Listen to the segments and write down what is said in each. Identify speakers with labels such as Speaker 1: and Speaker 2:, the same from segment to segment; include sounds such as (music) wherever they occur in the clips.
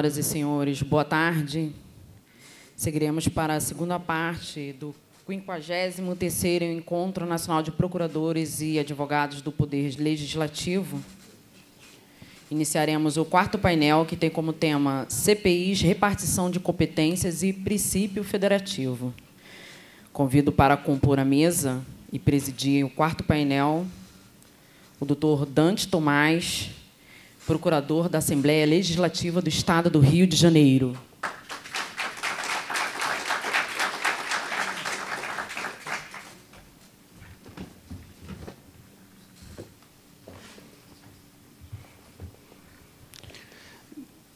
Speaker 1: Senhoras e senhores, boa tarde. Seguiremos para a segunda parte do 53º Encontro Nacional de Procuradores e Advogados do Poder Legislativo. Iniciaremos o quarto painel, que tem como tema CPIs, repartição de competências e princípio federativo. Convido para compor a mesa e presidir o quarto painel o doutor Dante Tomás, procurador da Assembleia Legislativa do Estado do Rio de Janeiro.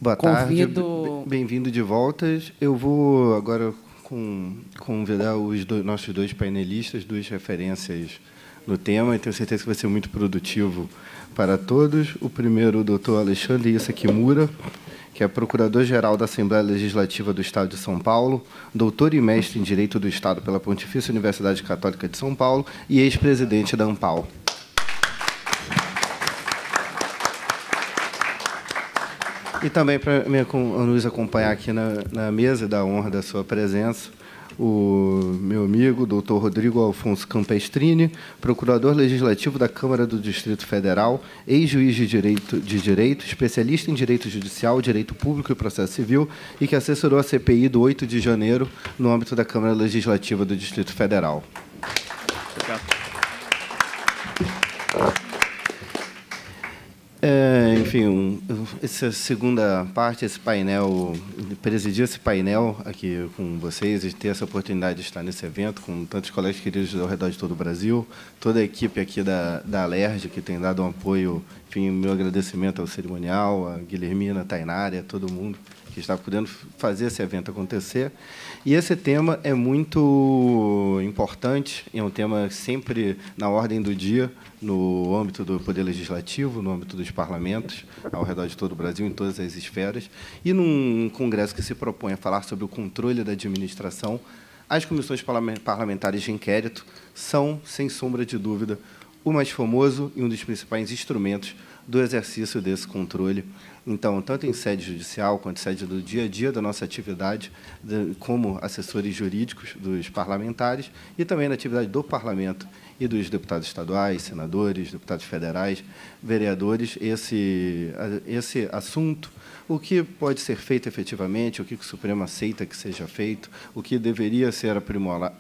Speaker 2: Boa Convido... tarde, bem-vindo de voltas. Eu vou agora com, convidar os do, nossos dois painelistas, duas referências no tema, e tenho certeza que vai ser muito produtivo para todos. O primeiro, o doutor Alexandre Issa Kimura, que é Procurador-Geral da Assembleia Legislativa do Estado de São Paulo, doutor e mestre em Direito do Estado pela Pontifícia Universidade Católica de São Paulo e ex-presidente da ANPAL. E também para nos acompanhar aqui na, na mesa, da honra da sua presença, o meu amigo, doutor Rodrigo Alfonso Campestrini, procurador legislativo da Câmara do Distrito Federal, ex-juiz de direito, de direito, especialista em direito judicial, direito público e processo civil, e que assessorou a CPI do 8 de janeiro no âmbito da Câmara Legislativa do Distrito Federal. Obrigado. É, enfim, essa segunda parte, esse painel, presidir esse painel aqui com vocês e ter essa oportunidade de estar nesse evento com tantos colegas queridos ao redor de todo o Brasil, toda a equipe aqui da, da Alerj, que tem dado um apoio, enfim, meu agradecimento ao cerimonial, a Guilhermina, a Tainária, a todo mundo que está podendo fazer esse evento acontecer. E esse tema é muito importante, é um tema sempre na ordem do dia, no âmbito do Poder Legislativo, no âmbito dos parlamentos, ao redor de todo o Brasil, em todas as esferas, e num congresso que se propõe a falar sobre o controle da administração, as comissões parlamentares de inquérito são, sem sombra de dúvida, o mais famoso e um dos principais instrumentos do exercício desse controle então, tanto em sede judicial quanto em sede do dia a dia da nossa atividade, de, como assessores jurídicos dos parlamentares, e também na atividade do parlamento e dos deputados estaduais, senadores, deputados federais, vereadores, esse, esse assunto, o que pode ser feito efetivamente, o que o Supremo aceita que seja feito, o que deveria ser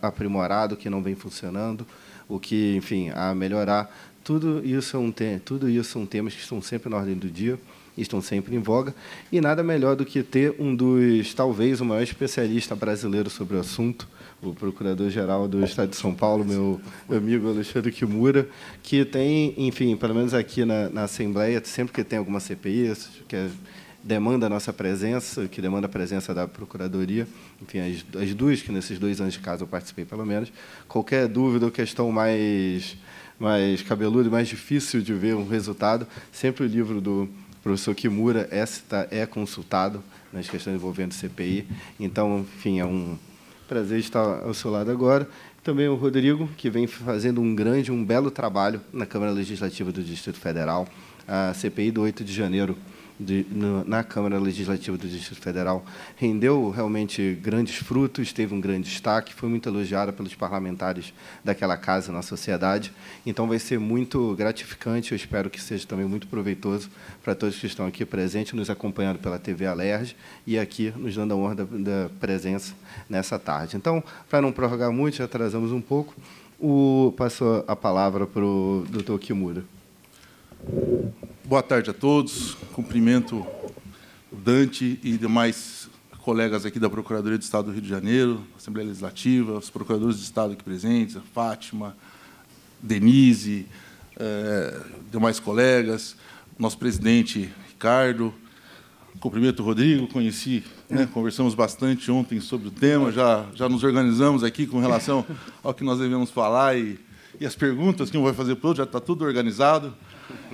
Speaker 2: aprimorado, o que não vem funcionando, o que, enfim, a melhorar. Tudo isso, é um tudo isso são temas que estão sempre na ordem do dia estão sempre em voga, e nada melhor do que ter um dos, talvez, o maior especialista brasileiro sobre o assunto, o Procurador-Geral do Estado de São Paulo, meu amigo Alexandre Kimura, que tem, enfim, pelo menos aqui na, na Assembleia, sempre que tem alguma CPI, que é, demanda a nossa presença, que demanda a presença da Procuradoria, enfim, as, as duas, que nesses dois anos de casa eu participei, pelo menos, qualquer dúvida ou questão mais mais cabeluda e mais difícil de ver um resultado, sempre o livro do professor Kimura esta é consultado nas questões envolvendo CPI. Então, enfim, é um prazer estar ao seu lado agora. Também o Rodrigo, que vem fazendo um grande, um belo trabalho na Câmara Legislativa do Distrito Federal. A CPI do 8 de janeiro de, no, na Câmara Legislativa do Distrito Federal rendeu realmente grandes frutos, teve um grande destaque, foi muito elogiada pelos parlamentares daquela casa na sociedade. Então, vai ser muito gratificante, eu espero que seja também muito proveitoso para todos que estão aqui presentes, nos acompanhando pela TV Alerj e aqui nos dando a honra da, da presença nessa tarde. Então, para não prorrogar muito, já atrasamos um pouco, o, passo a palavra para o doutor Kimura.
Speaker 3: Boa tarde a todos. Cumprimento Dante e demais colegas aqui da Procuradoria do Estado do Rio de Janeiro, Assembleia Legislativa, os procuradores de Estado aqui presentes, a Fátima, Denise, eh, demais colegas, nosso presidente Ricardo. Cumprimento o Rodrigo, conheci, né, conversamos bastante ontem sobre o tema, já, já nos organizamos aqui com relação ao que nós devemos falar e, e as perguntas que um vai fazer para o outro, já está tudo organizado.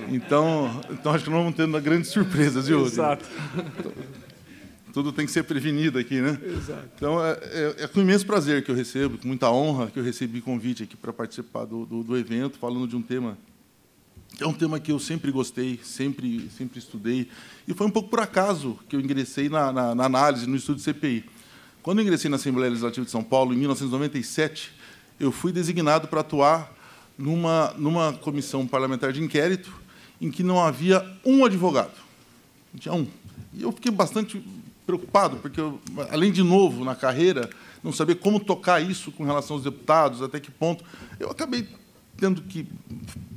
Speaker 3: Então, então acho que nós vamos ter uma grande surpresa, viu?
Speaker 4: Exato.
Speaker 3: Tudo tem que ser prevenido aqui, né?
Speaker 4: Exato.
Speaker 3: Então, é, é, é, com imenso prazer que eu recebo, com muita honra que eu recebi convite aqui para participar do, do, do, evento, falando de um tema que é um tema que eu sempre gostei, sempre, sempre estudei, e foi um pouco por acaso que eu ingressei na, na, na análise, no estudo de CPI. Quando eu ingressei na Assembleia Legislativa de São Paulo, em 1997, eu fui designado para atuar numa, numa comissão parlamentar de inquérito em que não havia um advogado. Não tinha um. E eu fiquei bastante preocupado, porque, eu, além de novo na carreira, não saber como tocar isso com relação aos deputados, até que ponto. Eu acabei tendo que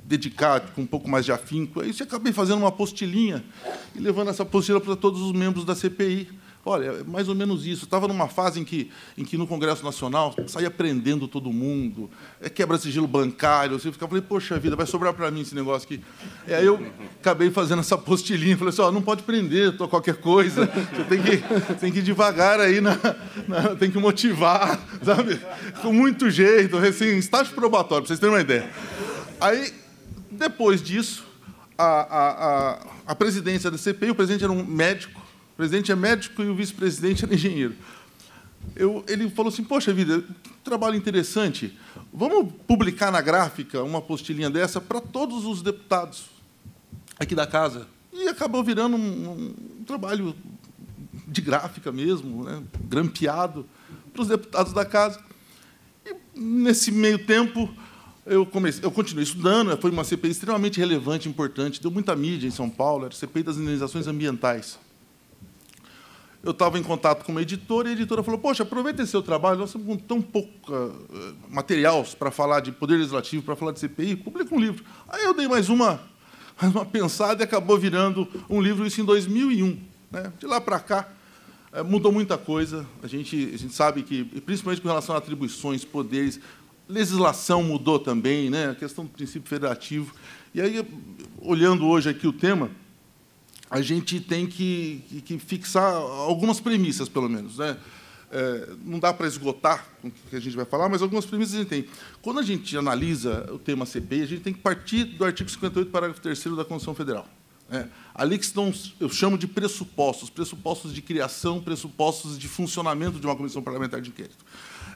Speaker 3: dedicar com um pouco mais de afinco. Aí eu acabei fazendo uma apostilinha e levando essa apostila para todos os membros da CPI. Olha, é mais ou menos isso. Estava numa fase em que, em que no Congresso Nacional saía prendendo todo mundo, é quebra sigilo bancário. Você ficava, falei, poxa vida, vai sobrar para mim esse negócio aqui. E aí eu acabei fazendo essa postilinha, falei assim, oh, não pode prender qualquer coisa, você tem que, tem que ir devagar aí, na, na, tem que motivar, sabe? Com muito jeito, assim, estágio probatório, para vocês terem uma ideia. Aí, depois disso, a, a, a, a presidência da CPI, o presidente era um médico, o presidente é médico e o vice-presidente era engenheiro. Eu, ele falou assim: Poxa vida, que trabalho interessante. Vamos publicar na gráfica uma apostilinha dessa para todos os deputados aqui da casa. E acabou virando um, um trabalho de gráfica mesmo, né, grampeado, para os deputados da casa. E, nesse meio tempo, eu, comecei, eu continuei estudando, foi uma CPI extremamente relevante, importante, deu muita mídia em São Paulo, era a CPI das indenizações ambientais eu estava em contato com uma editora e a editora falou: Poxa, aproveita esse seu trabalho, nós estamos com tão pouco uh, material para falar de poder legislativo, para falar de CPI, publica um livro. Aí eu dei mais uma, mais uma pensada e acabou virando um livro, isso em 2001. Né? De lá para cá, uh, mudou muita coisa. A gente, a gente sabe que, principalmente com relação a atribuições, poderes, legislação mudou também, né? a questão do princípio federativo. E aí, olhando hoje aqui o tema a gente tem que, que, fixar algumas premissas, pelo menos. Né? É, não dá para esgotar o que a gente vai falar, mas algumas premissas a gente tem. Quando a gente analisa o tema CPI, a gente tem que partir do artigo 58, parágrafo 3 da Constituição Federal. É, ali que estão, eu chamo de pressupostos, pressupostos de criação, pressupostos de funcionamento de uma comissão parlamentar de inquérito.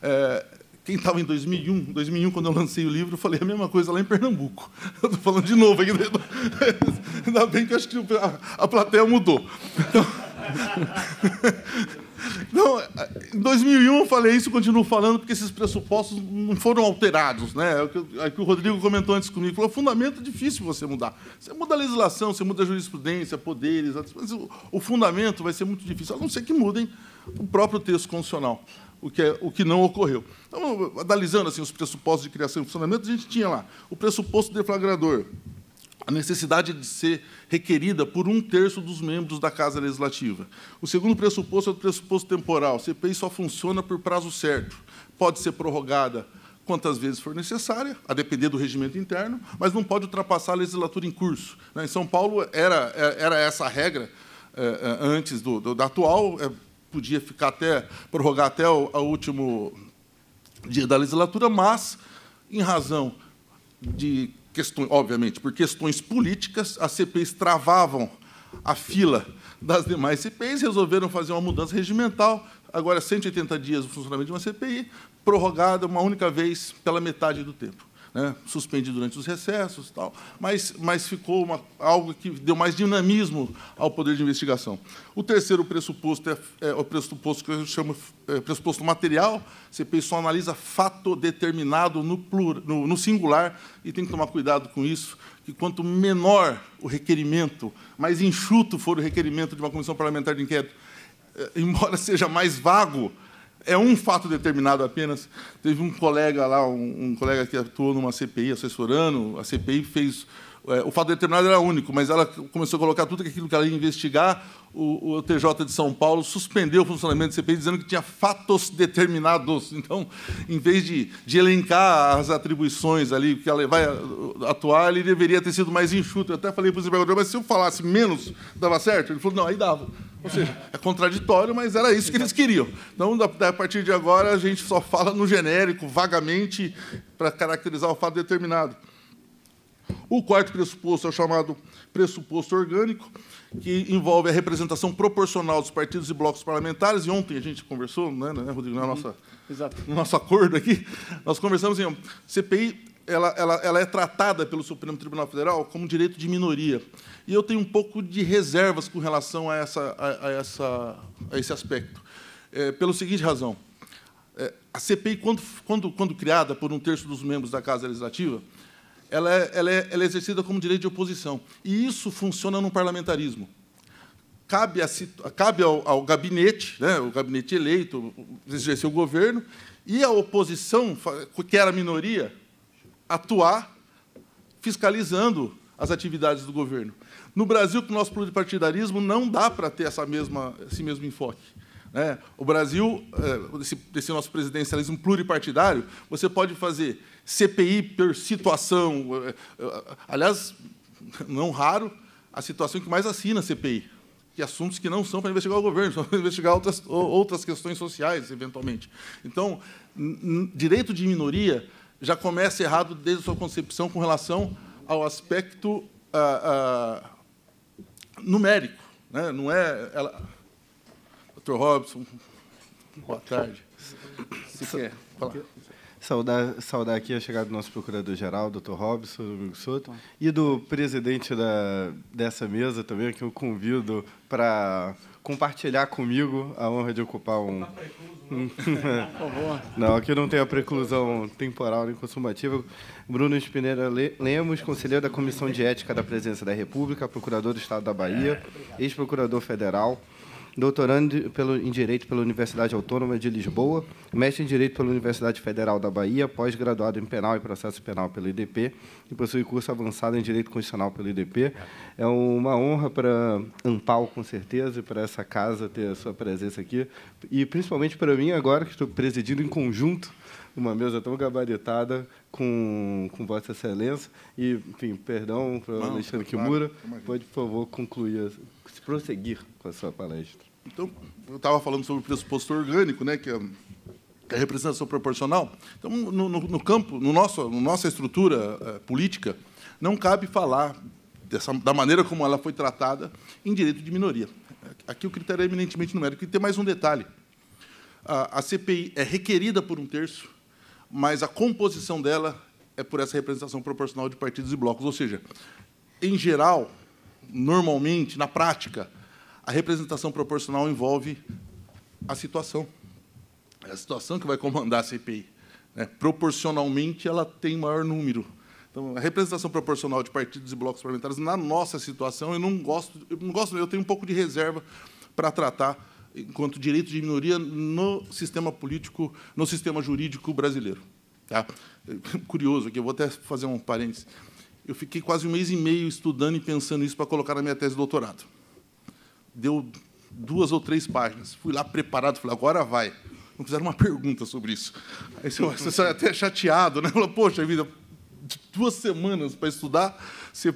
Speaker 3: É, quem estava em 2001, 2001, quando eu lancei o livro, eu falei a mesma coisa lá em Pernambuco. (laughs) Estou falando de novo aqui. (laughs) Ainda bem que acho que a, a plateia mudou. Então, (laughs) em 2001 eu falei isso, continuo falando, porque esses pressupostos não foram alterados. Né? É o que, é o Rodrigo comentou antes comigo. Falou, o fundamento é difícil você mudar. Você muda a legislação, você muda a jurisprudência, poderes, mas o fundamento vai ser muito difícil, a não ser que mudem o próprio texto constitucional o que, é, o que não ocorreu. Então, analisando assim, os pressupostos de criação e funcionamento, a gente tinha lá o pressuposto deflagrador, a necessidade de ser requerida por um terço dos membros da Casa Legislativa. O segundo pressuposto é o pressuposto temporal. A CPI só funciona por prazo certo. Pode ser prorrogada quantas vezes for necessária, a depender do regimento interno, mas não pode ultrapassar a legislatura em curso. Né? Em São Paulo era, era essa a regra é, é, antes do, do, da atual, podia ficar até prorrogar até o, o último dia da legislatura, mas em razão de questões, obviamente, por questões políticas, as CPIs travavam a fila das demais CPIs, resolveram fazer uma mudança regimental. Agora, 180 dias o funcionamento de uma CPI, prorrogada uma única vez pela metade do tempo né, suspendido durante os recessos, tal, mas, mas ficou uma, algo que deu mais dinamismo ao poder de investigação. O terceiro pressuposto é, é o pressuposto que eu chamo é, pressuposto material. CPI só analisa fato determinado no, plur, no, no singular e tem que tomar cuidado com isso, que quanto menor o requerimento, mais enxuto for o requerimento de uma comissão parlamentar de inquérito, é, embora (laughs) seja mais vago, é um fato determinado apenas. Teve um colega lá, um, um colega que atuou numa CPI assessorando, a CPI fez. É, o fato determinado era único, mas ela começou a colocar tudo aquilo que ela ia investigar. O, o TJ de São Paulo suspendeu o funcionamento da CPI, dizendo que tinha fatos determinados. Então, em vez de, de elencar as atribuições ali que ela vai atuar, ele deveria ter sido mais enxuto. Eu até falei para o desembargador, mas se eu falasse menos, dava certo? Ele falou, não, aí dava. Ou seja, é contraditório, mas era isso que eles queriam. Então, a partir de agora, a gente só fala no genérico, vagamente, para caracterizar o fato determinado. O quarto pressuposto é o chamado pressuposto orgânico, que envolve a representação proporcional dos partidos e blocos parlamentares. E ontem a gente conversou, né, né Rodrigo, na nossa, Exato. no nosso acordo aqui, nós conversamos em CPI ela, ela, ela é tratada pelo Supremo Tribunal Federal como direito de minoria. E eu tenho um pouco de reservas com relação a, essa, a, a essa, a esse aspecto. É, pela seguinte razão. É, a CPI, quando, quando, quando criada por um terço dos membros da Casa Legislativa, ela é, ela, é, ela é exercida como direito de oposição. E isso funciona no parlamentarismo. Cabe, a, cabe ao, ao, gabinete, né, o gabinete eleito, exercer o governo, e a oposição, que era a minoria, atuar fiscalizando as atividades do governo. No Brasil, com o nosso pluripartidarismo, não dá para ter essa mesma, esse mesmo enfoque. Né? O Brasil, é, esse, esse nosso presidencialismo pluripartidário, você pode fazer CPI por situação. É, é, aliás, não raro, a situação que mais assina CPI, que assuntos que não são para investigar o governo, (laughs) são para investigar outras, outras questões sociais, eventualmente. Então, direito de minoria já começa errado desde a sua concepção com relação ao aspecto numérico. Né? Não é. Ela... Dr. Robson, boa tarde. Se quer falar.
Speaker 2: Saudar, saudar aqui a chegada do nosso procurador-geral, doutor Robson Domingo Soto, e do presidente da, dessa mesa também, que eu convido para compartilhar comigo a honra de ocupar um. (laughs) Por favor. Não, aqui não tem a preclusão temporal nem consumativa. Bruno Espineira Lemos, conselheiro da Comissão de Ética da Presidência da República, procurador do Estado da Bahia, ex-procurador federal doutorando pelo, em Direito pela Universidade Autônoma de Lisboa, mestre em Direito pela Universidade Federal da Bahia, pós-graduado em Penal e Processo Penal pelo IDP e possui curso avançado em Direito Constitucional pelo IDP. É uma honra para Ampal, com certeza, e para essa casa ter a sua presença aqui, e principalmente para mim agora, que estou presidindo em conjunto uma mesa tão gabaritada com, com Vossa Excelência. E, enfim, perdão para o Alexandre Kimura. Pode, por favor, concluir, prosseguir com a sua palestra.
Speaker 3: Então, eu estava falando sobre o pressuposto orgânico, né, que é a representação proporcional. Então, no, no, no campo, no nosso, na nossa estrutura é, política, não cabe falar dessa, da maneira como ela foi tratada em direito de minoria. Aqui o critério é eminentemente numérico. E tem mais um detalhe. A, a CPI é requerida por um terço, mas a composição dela é por essa representação proporcional de partidos e blocos. Ou seja, em geral, normalmente, na prática, a representação proporcional envolve a situação. É a situação que vai comandar a CPI. Né? Proporcionalmente, ela tem maior número. Então, a representação proporcional de partidos e blocos parlamentares, na nossa situação, eu não gosto, eu não gosto, eu tenho um pouco de reserva para tratar enquanto direito de minoria no sistema político, no sistema jurídico brasileiro. Tá? (laughs) Curioso aqui, eu vou até fazer um parênteses. Eu fiquei quase um mês e meio estudando e pensando isso para colocar na minha tese de doutorado deu duas ou três páginas. Fui lá preparado, falei, agora vai. Não fizeram uma pergunta sobre isso. Aí você, sai até chateado, né? Falou, poxa vida, duas semanas para estudar, você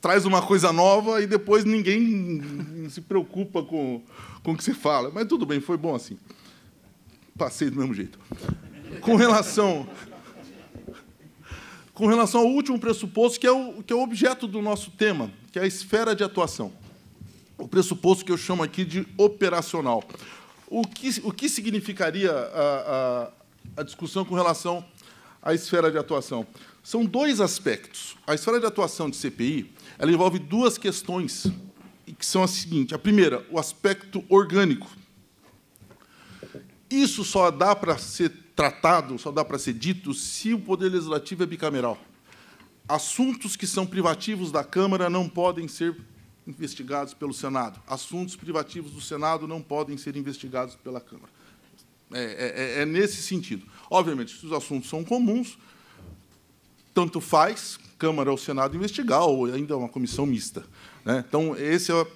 Speaker 3: traz uma coisa nova e depois ninguém se preocupa com, com o que você fala. Mas tudo bem, foi bom assim. Passei do mesmo jeito. Com relação com relação ao último pressuposto, que é o, que é o objeto do nosso tema, que é a esfera de atuação o pressuposto que eu chamo aqui de operacional. O que, o que significaria a, a, a discussão com relação à esfera de atuação? São dois aspectos. A esfera de atuação de CPI ela envolve duas questões, que são as seguintes. A primeira, o aspecto orgânico. Isso só dá para ser tratado, só dá para ser dito, se o Poder Legislativo é bicameral. Assuntos que são privativos da Câmara não podem ser investigados pelo Senado. Assuntos privativos do Senado não podem ser investigados pela Câmara. É, é, é, é nesse sentido. Obviamente, se os assuntos são comuns, tanto faz Câmara ou Senado investigar, ou ainda uma comissão mista. Né? Então, essa é a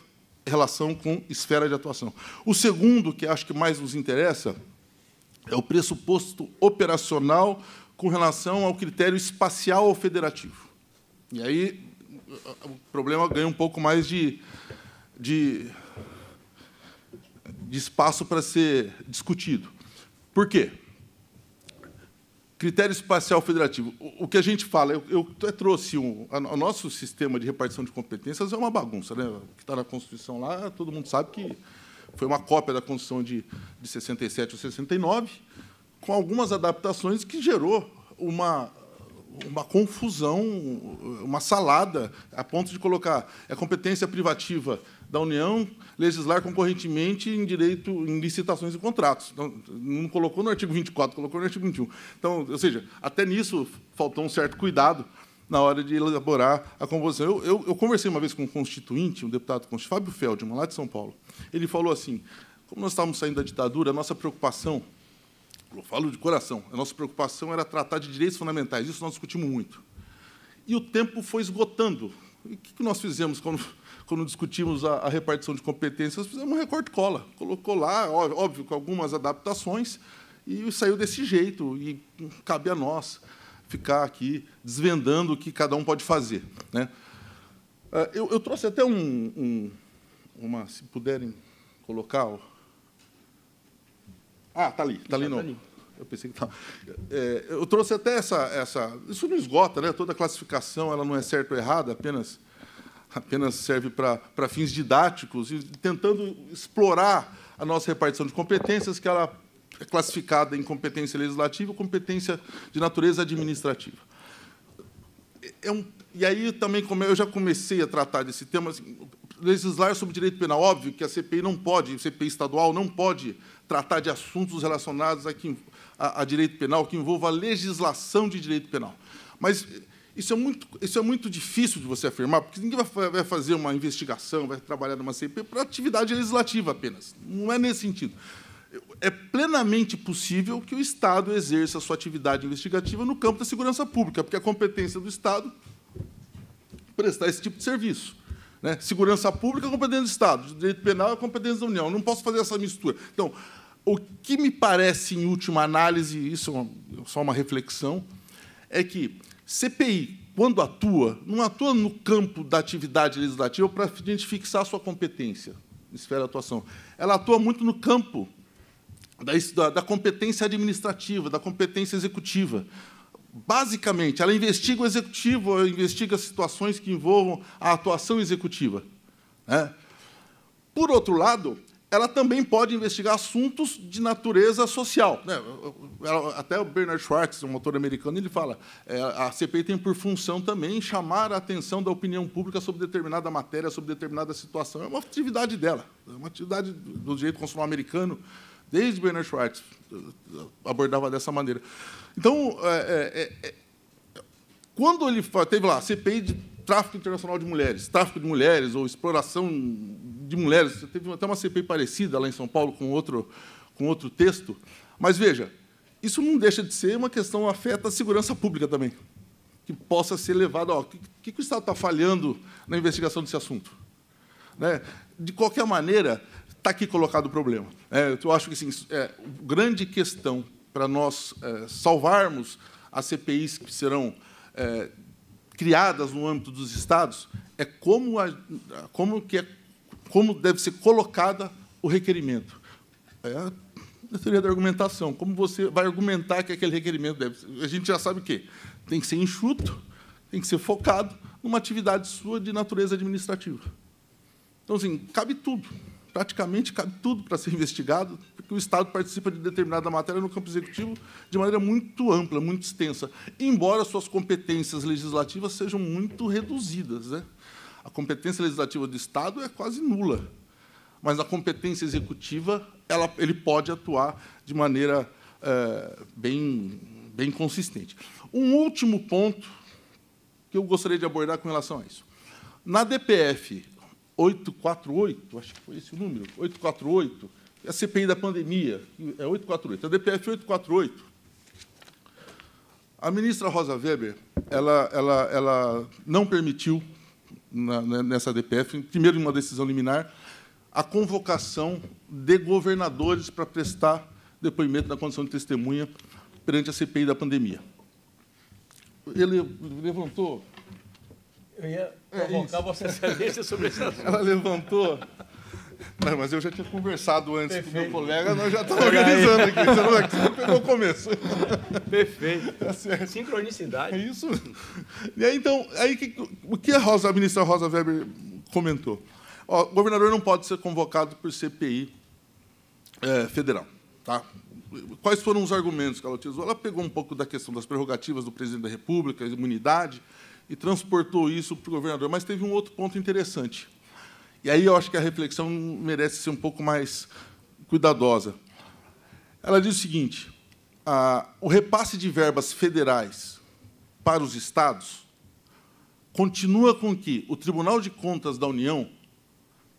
Speaker 3: relação com esfera de atuação. O segundo, que acho que mais nos interessa, é o pressuposto operacional com relação ao critério espacial ou federativo. E aí o problema ganha um pouco mais de, de, de espaço para ser discutido. Por quê? Critério espacial federativo. O, o que a gente fala, eu, eu trouxe um. o nosso sistema de repartição de competências é uma bagunça, né? O que está na Constituição lá, todo mundo sabe que foi uma cópia da Constituição de, de 67 ou 69, com algumas adaptações que gerou uma, uma confusão, uma salada, a ponto de colocar a competência privativa da União legislar concorrentemente em direito, em licitações e contratos. Então, não colocou no artigo 24, colocou no artigo 21. Então, ou seja, até nisso faltou um certo cuidado na hora de elaborar a composição. Eu, eu, eu conversei uma vez com um constituinte, um deputado constituinte, Fábio Feldman, lá de São Paulo. Ele falou assim, como nós estávamos saindo da ditadura, a nossa preocupação, eu falo de coração, a nossa preocupação era tratar de direitos fundamentais. Isso nós discutimos muito. E o tempo foi esgotando. E o que nós fizemos quando (laughs) quando discutimos a, a repartição de competências, fizemos um recorte cola. Colocou lá, óbvio, com algumas adaptações, e saiu desse jeito. E cabe a nós ficar aqui desvendando o que cada um pode fazer. Né? Ah, eu, eu trouxe até um, um, uma, se puderem colocar. Ah, está ali, está ali, não. Eu pensei que estava. É, eu trouxe até essa, essa. Isso não esgota, né? Toda classificação ela não é certa ou errada, apenas apenas serve para, fins didáticos, e tentando explorar a nossa repartição de competências, que ela é classificada em competência legislativa e competência de natureza administrativa. É um, e aí também, como eu já comecei a tratar desse tema, assim, legislar sobre direito penal, óbvio que a CPI não pode, a CPI estadual não pode tratar de assuntos relacionados a, a, a direito penal que envolva a legislação de direito penal. Mas isso é muito, isso é muito difícil de você afirmar, porque ninguém vai, vai fazer uma investigação, vai trabalhar numa CPI para atividade legislativa apenas. Não é nesse sentido. É plenamente possível que o Estado exerça a sua atividade investigativa no campo da segurança pública, porque a competência do Estado prestar esse tipo de serviço. Né? Segurança pública é competência do Estado, direito penal é competência da União. Não posso fazer essa mistura. Então, o que me parece, em última análise, isso é só uma reflexão, é que CPI, quando atua, não atua no campo da atividade legislativa para a gente fixar a sua competência, esfera de atuação. Ela atua muito no campo da, da competência administrativa, da competência executiva. Basicamente, ela investiga o executivo, ela investiga situações que envolvam a atuação executiva. Né? Por outro lado, ela também pode investigar assuntos de natureza social. Né? Até o Bernard Schwartz, um autor americano, ele fala é, a CPI tem por função também chamar a atenção da opinião pública sobre determinada matéria, sobre determinada situação. É uma atividade dela, é uma atividade do direito constitucional americano, desde Bernard Schwartz abordava dessa maneira. Então, é, é, é quando ele teve lá CPI de tráfico internacional de mulheres, tráfico de mulheres ou exploração de mulheres. Teve até uma CPI parecida lá em São Paulo com outro, com outro texto. Mas veja, isso não deixa de ser uma questão que afeta a segurança pública também, que possa ser levado. O que, que o Estado está falhando na investigação desse assunto? Né? De qualquer maneira, está aqui colocado o problema. É, eu acho que assim, é, grande questão para nós é, salvarmos as CPIs que serão é, criadas no âmbito dos estados é como, a, como, que é, como deve ser colocada o requerimento. É a teoria da argumentação. Como você vai argumentar que aquele requerimento deve ser. A gente já sabe o quê? Tem que ser enxuto, tem que ser focado numa atividade sua de natureza administrativa. Então, assim, cabe tudo praticamente cabe tudo para ser (laughs) investigado, porque o Estado participa de determinada matéria no campo executivo de maneira muito ampla, muito extensa, embora suas competências legislativas sejam muito reduzidas. Né? A competência legislativa do Estado é quase nula, mas a competência executiva ela, ele pode atuar de maneira é, bem, bem consistente. Um último ponto que eu gostaria de abordar com relação a isso. Na DPF 848, acho que foi esse o número, 848, a CPI da pandemia, é 848, a DPF 848. A ministra Rosa Weber, ela, ela, ela não permitiu, na, né, nessa DPF, primeiro em uma decisão liminar, a convocação de governadores para prestar depoimento na condição de testemunha perante a CPI da pandemia. Ele levantou
Speaker 4: eu ia provocar é Vossa Excelência sobre esse assunto.
Speaker 3: Ela levantou Não, mas eu já tinha conversado antes Perfeito. com o meu colega, nós já estamos organizando aqui. Você não, você não pegou o começo.
Speaker 4: Perfeito. É Sincronicidade.
Speaker 3: É isso. E aí, então, aí, o que a, Rosa, a ministra Rosa Weber comentou? Ó, o governador não pode ser convocado por CPI é, federal. Tá? Quais foram os argumentos que ela utilizou? Ela pegou um pouco da questão das prerrogativas do presidente da República, a imunidade, e transportou isso para o governador. Mas teve um outro ponto interessante. E aí eu acho que a reflexão merece ser um pouco mais cuidadosa. Ela diz o seguinte: o repasse de verbas federais para os estados continua com que o Tribunal de Contas da União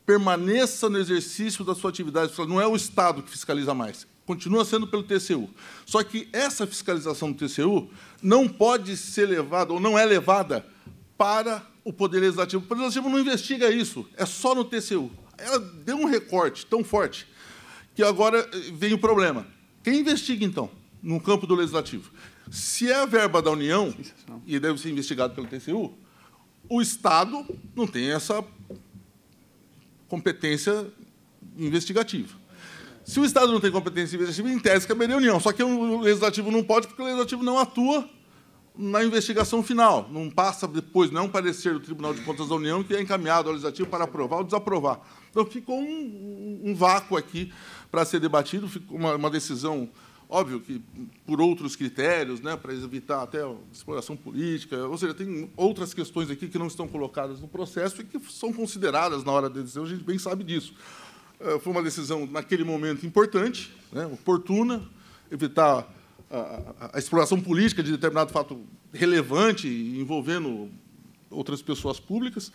Speaker 3: permaneça no exercício da sua atividade Não é o Estado que fiscaliza mais, continua sendo pelo TCU. Só que essa fiscalização do TCU não pode ser levada, ou não é levada, para o Poder Legislativo. O Poder Legislativo não investiga isso, é só no TCU. Ela deu um recorte tão forte que agora vem o problema. Quem investiga, então, no campo do Legislativo? Se é a verba da União, e deve ser investigado pelo TCU, o Estado não tem essa competência investigativa. Se o Estado não tem competência investigativa, em tese caberia a União. Só que o Legislativo não pode, porque o Legislativo não atua na investigação final. Não passa depois, não é um parecer do Tribunal de Contas da União que é encaminhado ao Legislativo para aprovar ou desaprovar. Então, ficou um, um vácuo aqui para ser debatido, ficou uma, uma, decisão, óbvio que por outros critérios, né, para evitar até exploração política, ou seja, tem outras questões aqui que não estão colocadas no processo e que são consideradas na hora da decisão, a gente bem sabe disso. Eh, foi uma decisão, naquele momento, importante, né, oportuna, evitar a, a, exploração política de determinado fato relevante envolvendo outras pessoas públicas,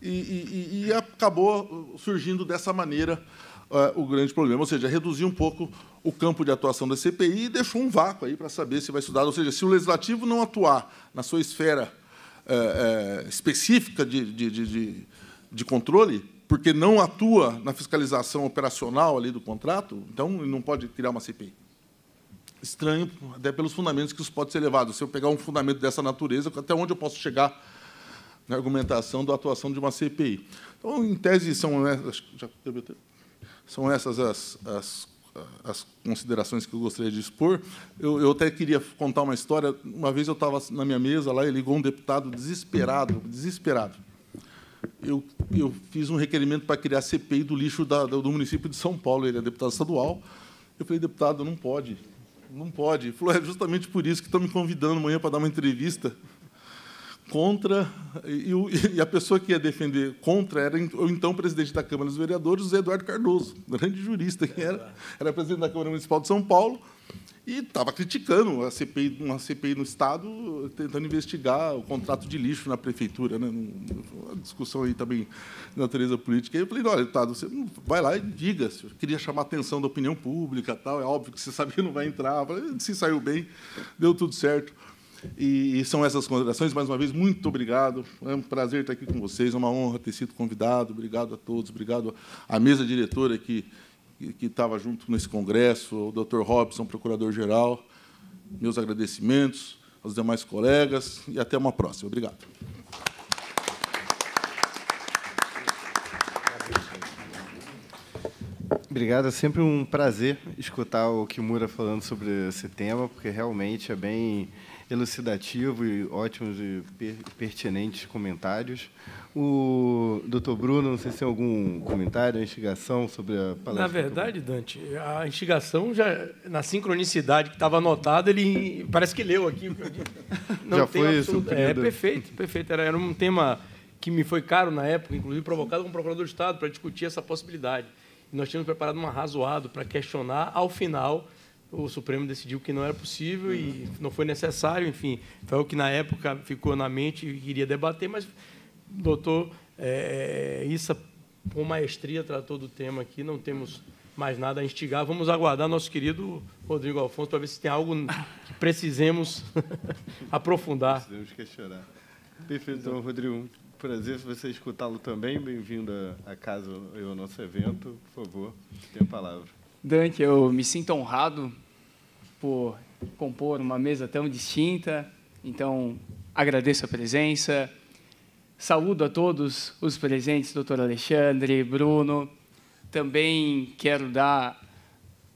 Speaker 3: e, e, e acabou surgindo dessa maneira uh, o grande problema, ou seja, reduzir um pouco o campo de atuação da CPI e deixou um vácuo aí para saber se vai estudar, ou seja, se o legislativo não atuar na sua esfera uh, uh, específica de, de, de, de controle, porque não atua na fiscalização operacional ali do contrato, então ele não pode criar uma CPI. Estranho, até pelos fundamentos que isso pode ser levado. Se eu pegar um fundamento dessa natureza, até onde eu posso chegar na argumentação da atuação de uma CPI? Então, em tese, são são essas as, as, as considerações que eu gostaria de expor. Eu, eu até queria contar uma história. Uma vez eu estava na minha mesa lá e ligou um deputado desesperado, desesperado eu, eu fiz um requerimento para criar CPI do lixo da, do município de São Paulo. Ele é deputado estadual. Eu falei, deputado, não pode. Não pode. Ele falou, é justamente por isso que estão me convidando amanhã para dar uma entrevista contra. E, (laughs) e, a pessoa que ia defender contra era o então presidente da Câmara dos Vereadores, José Eduardo Cardoso, grande jurista que era. Era presidente da Câmara Municipal de São Paulo e estava criticando a CPI, uma CPI no Estado, tentando investigar o contrato de lixo na prefeitura. Né? Uma discussão aí também de natureza política. E eu falei, olha, Estado, você vai lá e diga. Se eu queria chamar a atenção da opinião pública, tal, é óbvio que você sabia que não vai entrar. Falei, se saiu bem, deu tudo certo. E, e são essas considerações. Mais uma vez, muito obrigado. É um prazer estar aqui com vocês, é uma honra ter sido convidado. Obrigado a todos, obrigado à mesa diretora que que estava junto nesse congresso, o Dr. Robson, procurador-geral. Meus agradecimentos aos demais colegas e até uma próxima. Obrigado.
Speaker 2: Obrigado, é sempre um prazer escutar o Kimura falando sobre esse tema, porque realmente é bem elucidativo e ótimos e pertinentes comentários. O doutor Bruno, não sei se tem algum comentário, instigação sobre a palestra.
Speaker 4: Na verdade, Dante, a instigação já na sincronicidade que estava anotada, ele parece que leu aqui. (laughs)
Speaker 2: Não já foi isso.
Speaker 4: É perfeito, perfeito. Era, era um tema que me foi caro na época, inclusive provocado como procurador de Estado para discutir essa possibilidade. E nós tínhamos preparado um arrazoado para questionar, ao final, o Supremo decidiu que não era possível e não foi necessário, enfim, foi o que na época ficou na mente e queria debater, mas o doutor é, Issa, com maestria, tratou do tema aqui, não temos mais nada a instigar. Vamos aguardar nosso querido Rodrigo Alfonso para ver se tem algo que precisemos (laughs) aprofundar.
Speaker 2: Precisamos questionar. Perfeito, então, Rodrigo. Prazer você escutá-lo também. Bem-vindo à casa e ao nosso evento. Por favor, tem a palavra.
Speaker 5: Dante, eu me sinto honrado por compor uma mesa tão distinta, então agradeço a presença. Saúdo a todos os presentes, doutor Alexandre, Bruno, também quero dar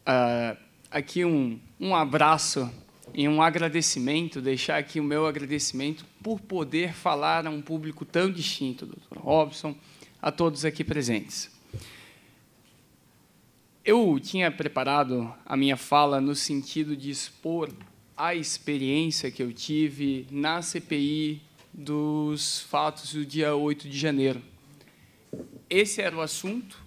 Speaker 5: uh, aqui um, um abraço e um agradecimento, deixar aqui o meu agradecimento por poder falar a um público tão distinto, doutor Robson, a todos aqui presentes. Eu tinha preparado a minha fala no sentido de expor a experiência que eu tive na CPI dos fatos do dia 8 de janeiro. Esse era o assunto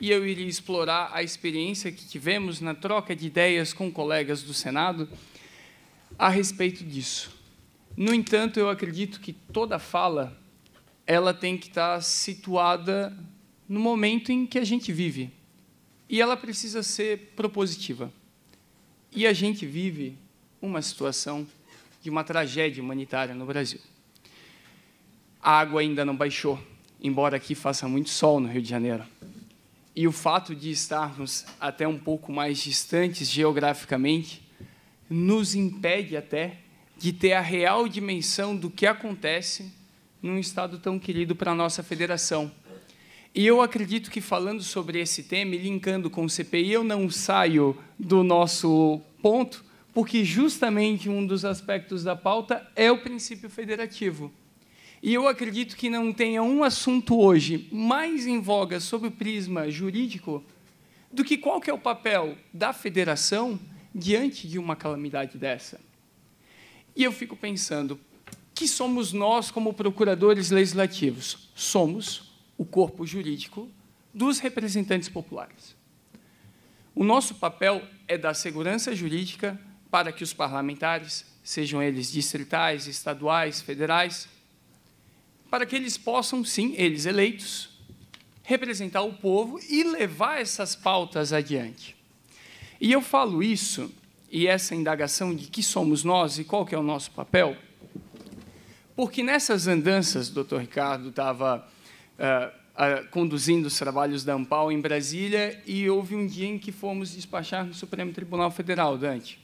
Speaker 5: e eu iria explorar a experiência que tivemos na troca de ideias com colegas do Senado a respeito disso. No entanto, eu acredito que toda fala ela tem que estar situada no momento em que a gente vive. E ela precisa ser propositiva. E a gente vive uma situação de uma tragédia humanitária no Brasil. A água ainda não baixou, embora aqui faça muito sol no Rio de Janeiro. E o fato de estarmos até um pouco mais distantes geograficamente nos impede até de ter a real dimensão do que acontece num estado tão querido para a nossa federação. E eu acredito que falando sobre esse tema e linkando com o CPI, eu não saio do nosso ponto, porque justamente um dos aspectos da pauta é o princípio federativo. E eu acredito que não tenha um assunto hoje mais em voga sob o prisma jurídico do que qual que é o papel da federação diante de uma calamidade dessa. E eu fico pensando, que somos nós como procuradores legislativos? Somos o corpo jurídico dos representantes populares. O nosso papel é dar segurança jurídica para que os parlamentares, sejam eles distritais, estaduais, federais, para que eles possam, sim, eles eleitos, representar o povo e levar essas pautas adiante. E eu falo isso, e essa indagação de que somos nós e qual que é o nosso papel, porque nessas andanças, doutor Ricardo estava uh, uh, conduzindo os trabalhos da Ampal em Brasília e houve um dia em que fomos despachar no Supremo Tribunal Federal, Dante.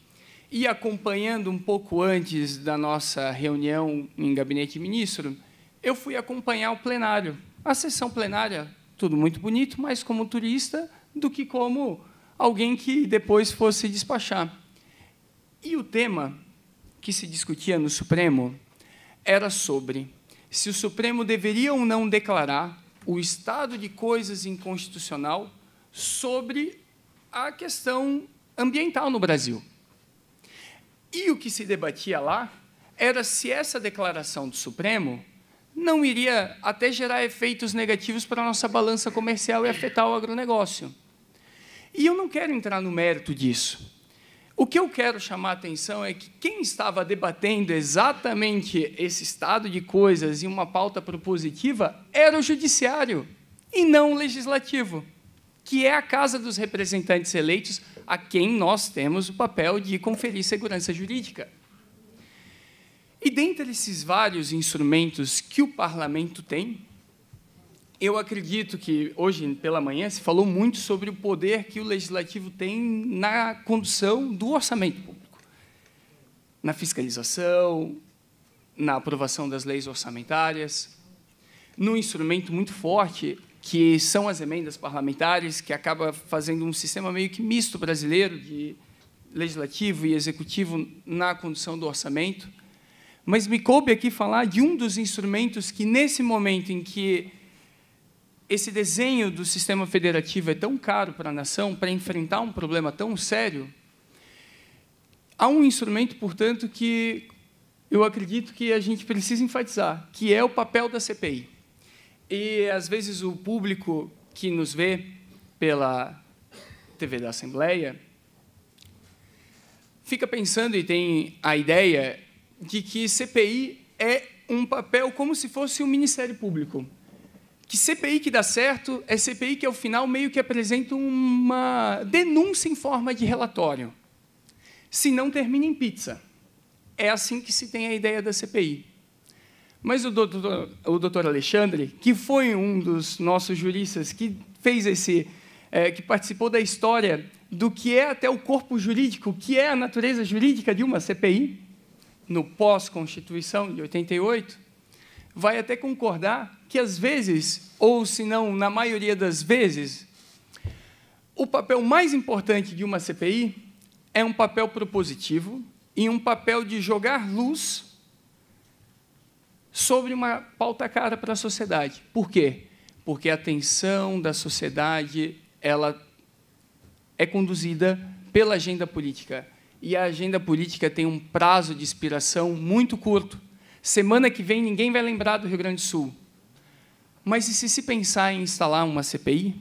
Speaker 5: E acompanhando um pouco antes da nossa reunião em gabinete ministro, eu fui acompanhar o plenário. A sessão plenária, tudo muito bonito, mas como turista do que como alguém que depois fosse despachar. E o tema que se discutia no Supremo era sobre se o Supremo deveria ou não declarar o estado de coisas inconstitucional sobre a questão ambiental no Brasil. E o que se debatia lá era se essa declaração do Supremo não iria até gerar efeitos negativos para a nossa balança comercial e afetar o agronegócio. E eu não quero entrar no mérito disso. O que eu quero chamar a atenção é que quem estava debatendo exatamente esse estado de coisas em uma pauta propositiva era o judiciário e não o legislativo, que é a casa dos representantes eleitos a quem nós temos o papel de conferir segurança jurídica. E dentre esses vários instrumentos que o parlamento tem, eu acredito que hoje pela manhã se falou muito sobre o poder que o legislativo tem na condução do orçamento público, na fiscalização, na aprovação das leis orçamentárias, num instrumento muito forte que são as emendas parlamentares, que acaba fazendo um sistema meio que misto brasileiro de legislativo e executivo na condução do orçamento. Mas me coube aqui falar de um dos instrumentos que, nesse momento em que esse desenho do sistema federativo é tão caro para a nação, para enfrentar um problema tão sério, há um instrumento, portanto, que eu acredito que a gente precisa enfatizar, que é o papel da CPI. E, às vezes, o público que nos vê pela TV da Assembleia fica pensando e tem a ideia de que CPI é um papel como se fosse um Ministério Público. Que CPI que dá certo é CPI que, ao final, meio que apresenta uma denúncia em forma de relatório. Se não, termina em pizza. É assim que se tem a ideia da CPI. Mas o doutor, o doutor Alexandre, que foi um dos nossos juristas que fez esse, é, que participou da história do que é até o corpo jurídico, que é a natureza jurídica de uma CPI, no pós-Constituição de 88, vai até concordar que, às vezes, ou se não, na maioria das vezes, o papel mais importante de uma CPI é um papel propositivo e um papel de jogar luz sobre uma pauta cara para a sociedade. Por quê? Porque a atenção da sociedade ela é conduzida pela agenda política. E a agenda política tem um prazo de expiração muito curto. Semana que vem ninguém vai lembrar do Rio Grande do Sul. Mas e se se pensar em instalar uma CPI,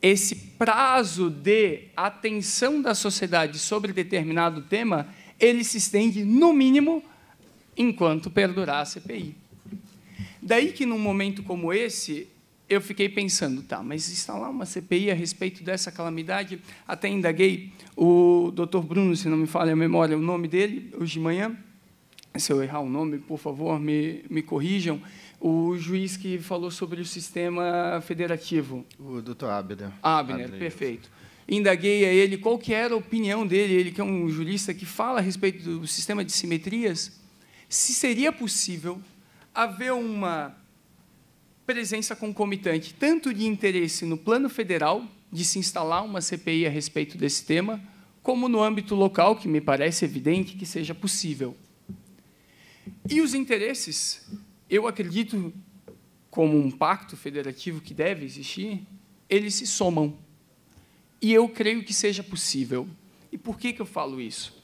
Speaker 5: esse prazo de atenção da sociedade sobre determinado tema, ele se estende no mínimo enquanto perdurar a CPI. Daí que, num momento como esse, eu fiquei pensando, tá, mas instalar uma CPI a respeito dessa calamidade, até indaguei o doutor Bruno, se não me falha a memória, o nome dele, hoje de manhã, se eu errar o nome, por favor, me, me corrijam, o juiz que falou sobre o sistema federativo.
Speaker 2: O doutor Abner.
Speaker 5: Abner, Abner perfeito. Indaguei a ele qual que era a opinião dele, ele que é um jurista que fala a respeito do sistema de simetrias, se seria possível haver uma presença concomitante, tanto de interesse no plano federal, de se instalar uma CPI a respeito desse tema, como no âmbito local, que me parece evidente que seja possível. E os interesses, eu acredito, como um pacto federativo que deve existir, eles se somam. E eu creio que seja possível. E por que, que eu falo isso?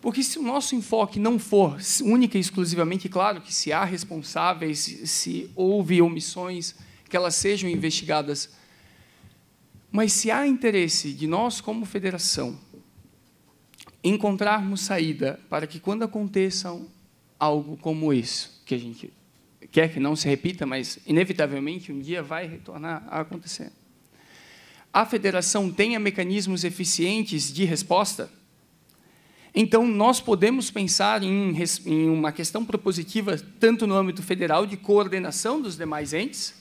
Speaker 5: Porque se o nosso enfoque não for única e exclusivamente, claro que se há responsáveis, se houve omissões, que elas sejam investigadas, mas se há interesse de nós, como federação, encontrarmos saída para que, quando aconteça algo como isso, que a gente quer que não se repita, mas inevitavelmente um dia vai retornar a acontecer, a federação tenha mecanismos eficientes de resposta, então, nós podemos pensar em, em, uma questão propositiva, tanto no âmbito federal, de coordenação dos demais entes,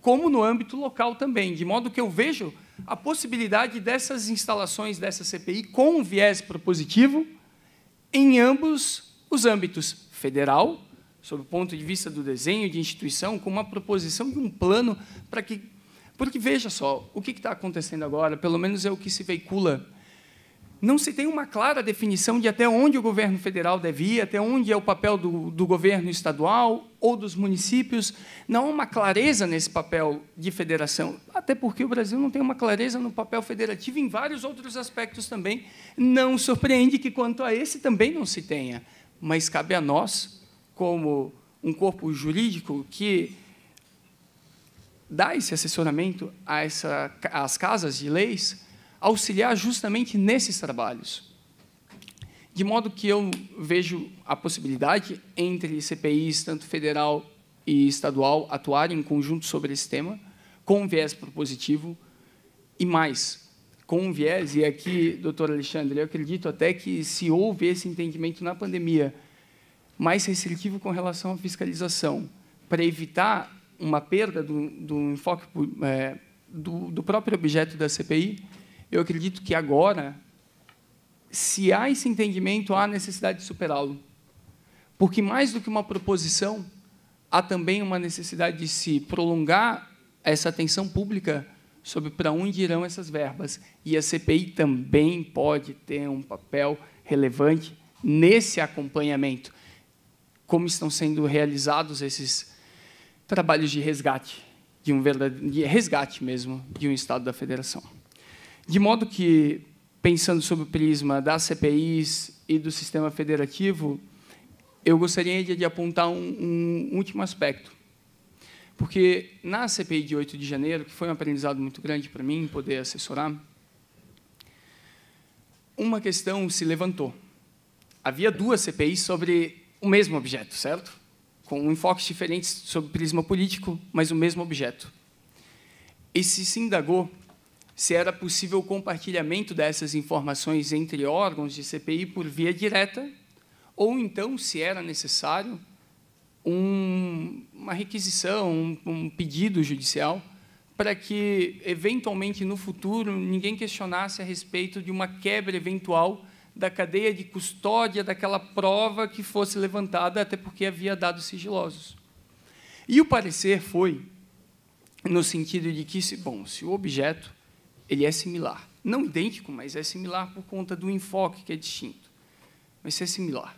Speaker 5: como no âmbito local também, de modo que eu vejo a possibilidade dessas instalações dessa CPI com um viés propositivo em ambos os âmbitos federal, sob o ponto de vista do desenho de instituição, com uma proposição de um plano para que. Porque veja só, o que está acontecendo agora, pelo menos é o que se veicula não se tem uma clara definição de até onde o governo federal deve ir, até onde é o papel do, do, governo estadual ou dos municípios. Não há uma clareza nesse papel de federação, até porque o Brasil não tem uma clareza no papel federativo em vários outros aspectos também. Não surpreende que, quanto a esse, também não se tenha. Mas cabe a nós, como um corpo jurídico que dá esse assessoramento a essa, às casas de leis, auxiliar justamente nesses trabalhos. De modo que eu vejo a possibilidade entre CPIs, tanto federal e estadual, atuarem em conjunto sobre esse tema, com um viés propositivo e mais, com um viés, e aqui, doutor Alexandre, eu acredito até que se houve esse entendimento na pandemia, mais restritivo com relação à fiscalização, para evitar uma perda do, do enfoque é, do, do próprio objeto da CPI, eu acredito que agora, se há esse entendimento, há necessidade de superá-lo. Porque, mais do que uma proposição, há também uma necessidade de se prolongar essa atenção pública sobre para onde irão essas verbas. E a CPI também pode ter um papel relevante nesse acompanhamento. Como estão sendo realizados esses trabalhos de resgate, de um verdadeiro de resgate mesmo, de um Estado da Federação. De modo que, pensando sob o prisma das CPIs e do sistema federativo, eu gostaria de, apontar um, um último aspecto. Porque na CPI de 8 de janeiro, que foi um aprendizado muito grande para mim poder assessorar, uma questão se levantou. Havia duas CPIs sobre o mesmo objeto, certo? Com enfoques diferentes sobre o prisma político, mas o mesmo objeto. E se se indagou se era possível o compartilhamento dessas informações entre órgãos de CPI por via direta, ou então se era necessário um, uma requisição, um, um pedido judicial, para que, eventualmente, no futuro, ninguém questionasse a respeito de uma quebra eventual da cadeia de custódia daquela prova que fosse levantada, até porque havia dados sigilosos. E o parecer foi no sentido de que, bom, se o objeto ele é similar. Não idêntico, mas é similar por conta do enfoque que é distinto. Mas é similar.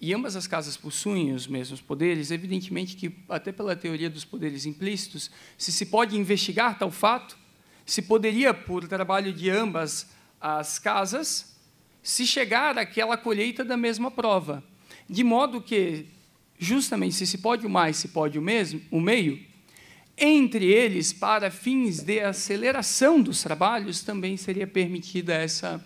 Speaker 5: E ambas as casas possuem os mesmos poderes, evidentemente que, até pela teoria dos poderes implícitos, se se pode investigar tal fato, se poderia, por trabalho de ambas as casas, se chegar àquela colheita da mesma prova. De modo que, justamente, se se pode o mais, se pode o, mesmo, o meio, entre eles, para fins de aceleração dos trabalhos, também seria permitida essa,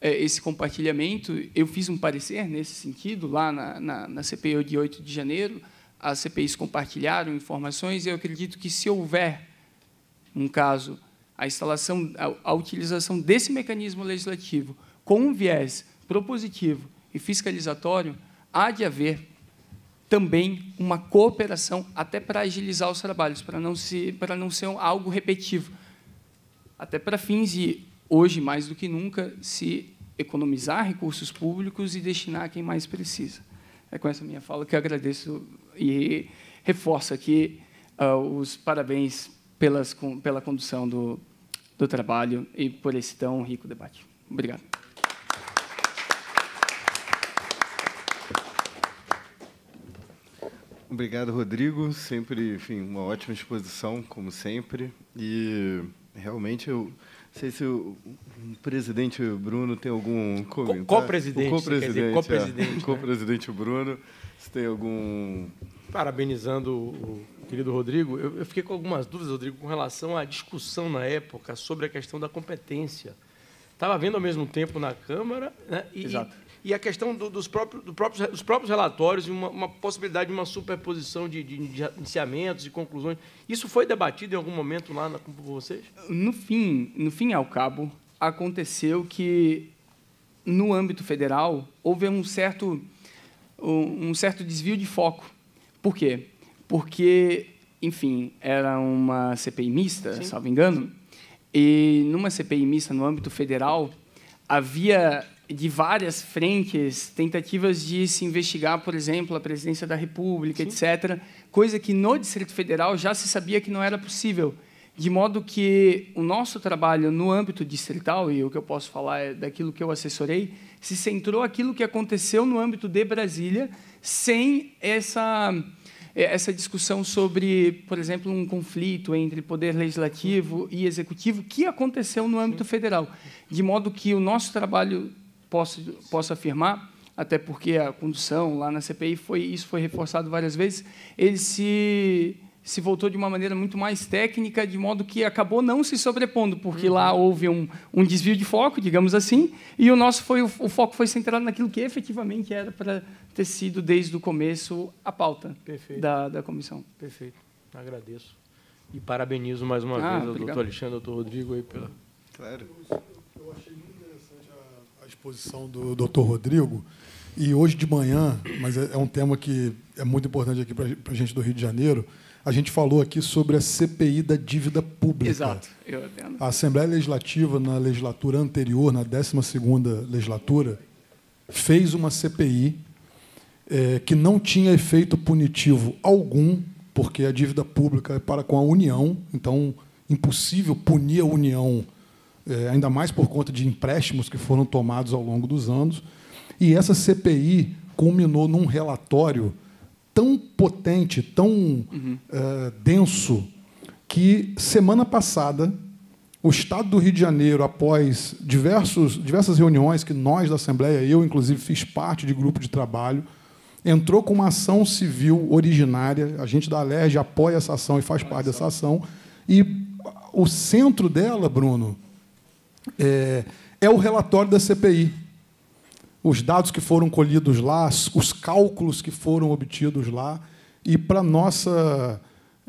Speaker 5: é, esse compartilhamento. Eu fiz um parecer nesse sentido, lá na, na, na CPI de 8 de janeiro. As CPIs compartilharam informações e eu acredito que, se houver um caso, a instalação, a, a utilização desse mecanismo legislativo com um viés propositivo e fiscalizatório, há de haver também uma cooperação até para agilizar os trabalhos, para não, para não ser algo repetitivo. Até para fins de, hoje, mais do que nunca, se economizar recursos públicos e destinar a quem mais precisa. É com essa minha fala que agradeço e reforço aqui uh, os parabéns pelas, com, pela condução do, do trabalho e por esse tão rico debate. Obrigado.
Speaker 2: Obrigado, Rodrigo. Sempre, enfim, uma ótima exposição, como sempre. E realmente eu não sei se o, presidente Bruno tem algum comentário.
Speaker 4: Co-presidente,
Speaker 2: co-presidente,
Speaker 4: co-presidente,
Speaker 2: é, co-presidente Bruno, se tem algum
Speaker 4: parabenizando o querido Rodrigo, eu, eu, fiquei com algumas dúvidas, Rodrigo, com relação à discussão na época sobre a questão da competência. Estava vendo ao mesmo tempo na Câmara, né, e,
Speaker 5: Exato
Speaker 4: e a questão do, dos, próprios, do próprios, dos próprios relatórios e uma, uma, possibilidade de uma superposição de, de, de iniciamentos e conclusões. Isso foi debatido em algum momento lá na, com vocês?
Speaker 5: No fim, no fim ao cabo, aconteceu que no âmbito federal houve um certo um, um certo desvio de foco. Por quê? Porque, enfim, era uma CPI mista, Sim. salvo engano, e numa CPI mista no âmbito federal havia de várias frentes, tentativas de se investigar, por exemplo, a presidência da República, Sim. etc., coisa que no Distrito Federal já se sabia que não era possível. De modo que o nosso trabalho no âmbito distrital, e o que eu posso falar é daquilo que eu assessorei, se centrou aquilo que aconteceu no âmbito de Brasília, sem essa essa discussão sobre, por exemplo, um conflito entre poder legislativo e executivo que aconteceu no âmbito federal, de modo que o nosso trabalho posso, posso afirmar, até porque a condução lá na CPI foi isso foi reforçado várias vezes, ele se se voltou de uma maneira muito mais técnica, de modo que acabou não se sobrepondo, porque uhum. lá houve um, um desvio de foco, digamos assim, e o nosso foi o, o foco foi centrado naquilo que efetivamente era para ter sido desde o começo a pauta da, da comissão.
Speaker 4: Perfeito. Agradeço. E parabenizo mais uma ah, vez ao doutor Alexandre e doutor Rodrigo aí pela.
Speaker 2: Claro
Speaker 6: exposição do Dr. Rodrigo. E hoje de manhã, mas é, é um tema que é muito importante aqui para a gente do Rio de Janeiro, a gente falou aqui sobre a CPI da dívida pública.
Speaker 5: Exato.
Speaker 6: A Assembleia Legislativa, na legislatura anterior, na 12ª legislatura, fez uma CPI é, que não tinha efeito punitivo algum, porque a dívida pública é para com a União, então impossível punir a União ainda mais por conta de empréstimos que foram tomados ao longo dos anos. E essa CPI culminou num relatório tão potente, tão uhum. é, denso, que semana passada o Estado do Rio de Janeiro, após diversos, diversas reuniões que nós da Assembleia, eu inclusive fiz parte de grupo de trabalho, entrou com uma ação civil originária. A gente da Alerj apoia essa ação e faz parte dessa ação. E o centro dela, Bruno, é, é o relatório da CPI. Os dados que foram colhidos lá, os cálculos que foram obtidos lá, e, para nossa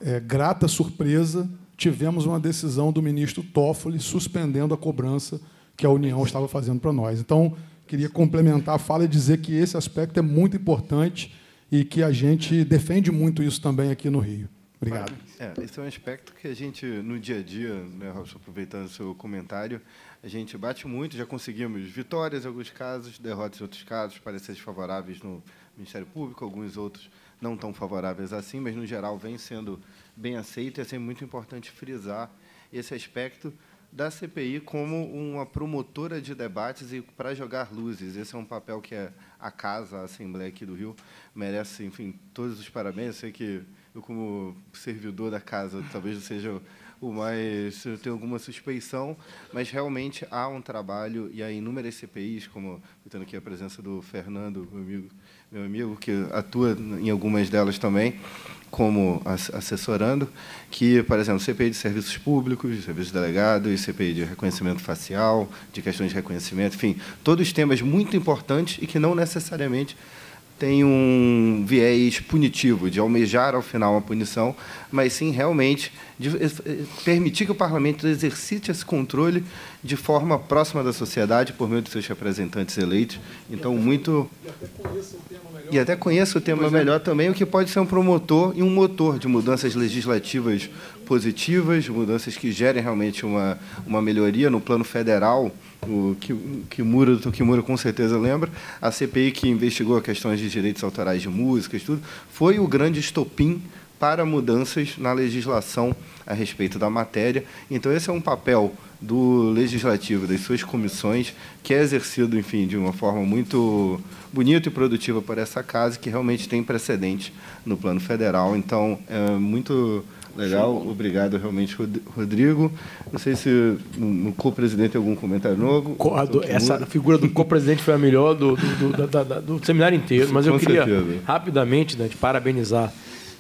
Speaker 6: é, grata surpresa, tivemos uma decisão do ministro Toffoli suspendendo a cobrança que a União estava fazendo para nós. Então, queria complementar a fala e dizer que esse aspecto é muito importante e que a gente defende muito isso também aqui no Rio. Obrigado.
Speaker 2: É, esse é um aspecto que a gente, no dia a dia, né, Robson, aproveitando o seu comentário, a gente bate muito, já conseguimos vitórias em alguns casos, derrotas em outros casos, pareceres favoráveis no Ministério Público, alguns outros não tão favoráveis assim, mas, no geral, vem sendo bem aceito e é sempre muito importante frisar esse aspecto da CPI como uma promotora de debates e para jogar luzes. Esse é um papel que a casa, a Assembleia aqui do Rio, merece, enfim, todos os parabéns. Eu sei que eu, como servidor da casa, talvez seja o mais. Eu tenho alguma suspeição, mas realmente há um trabalho, e há inúmeras CPIs, como tendo aqui a presença do Fernando, meu amigo, meu amigo que atua em algumas delas também, como assessorando, que, por exemplo, CPI de serviços públicos, serviços delegados, CPI de reconhecimento facial, de questões de reconhecimento, enfim, todos temas muito importantes e que não necessariamente têm um viés punitivo, de almejar ao final uma punição, mas sim realmente de eh, permitir que o parlamento exercite esse controle de forma próxima da sociedade por meio de seus representantes eleitos. Então, muito. E até conheça o tema melhor também, o que pode ser um promotor e um motor de mudanças legislativas positivas, mudanças que gerem realmente uma, uma melhoria no plano federal. O que, que Mura, o que Mura com certeza lembra, a CPI que investigou questões de direitos autorais de músicas, tudo, foi o grande estopim para mudanças na legislação a respeito da matéria. Então, esse é um papel do legislativo, das suas comissões, que é exercido, enfim, de uma forma muito bonita e produtiva por essa casa, que realmente tem precedente no plano federal. Então, é muito legal. Obrigado, realmente, Rodrigo. Não sei se no co-presidente tem algum comentário novo.
Speaker 4: Essa figura do co-presidente foi a melhor do, do, do, do, do seminário inteiro, mas eu queria certeza. rapidamente, Dante, parabenizar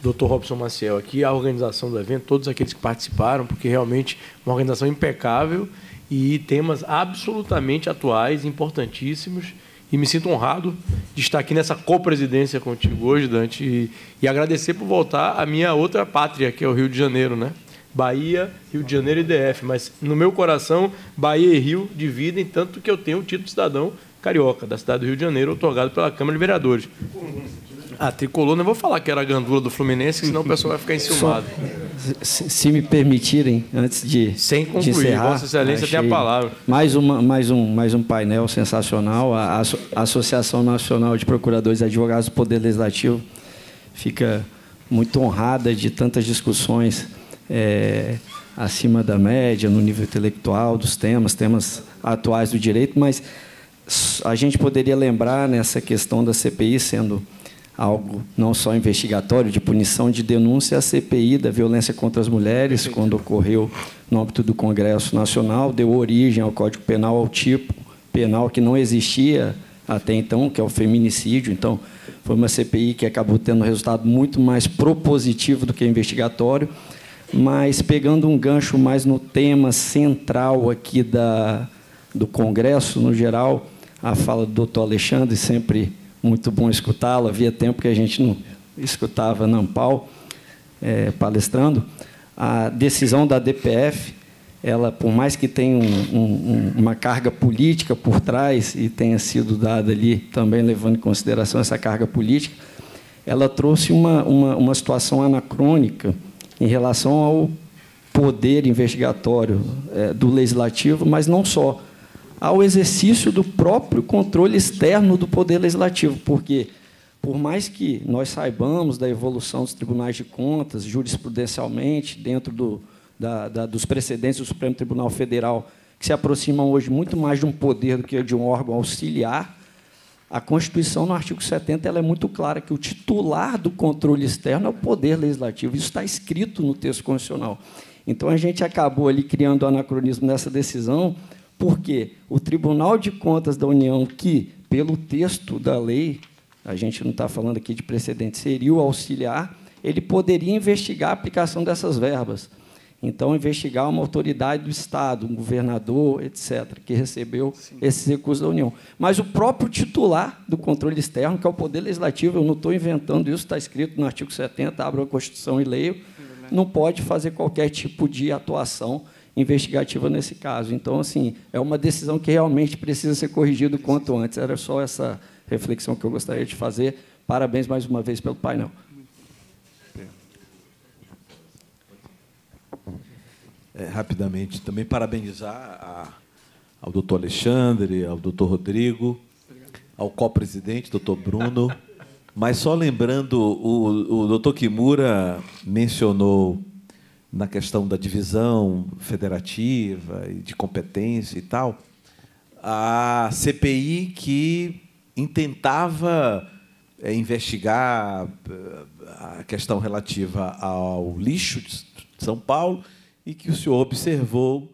Speaker 4: Dr. Robson Maciel aqui, a organização do evento, todos aqueles que participaram, porque realmente uma organização impecável e temas absolutamente atuais, importantíssimos. E me sinto honrado de estar aqui nessa co-presidência contigo hoje, Dante, e, e, agradecer por voltar à minha outra pátria, que é o Rio de Janeiro, né? Bahia, Rio de Janeiro e DF, mas no meu coração, Bahia e Rio dividem, tanto que eu tenho o título de cidadão carioca, da cidade do Rio de Janeiro, otorgado pela Câmara de Vereadores. A tricolor, não vou falar que era a gandula do Fluminense, senão o pessoal vai ficar enciumado.
Speaker 7: Se, se, me permitirem, antes de,
Speaker 4: Sem concluir,
Speaker 7: de encerrar,
Speaker 4: Vossa Excelência tem a palavra.
Speaker 7: Mais, uma, mais, um, mais um painel sensacional. A, a Associação Nacional de Procuradores e Advogados do Poder Legislativo fica muito honrada de tantas discussões é, acima da média, no nível intelectual dos temas, temas atuais do direito, mas a gente poderia lembrar nessa questão da CPI sendo algo não só investigatório, de punição de denúncia, a CPI da violência contra as mulheres, quando ocorreu no âmbito do Congresso Nacional, deu origem ao Código Penal, ao tipo penal que não existia até então, que é o feminicídio. Então, foi uma CPI que acabou tendo um resultado muito mais propositivo do que investigatório, mas pegando um gancho mais no tema central aqui da, do Congresso, no geral, a fala do doutor Alexandre, sempre muito bom escutá-lo. Havia tempo que a gente não escutava Nampal é, palestrando. A decisão da DPF, ela, por mais que tenha um, um, uma carga política por trás e tenha sido dada ali também levando em consideração essa carga política, ela trouxe uma, uma, uma situação anacrônica em relação ao poder investigatório é, do legislativo, mas não só ao exercício do próprio controle externo do Poder Legislativo, porque, por mais que nós saibamos da evolução dos tribunais de contas, jurisprudencialmente, dentro do, da, da, dos precedentes do Supremo Tribunal Federal, que se aproximam hoje muito mais de um poder do que de um órgão auxiliar, a Constituição, no artigo 70, ela é muito clara que o titular do controle externo é o Poder Legislativo. Isso está escrito no texto constitucional. Então, a gente acabou ali criando o anacronismo nessa decisão, porque o Tribunal de Contas da União, que, pelo texto da lei, a gente não está falando aqui de precedente, seria o auxiliar, ele poderia investigar a aplicação dessas verbas. Então, investigar uma autoridade do Estado, um governador, etc., que recebeu Sim. esses recursos da União. Mas o próprio titular do controle externo, que é o Poder Legislativo, eu não estou inventando isso, está escrito no artigo 70, abro a Constituição e leio, não pode fazer qualquer tipo de atuação investigativa nesse caso. Então, assim, é uma decisão que realmente precisa ser corrigida o quanto antes. Era só essa reflexão que eu gostaria de fazer. Parabéns mais uma vez pelo painel.
Speaker 8: É, rapidamente, também parabenizar a, ao doutor Alexandre, ao doutor Rodrigo, ao co-presidente, doutor Bruno. Mas só lembrando, o, o doutor Kimura mencionou na questão da divisão federativa e de competência e tal, a CPI que intentava é, investigar eh, a questão relativa ao lixo de São Paulo e que o senhor observou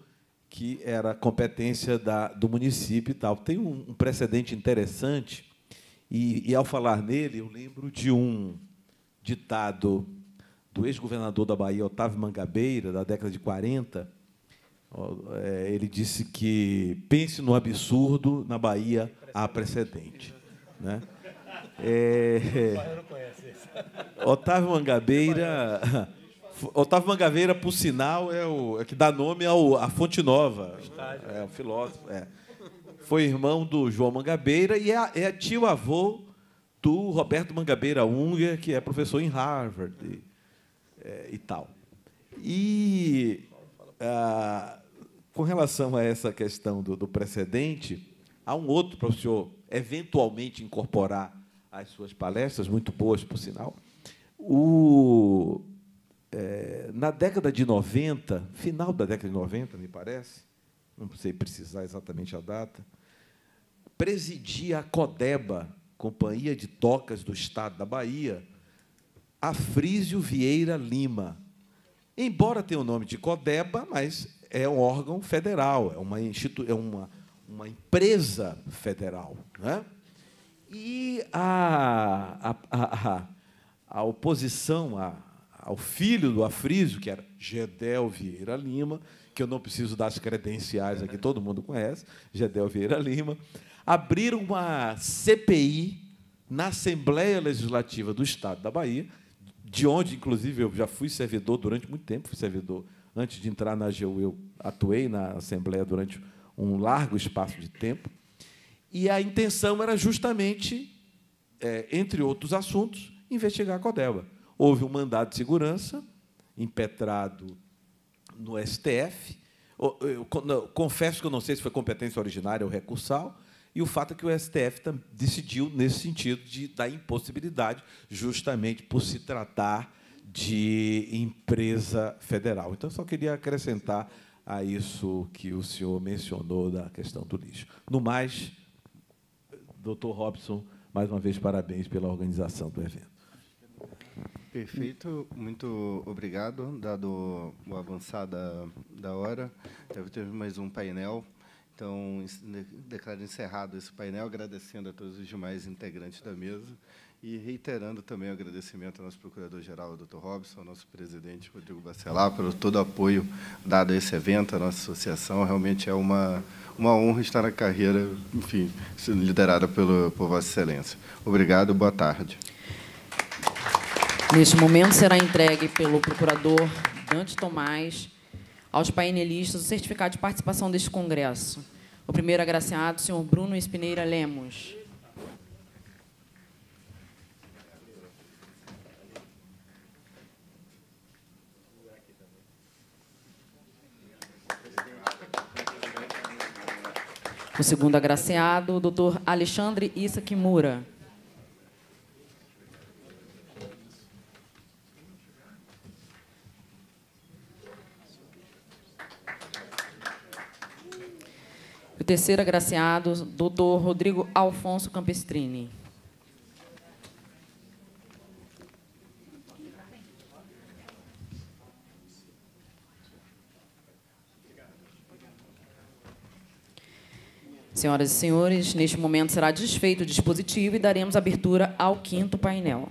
Speaker 8: que era competência da, do município e tal. Tem um, um precedente interessante, e, e, ao falar nele, eu lembro de um ditado do ex-governador da Bahia, Otávio Mangabeira, da década de 40. É, ele disse que pense no absurdo, na Bahia há precedente. Né? É, Otávio Mangabeira (laughs) Otávio Mangabeira, por sinal, é o é que dá nome ao, à Fonte Nova. É, o filósofo. É. Foi irmão do João Mangabeira e é, é tio-avô do Roberto Mangabeira Unger, que é professor em Harvard é, e tal. E, ah, com relação a essa questão do, do precedente, há um outro para o senhor eventualmente incorporar às suas palestras, muito boas, por sinal. O, é, na década de 90, final da década de 90, me parece, não sei precisar exatamente a data, presidia a Codeba, Companhia de Docas do Estado da Bahia, Afrísio Vieira Lima. Embora tenha o nome de Codeba, mas é um órgão federal, é uma, institu é uma, uma empresa federal. Né? E a, a, a, a oposição, a, ao filho do Afrísio, que era Gedel Vieira Lima, que eu não preciso dar as credenciais aqui, todo mundo conhece, Gedel Vieira Lima, abriram uma CPI na Assembleia Legislativa do Estado da Bahia, de onde, inclusive, eu já fui servidor durante muito tempo, fui servidor. Antes de entrar na AGU, eu atuei na Assembleia durante um largo espaço de tempo, e a intenção era justamente, é, entre outros assuntos, investigar a Codeba houve um mandado de segurança impetrado no STF. Eu confesso que eu não sei se foi competência originária ou recursal, e o fato é que o STF decidiu nesse sentido de da impossibilidade, justamente por se tratar de empresa federal. Então, só queria acrescentar a isso que o senhor mencionou da questão do lixo. No mais, doutor Robson, mais uma vez, parabéns pela organização do evento.
Speaker 2: Perfeito, muito obrigado. Dado o avançar da, da hora, deve ter mais um painel. Então, declaro encerrado esse painel, agradecendo a todos os demais integrantes da mesa e reiterando também o agradecimento ao nosso procurador-geral, Dr. Robson, ao nosso presidente, Rodrigo Bacelar, por todo o apoio dado a esse evento, à nossa associação. Realmente é uma, uma honra estar na carreira, enfim, liderada pelo, por Vossa Excelência. Obrigado, boa tarde.
Speaker 1: Neste momento será entregue pelo procurador Dante Tomás aos painelistas o certificado de participação deste congresso. O primeiro agraciado, senhor Bruno Espineira Lemos. O segundo agraciado, o doutor Alexandre Issa Kimura. Terceiro agraciado, doutor Rodrigo Alfonso Campestrini. Senhoras e senhores, neste momento será desfeito o dispositivo e daremos abertura ao quinto painel.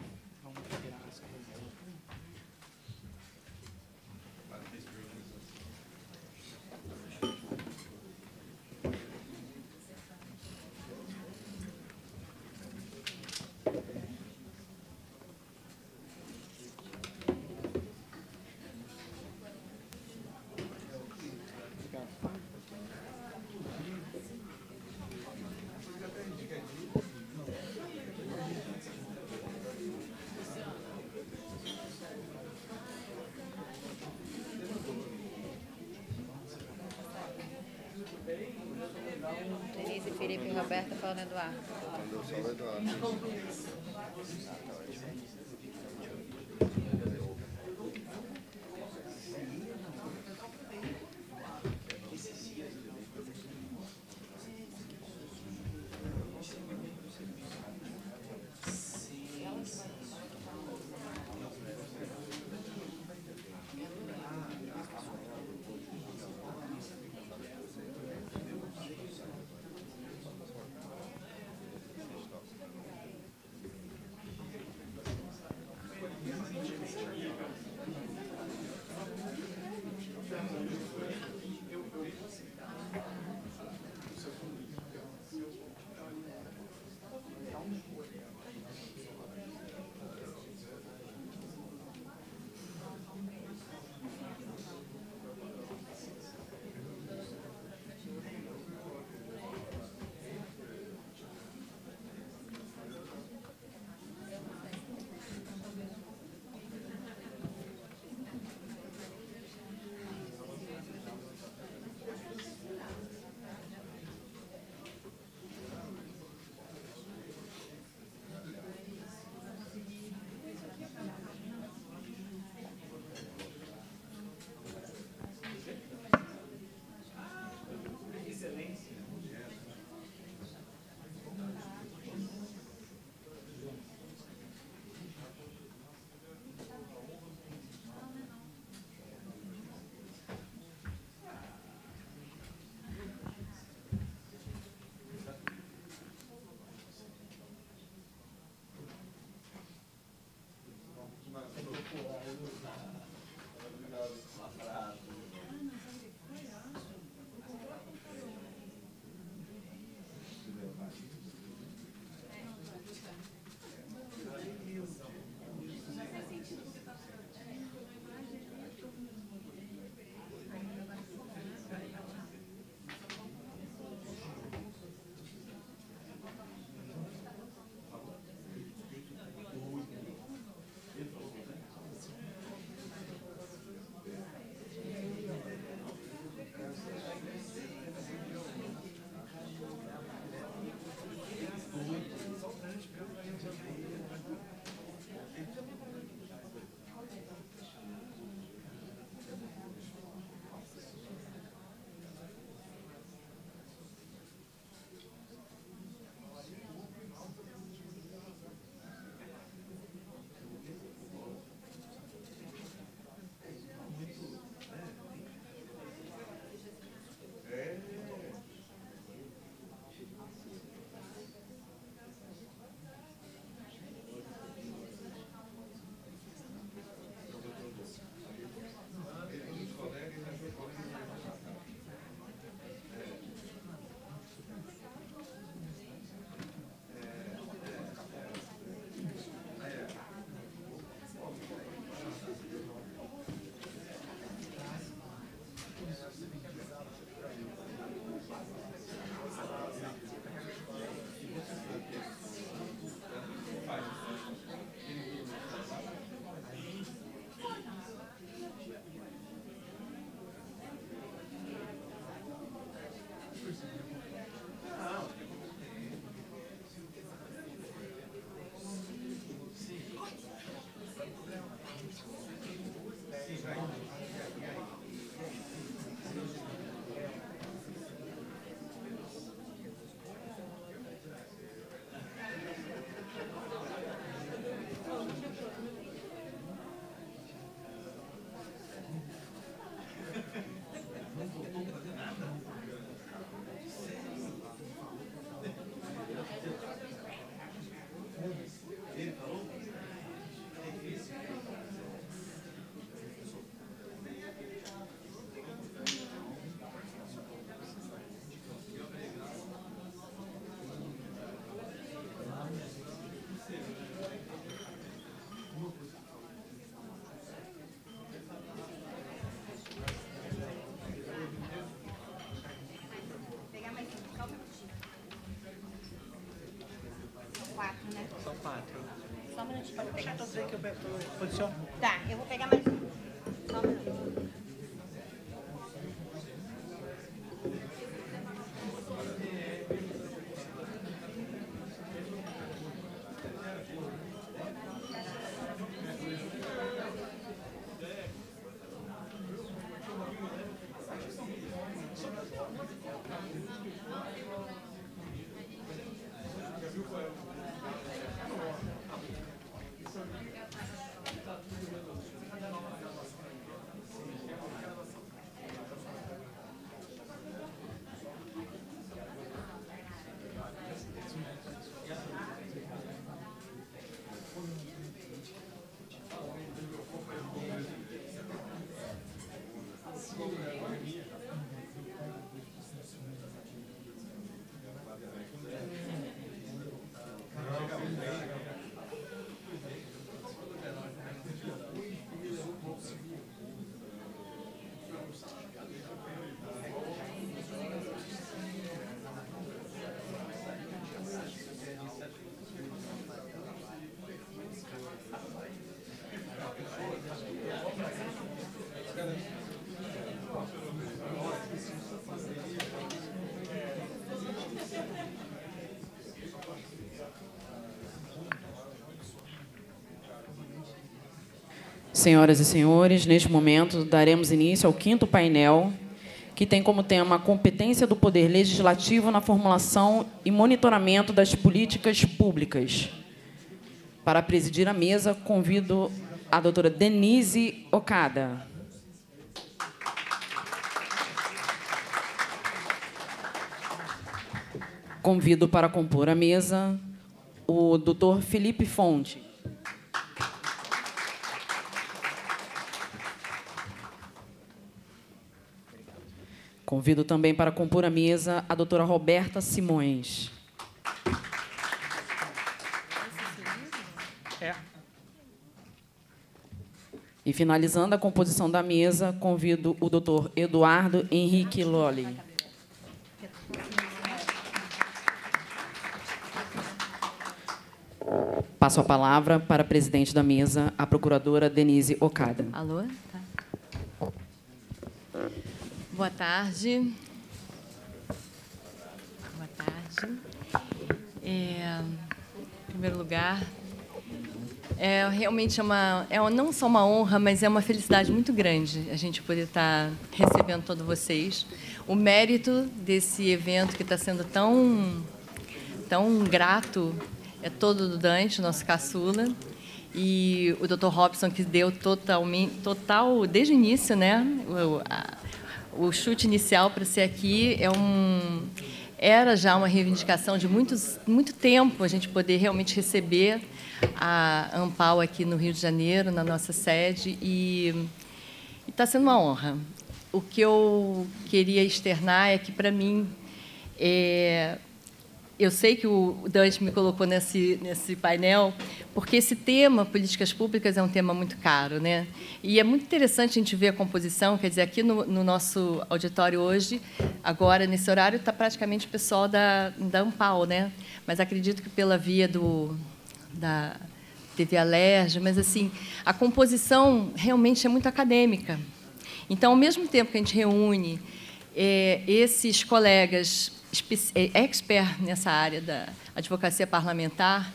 Speaker 9: Pode que eu.
Speaker 10: Tá, eu vou pegar mais
Speaker 1: Senhoras e senhores, neste momento daremos início ao quinto painel, que tem como tema a competência do Poder Legislativo na formulação e monitoramento das políticas públicas. Para presidir a mesa, convido a doutora Denise Okada. Convido para compor a mesa o doutor Felipe Fonte. Convido também para compor a mesa a doutora Roberta Simões.
Speaker 4: É.
Speaker 1: E finalizando a composição da mesa, convido o doutor Eduardo Henrique Lolli. Passo a palavra para a presidente da mesa, a procuradora Denise Okada.
Speaker 11: Alô? Tá. Boa tarde. Boa tarde. É, em primeiro lugar, é realmente uma, é não só uma honra, mas é uma felicidade muito grande a gente poder estar recebendo todos vocês. O mérito desse evento que está sendo tão, tão grato é todo do Dante, nosso caçula, e o Dr. Robson que deu totalmente, total desde o início, né? A, o chute inicial para ser aqui é um era já uma reivindicação de muitos, muito tempo a gente poder realmente receber a Ampau aqui no Rio de Janeiro, na nossa sede, e está sendo uma honra. O que eu queria externar é que, para mim, é, eu sei que o Dante me colocou nesse, nesse painel, porque esse tema, políticas públicas, é um tema muito caro. Né? E é muito interessante a gente ver a composição, quer dizer, aqui no, no nosso auditório hoje, agora, nesse horário, está praticamente o pessoal da, da Ampau, né? mas acredito que pela via do, da TV Alerj, mas assim, a composição realmente é muito acadêmica. Então, ao mesmo tempo que a gente reúne é, esses colegas expert nessa área da advocacia parlamentar,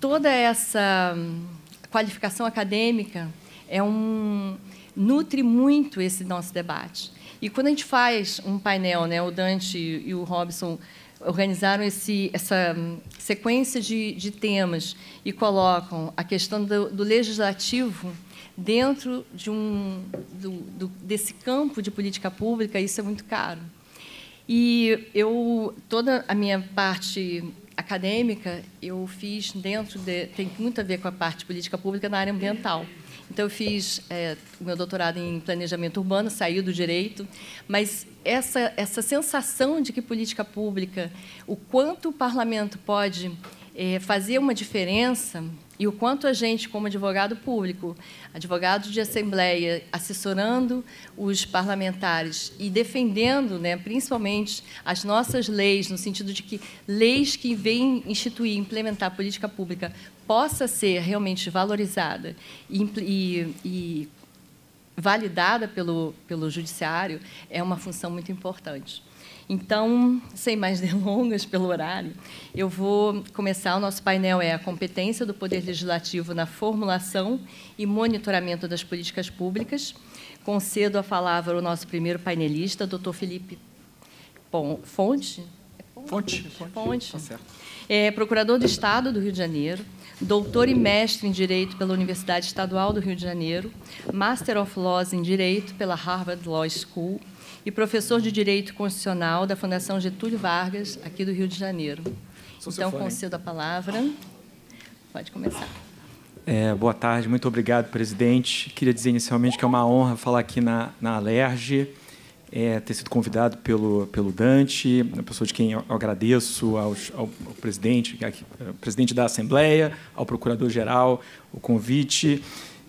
Speaker 11: toda essa hum, qualificação acadêmica é um nutre muito esse nosso debate. E quando a gente faz um painel, né, o Dante e o Robson organizaram esse, essa hum, sequência de, de, temas e colocam a questão do, do legislativo dentro de um, do, do, desse campo de política pública, isso é muito caro. E eu toda a minha parte acadêmica eu fiz dentro de tem muito a ver com a parte política pública na área ambiental. Então eu fiz é, o meu doutorado em planejamento urbano, saí do direito, mas essa essa sensação de que política pública, o quanto o parlamento pode é, fazer uma diferença e o quanto a gente, como advogado público, advogado de assembleia, assessorando os parlamentares e defendendo, né, principalmente, as nossas leis, no sentido de que leis que vêm instituir, implementar política pública, possa ser realmente valorizada e, e, e validada pelo, pelo judiciário, é uma função muito importante. Então, sem mais (laughs) delongas pelo horário, eu vou começar. O nosso painel é a competência do Poder Legislativo na formulação e monitoramento das políticas públicas. Concedo a palavra ao nosso primeiro painelista, doutor Felipe Fonte.
Speaker 12: Fonte.
Speaker 11: Fonte. Tá é procurador do Estado do Rio de Janeiro, doutor e mestre em Direito pela Universidade Estadual do Rio de Janeiro, Master of Laws em Direito pela Harvard Law School e professor de Direito Constitucional da Fundação Getúlio Vargas, aqui do Rio de Janeiro. Sou então, concedo a palavra. Pode começar.
Speaker 12: É, boa tarde, muito obrigado, presidente. Queria dizer inicialmente que é uma honra falar aqui na, na Alerj, é, ter sido convidado pelo, pelo Dante, uma pessoa de quem eu agradeço aos, ao, ao presidente, ao presidente da Assembleia, ao procurador-geral, o convite.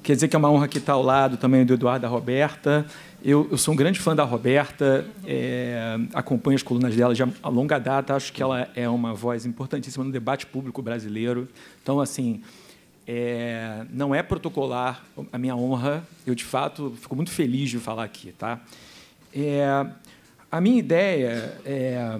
Speaker 12: Quer dizer que é uma honra aqui estar ao lado também do Eduardo da Roberta. Eu, eu, sou um grande fã da Roberta, é, acompanho as colunas dela de a longa data, acho que ela é uma voz importantíssima no debate público brasileiro. Então, assim, é, não é protocolar a minha honra, eu, de fato, fico muito feliz de falar aqui. Tá? É, a minha ideia é,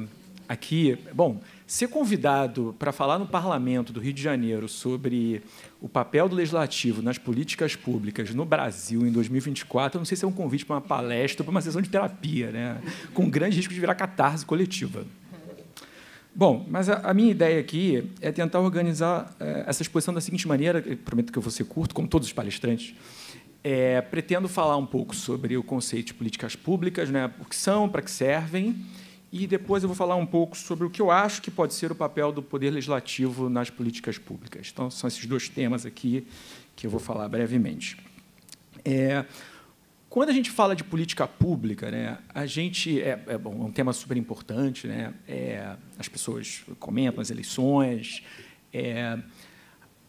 Speaker 12: aqui, bom, ser convidado para falar no Parlamento do Rio de Janeiro sobre o papel do legislativo nas políticas públicas no Brasil em 2024, eu não sei se é um convite para uma palestra ou para uma sessão de terapia, né? com grande risco de virar catarse coletiva. Bom, mas a, a minha ideia aqui é tentar organizar é, essa exposição da seguinte maneira, prometo que eu vou ser curto, como todos os palestrantes, é, pretendo falar um pouco sobre o conceito de políticas públicas, né, o que são, para que servem, e depois eu vou falar um pouco sobre o que eu acho que pode ser o papel do Poder Legislativo nas políticas públicas. Então, são esses dois temas aqui que eu vou falar brevemente. É, quando a gente fala de política pública, né, a gente é, é, bom, é um tema super importante, né, é, as pessoas comentam as eleições, é,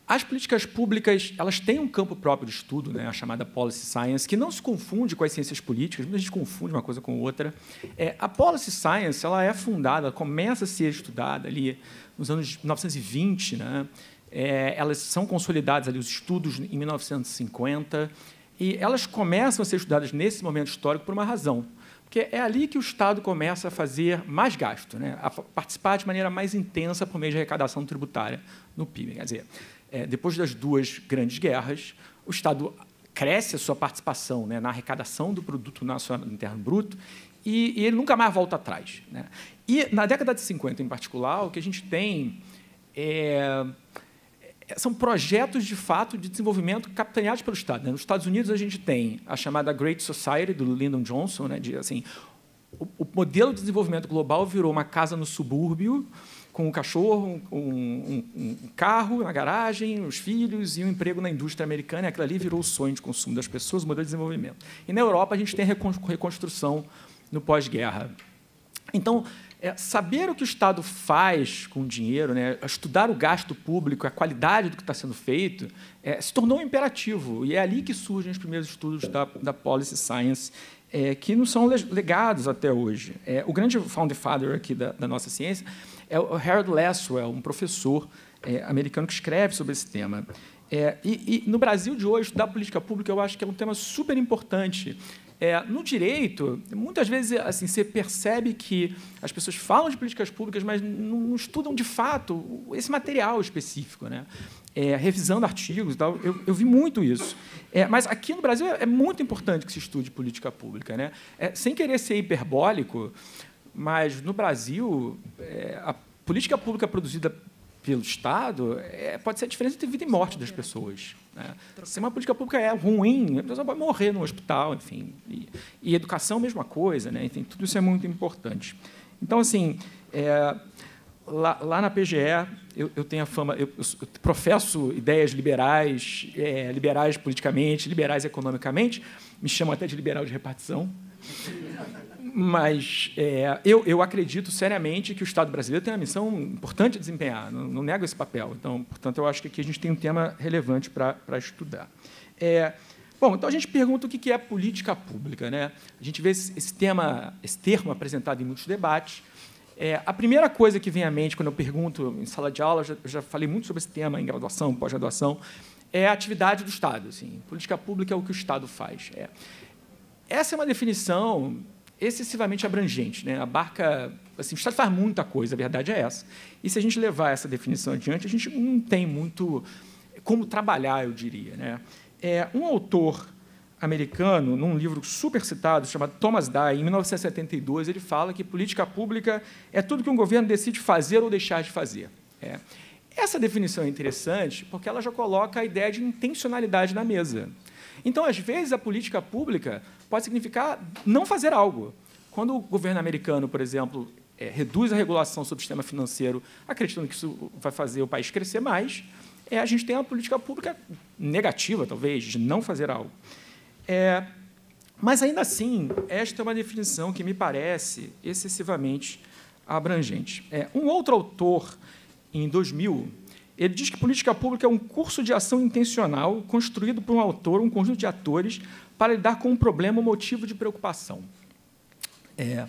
Speaker 12: as políticas públicas elas têm um campo próprio de estudo, né, a chamada policy science, que não se confunde com as ciências políticas, muita gente confunde uma coisa com outra. É, a policy science ela é fundada, começa a ser estudada ali nos anos 1920, né, é, elas são consolidadas ali os estudos em 1950 e elas começam a ser estudadas nesse momento histórico por uma razão, porque é ali que o Estado começa a fazer mais gasto, né, a participar de maneira mais intensa por meio de arrecadação tributária no PIB. Quer dizer, é, depois das duas grandes guerras, o Estado cresce a sua participação né, na arrecadação do produto nacional interno bruto e, e, ele nunca mais volta atrás. Né? E na década de 50, em particular, o que a gente tem é, são projetos de fato de desenvolvimento capitaneados pelo Estado. Né? Nos Estados Unidos a gente tem a chamada Great Society do Lyndon Johnson, né, de assim, o, o modelo de desenvolvimento global virou uma casa no subúrbio com um cachorro, um, um, um, carro na garagem, os filhos e um emprego na indústria americana. E aquilo ali virou o sonho de consumo das pessoas, o modelo de desenvolvimento. E na Europa a gente tem a reconstrução no pós-guerra. Então, é, saber o que o Estado faz com o dinheiro, né, estudar o gasto público, a qualidade do que está sendo feito, é, se tornou um imperativo. E é ali que surgem os primeiros estudos da, da policy science, é, que não são legados até hoje. É, o grande founder father aqui da, da nossa ciência é o Harold Lasswell, um professor é, americano que escreve sobre esse tema. É, e, e, no Brasil de hoje, estudar política pública, eu acho que é um tema super importante. É, no direito, muitas vezes assim, você percebe que as pessoas falam de políticas públicas, mas não, não estudam de fato esse material específico. Né? É, revisando artigos tal, eu, eu vi muito isso. É, mas aqui no Brasil é, é muito importante que se estude política pública. Né? É, sem querer ser hiperbólico, mas, no Brasil, é, a política pública produzida pelo Estado é, pode ser a diferença entre vida e morte das pessoas. Né? Se uma política pública é ruim, a pessoa vai morrer no hospital, enfim. E, e educação, mesma coisa. Né? Enfim, tudo isso é muito importante. Então, assim, é, lá, lá, na PGE, eu, eu tenho a fama, eu, eu professo ideias liberais, é, liberais politicamente, liberais economicamente, me chamam até de liberal de repartição. Mas é, eu, eu acredito seriamente que o Estado brasileiro tem uma missão importante a desempenhar, não, não nego esse papel. Então, portanto, eu acho que aqui a gente tem um tema relevante para estudar. É, bom, então a gente pergunta o que é política pública. Né? A gente vê esse, esse tema, esse termo apresentado em muitos debates. É, a primeira coisa que vem à mente quando eu pergunto em sala de aula, eu já, eu já falei muito sobre esse tema em graduação, pós-graduação, é a atividade do Estado. Assim. Política pública é o que o Estado faz. É. Essa é uma definição excessivamente abrangente, né? abarca. Assim, o Estado faz muita coisa, a verdade é essa. E se a gente levar essa definição adiante, a gente não tem muito como trabalhar, eu diria. Né? É, um autor americano, num livro super citado, chamado Thomas Dye, em 1972, ele fala que política pública é tudo que um governo decide fazer ou deixar de fazer. É. Essa definição é interessante porque ela já coloca a ideia de intencionalidade na mesa. Então, às vezes, a política pública pode significar não fazer algo. Quando o governo americano, por exemplo, é, reduz a regulação sobre o sistema financeiro, acreditando que isso vai fazer o país crescer mais, é, a gente tem uma política pública negativa, talvez, de não fazer algo. É, mas, ainda assim, esta é uma definição que me parece excessivamente abrangente. É, um outro autor, em 2000, ele diz que política pública é um curso de ação intencional construído por um autor, um conjunto de atores, para lidar com um problema ou motivo de preocupação. É,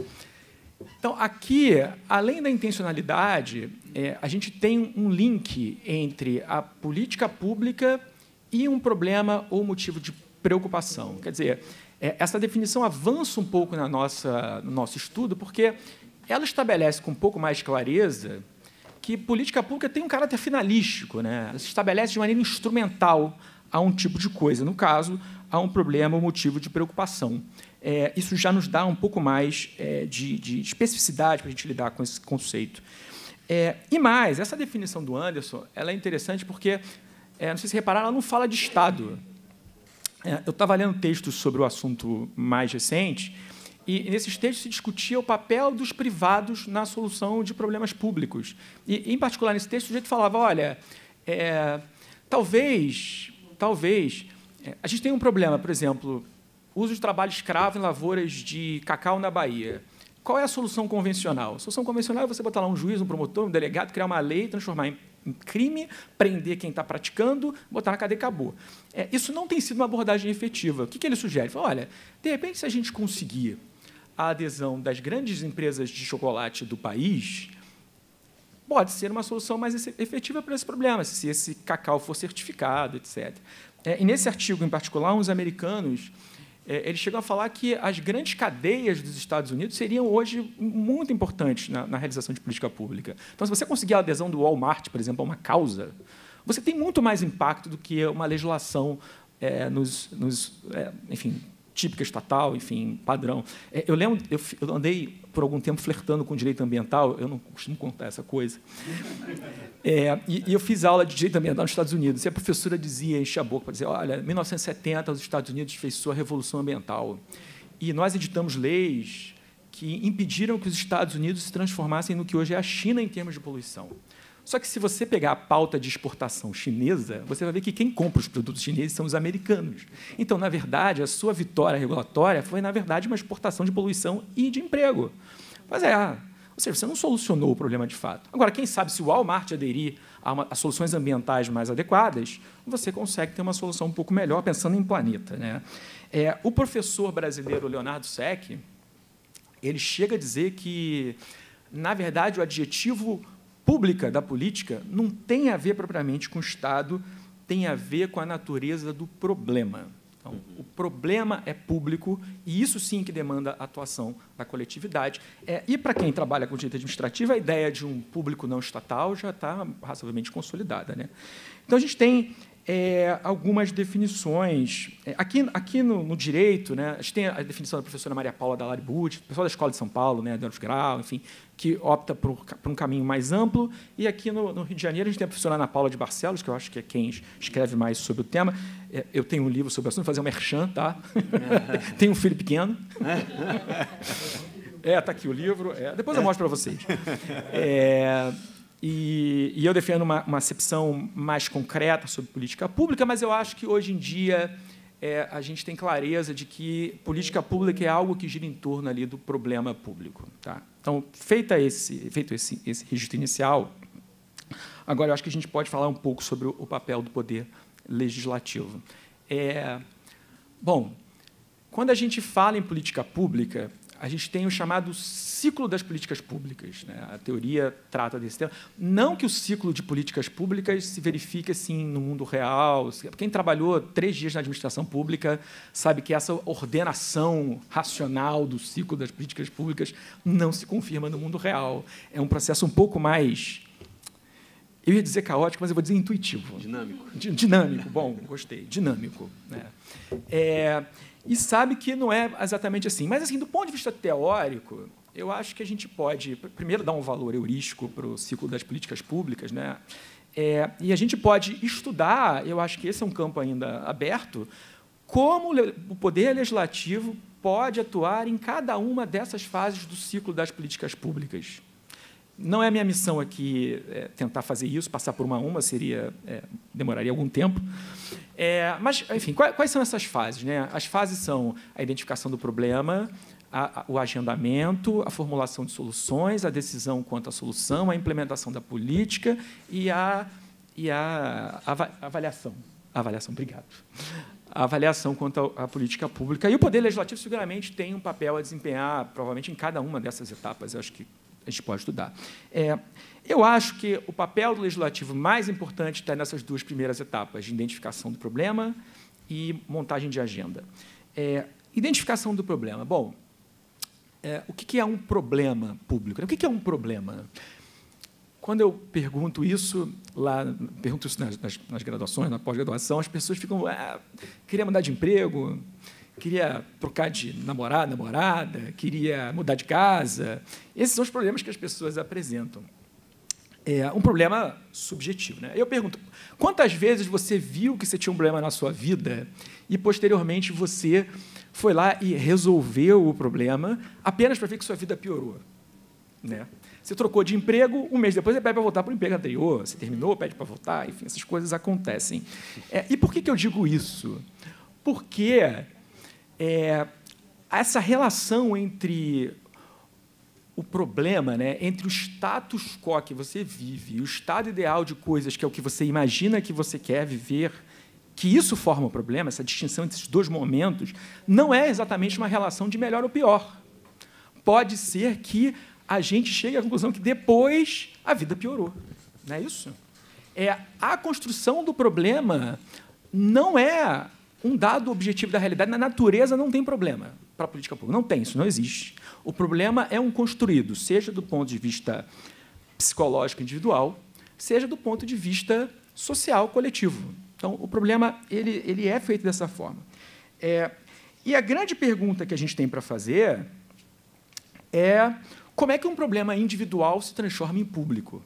Speaker 12: então, aqui, além da intencionalidade, é, a gente tem um link entre a política pública e um problema ou motivo de preocupação. Quer dizer, é, essa definição avança um pouco na nossa, no nosso estudo, porque ela estabelece com um pouco mais de clareza que política pública tem um caráter finalístico, né? se estabelece de maneira instrumental a um tipo de coisa. No caso, a um problema ou motivo de preocupação. É, isso já nos dá um pouco mais é, de, de, especificidade para a gente lidar com esse conceito. É, e mais, essa definição do Anderson ela é interessante porque, é, não sei se repararam, ela não fala de Estado. É, eu estava lendo textos sobre o assunto mais recente, e nesses textos se discutia o papel dos privados na solução de problemas públicos. E, em particular, nesse texto, o sujeito falava: olha, é, talvez, talvez é, a gente tem um problema, por exemplo, uso de trabalho escravo em lavouras de cacau na Bahia. Qual é a solução convencional? A solução convencional é você botar lá um juiz, um promotor, um delegado, criar uma lei, transformar em crime, prender quem está praticando, botar na cadeia e acabou. É, isso não tem sido uma abordagem efetiva. O que, que ele sugere? Ele fala, olha, de repente, se a gente conseguir a adesão das grandes empresas de chocolate do país, pode ser uma solução mais efetiva para esse problema, se esse cacau for certificado, etc. É, e nesse artigo, em particular, uns americanos é, eles chegam a falar que as grandes cadeias dos Estados Unidos seriam hoje muito importantes na, na, realização de política pública. Então, se você conseguir a adesão do Walmart, por exemplo, a uma causa, você tem muito mais impacto do que uma legislação é, nos, nos é, enfim, típica estatal, enfim, padrão. É, eu lembro, eu, eu, andei por algum tempo flertando com direito ambiental, eu não costumo contar essa coisa. É, e, e, eu fiz aula de direito ambiental nos Estados Unidos, e a professora dizia, enche a boca para dizer, olha, em 1970 os Estados Unidos fez sua revolução ambiental, e nós editamos leis que impediram que os Estados Unidos se transformassem no que hoje é a China em termos de poluição. Só que se você pegar a pauta de exportação chinesa, você vai ver que quem compra os produtos chineses são os americanos. Então, na verdade, a sua vitória regulatória foi, na verdade, uma exportação de poluição e de emprego. Mas é, ou seja, você não solucionou o problema de fato. Agora, quem sabe se o Walmart aderir a, uma, a soluções ambientais mais adequadas, você consegue ter uma solução um pouco melhor pensando em planeta. Né? É, o professor brasileiro Leonardo Sec, ele chega a dizer que, na verdade, o adjetivo pública da política não tem a ver propriamente com o Estado, tem a ver com a natureza do problema. Então, o problema é público e isso sim que demanda a atuação da coletividade. É, e para quem trabalha com direito administrativo, a ideia de um público não estatal já está razoavelmente consolidada. Né? Então, a gente tem é, algumas definições. É, aqui aqui no, no, direito, né, a gente tem a definição da professora Maria Paula Dalari Butti, pessoal da Escola de São Paulo, né, Deus Grau, enfim, que opta por, por, um caminho mais amplo. E aqui no, no, Rio de Janeiro, a gente tem a professora Ana Paula de Barcelos, que eu acho que é quem escreve mais sobre o tema. É, eu tenho um livro sobre o assunto, fazer um merchan, tá? (laughs) tenho um filho pequeno. (laughs) É, está aqui o livro. É, depois eu mostro para vocês. É, e, e eu defendo uma, uma acepção mais concreta sobre política pública, mas eu acho que hoje em dia é, a gente tem clareza de que política pública é algo que gira em torno ali do problema público. Tá? Então, feita esse, feito esse, esse registro inicial, agora eu acho que a gente pode falar um pouco sobre o, o papel do poder legislativo. É, bom, quando a gente fala em política pública, a gente tem o chamado ciclo das políticas públicas. Né? A teoria trata desse tema. Não que o ciclo de políticas públicas se verifique assim no mundo real. Quem trabalhou três dias na administração pública sabe que essa ordenação racional do ciclo das políticas públicas não se confirma no mundo real. É um processo um pouco mais eu ia dizer caótico, mas eu vou dizer intuitivo.
Speaker 13: Dinâmico.
Speaker 12: Dinâmico, bom, gostei. Dinâmico. Né? É, e sabe que não é exatamente assim. Mas, assim, do ponto de vista teórico, eu acho que a gente pode, primeiro, dar um valor heurístico para o ciclo das políticas públicas, né? É, e a gente pode estudar, eu acho que esse é um campo ainda aberto, como o poder legislativo pode atuar em cada uma dessas fases do ciclo das políticas públicas. Não é minha missão aqui é, tentar fazer isso, passar por uma a uma, seria é, demoraria algum tempo. É, mas, enfim, quais, quais, são essas fases? Né? As fases são a identificação do problema, a, a, o agendamento, a formulação de soluções, a decisão quanto à solução, a implementação da política e a, e a, a avaliação. Avaliação, obrigado. A avaliação quanto à política pública. E o Poder Legislativo, seguramente, tem um papel a desempenhar, provavelmente, em cada uma dessas etapas. Eu acho que a gente pode estudar. É, eu acho que o papel do legislativo mais importante está nessas duas primeiras etapas, de identificação do problema e montagem de agenda. É, identificação do problema. Bom, é, o que é um problema público? O que é um problema? Quando eu pergunto isso lá, pergunto isso nas, nas, nas graduações, na pós-graduação, as pessoas ficam, ah, queria mudar de emprego, queria trocar de namorado, namorada, queria mudar de casa. Esses são os problemas que as pessoas apresentam. É um problema subjetivo. Né? Eu pergunto, quantas vezes você viu que você tinha um problema na sua vida e, posteriormente, você foi lá e resolveu o problema apenas para ver que sua vida piorou? Né? Você trocou de emprego, um mês depois você pede para voltar para o emprego anterior, você terminou, pede para voltar, enfim, essas coisas acontecem. É, e por que, que eu digo isso? Porque é, essa relação entre o problema, né, entre o status quo que você vive e o estado ideal de coisas, que é o que você imagina que você quer viver, que isso forma o problema, essa distinção entre esses dois momentos, não é exatamente uma relação de melhor ou pior. Pode ser que a gente chegue à conclusão que depois a vida piorou. Não é isso? É, a construção do problema não é um dado objetivo da realidade. Na natureza não tem problema para a política pública. Não tem, isso não existe. O problema é um construído, seja do ponto de vista psicológico individual, seja do ponto de vista social coletivo. Então, o problema ele, ele é feito dessa forma. É, e a grande pergunta que a gente tem para fazer é como é que um problema individual se transforma em público?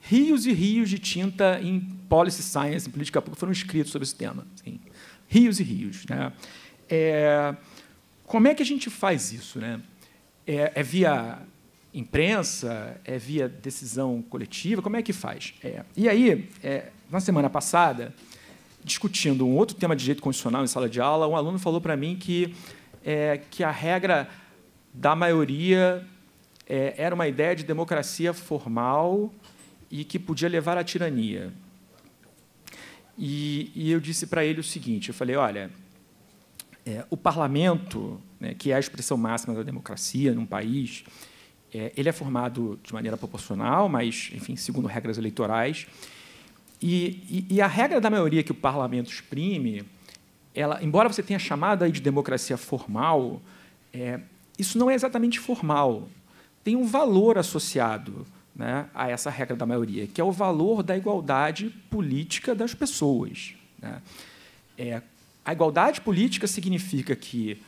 Speaker 12: Rios e rios de tinta em policy science, em política pública, foram escritos sobre esse tema. Sim. Rios e rios. Né? É, como é que a gente faz isso? Né? É, é, via imprensa? É via decisão coletiva? Como é que faz? É, e aí, é, na semana passada, discutindo um outro tema de direito constitucional em sala de aula, um aluno falou para mim que, é, que a regra da maioria é, era uma ideia de democracia formal e que podia levar à tirania. E, e eu disse para ele o seguinte: eu falei, olha, é, o parlamento, né, que é a expressão máxima da democracia num país, é, ele é formado de maneira proporcional, mas, enfim, segundo regras eleitorais. E, e, e, a regra da maioria que o parlamento exprime, ela, embora você tenha chamado aí de democracia formal, é, isso não é exatamente formal. Tem um valor associado né, a essa regra da maioria, que é o valor da igualdade política das pessoas. Né? É, a igualdade política significa que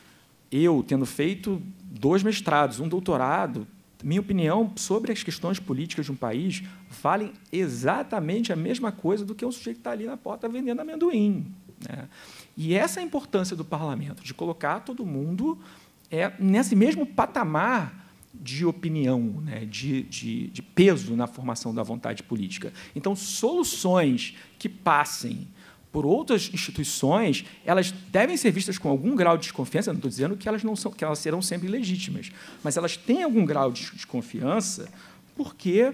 Speaker 12: eu, tendo feito dois mestrados, um doutorado, minha opinião sobre as questões políticas de um país valem exatamente a mesma coisa do que um sujeito que está ali na porta vendendo amendoim. Né? E essa é a importância do parlamento, de colocar todo mundo é, nesse mesmo patamar de opinião, né, de, de, de, peso na formação da vontade política. Então, soluções que passem por outras instituições, elas devem ser vistas com algum grau de desconfiança. Não estou dizendo que elas não são, que elas serão sempre legítimas, mas elas têm algum grau de desconfiança porque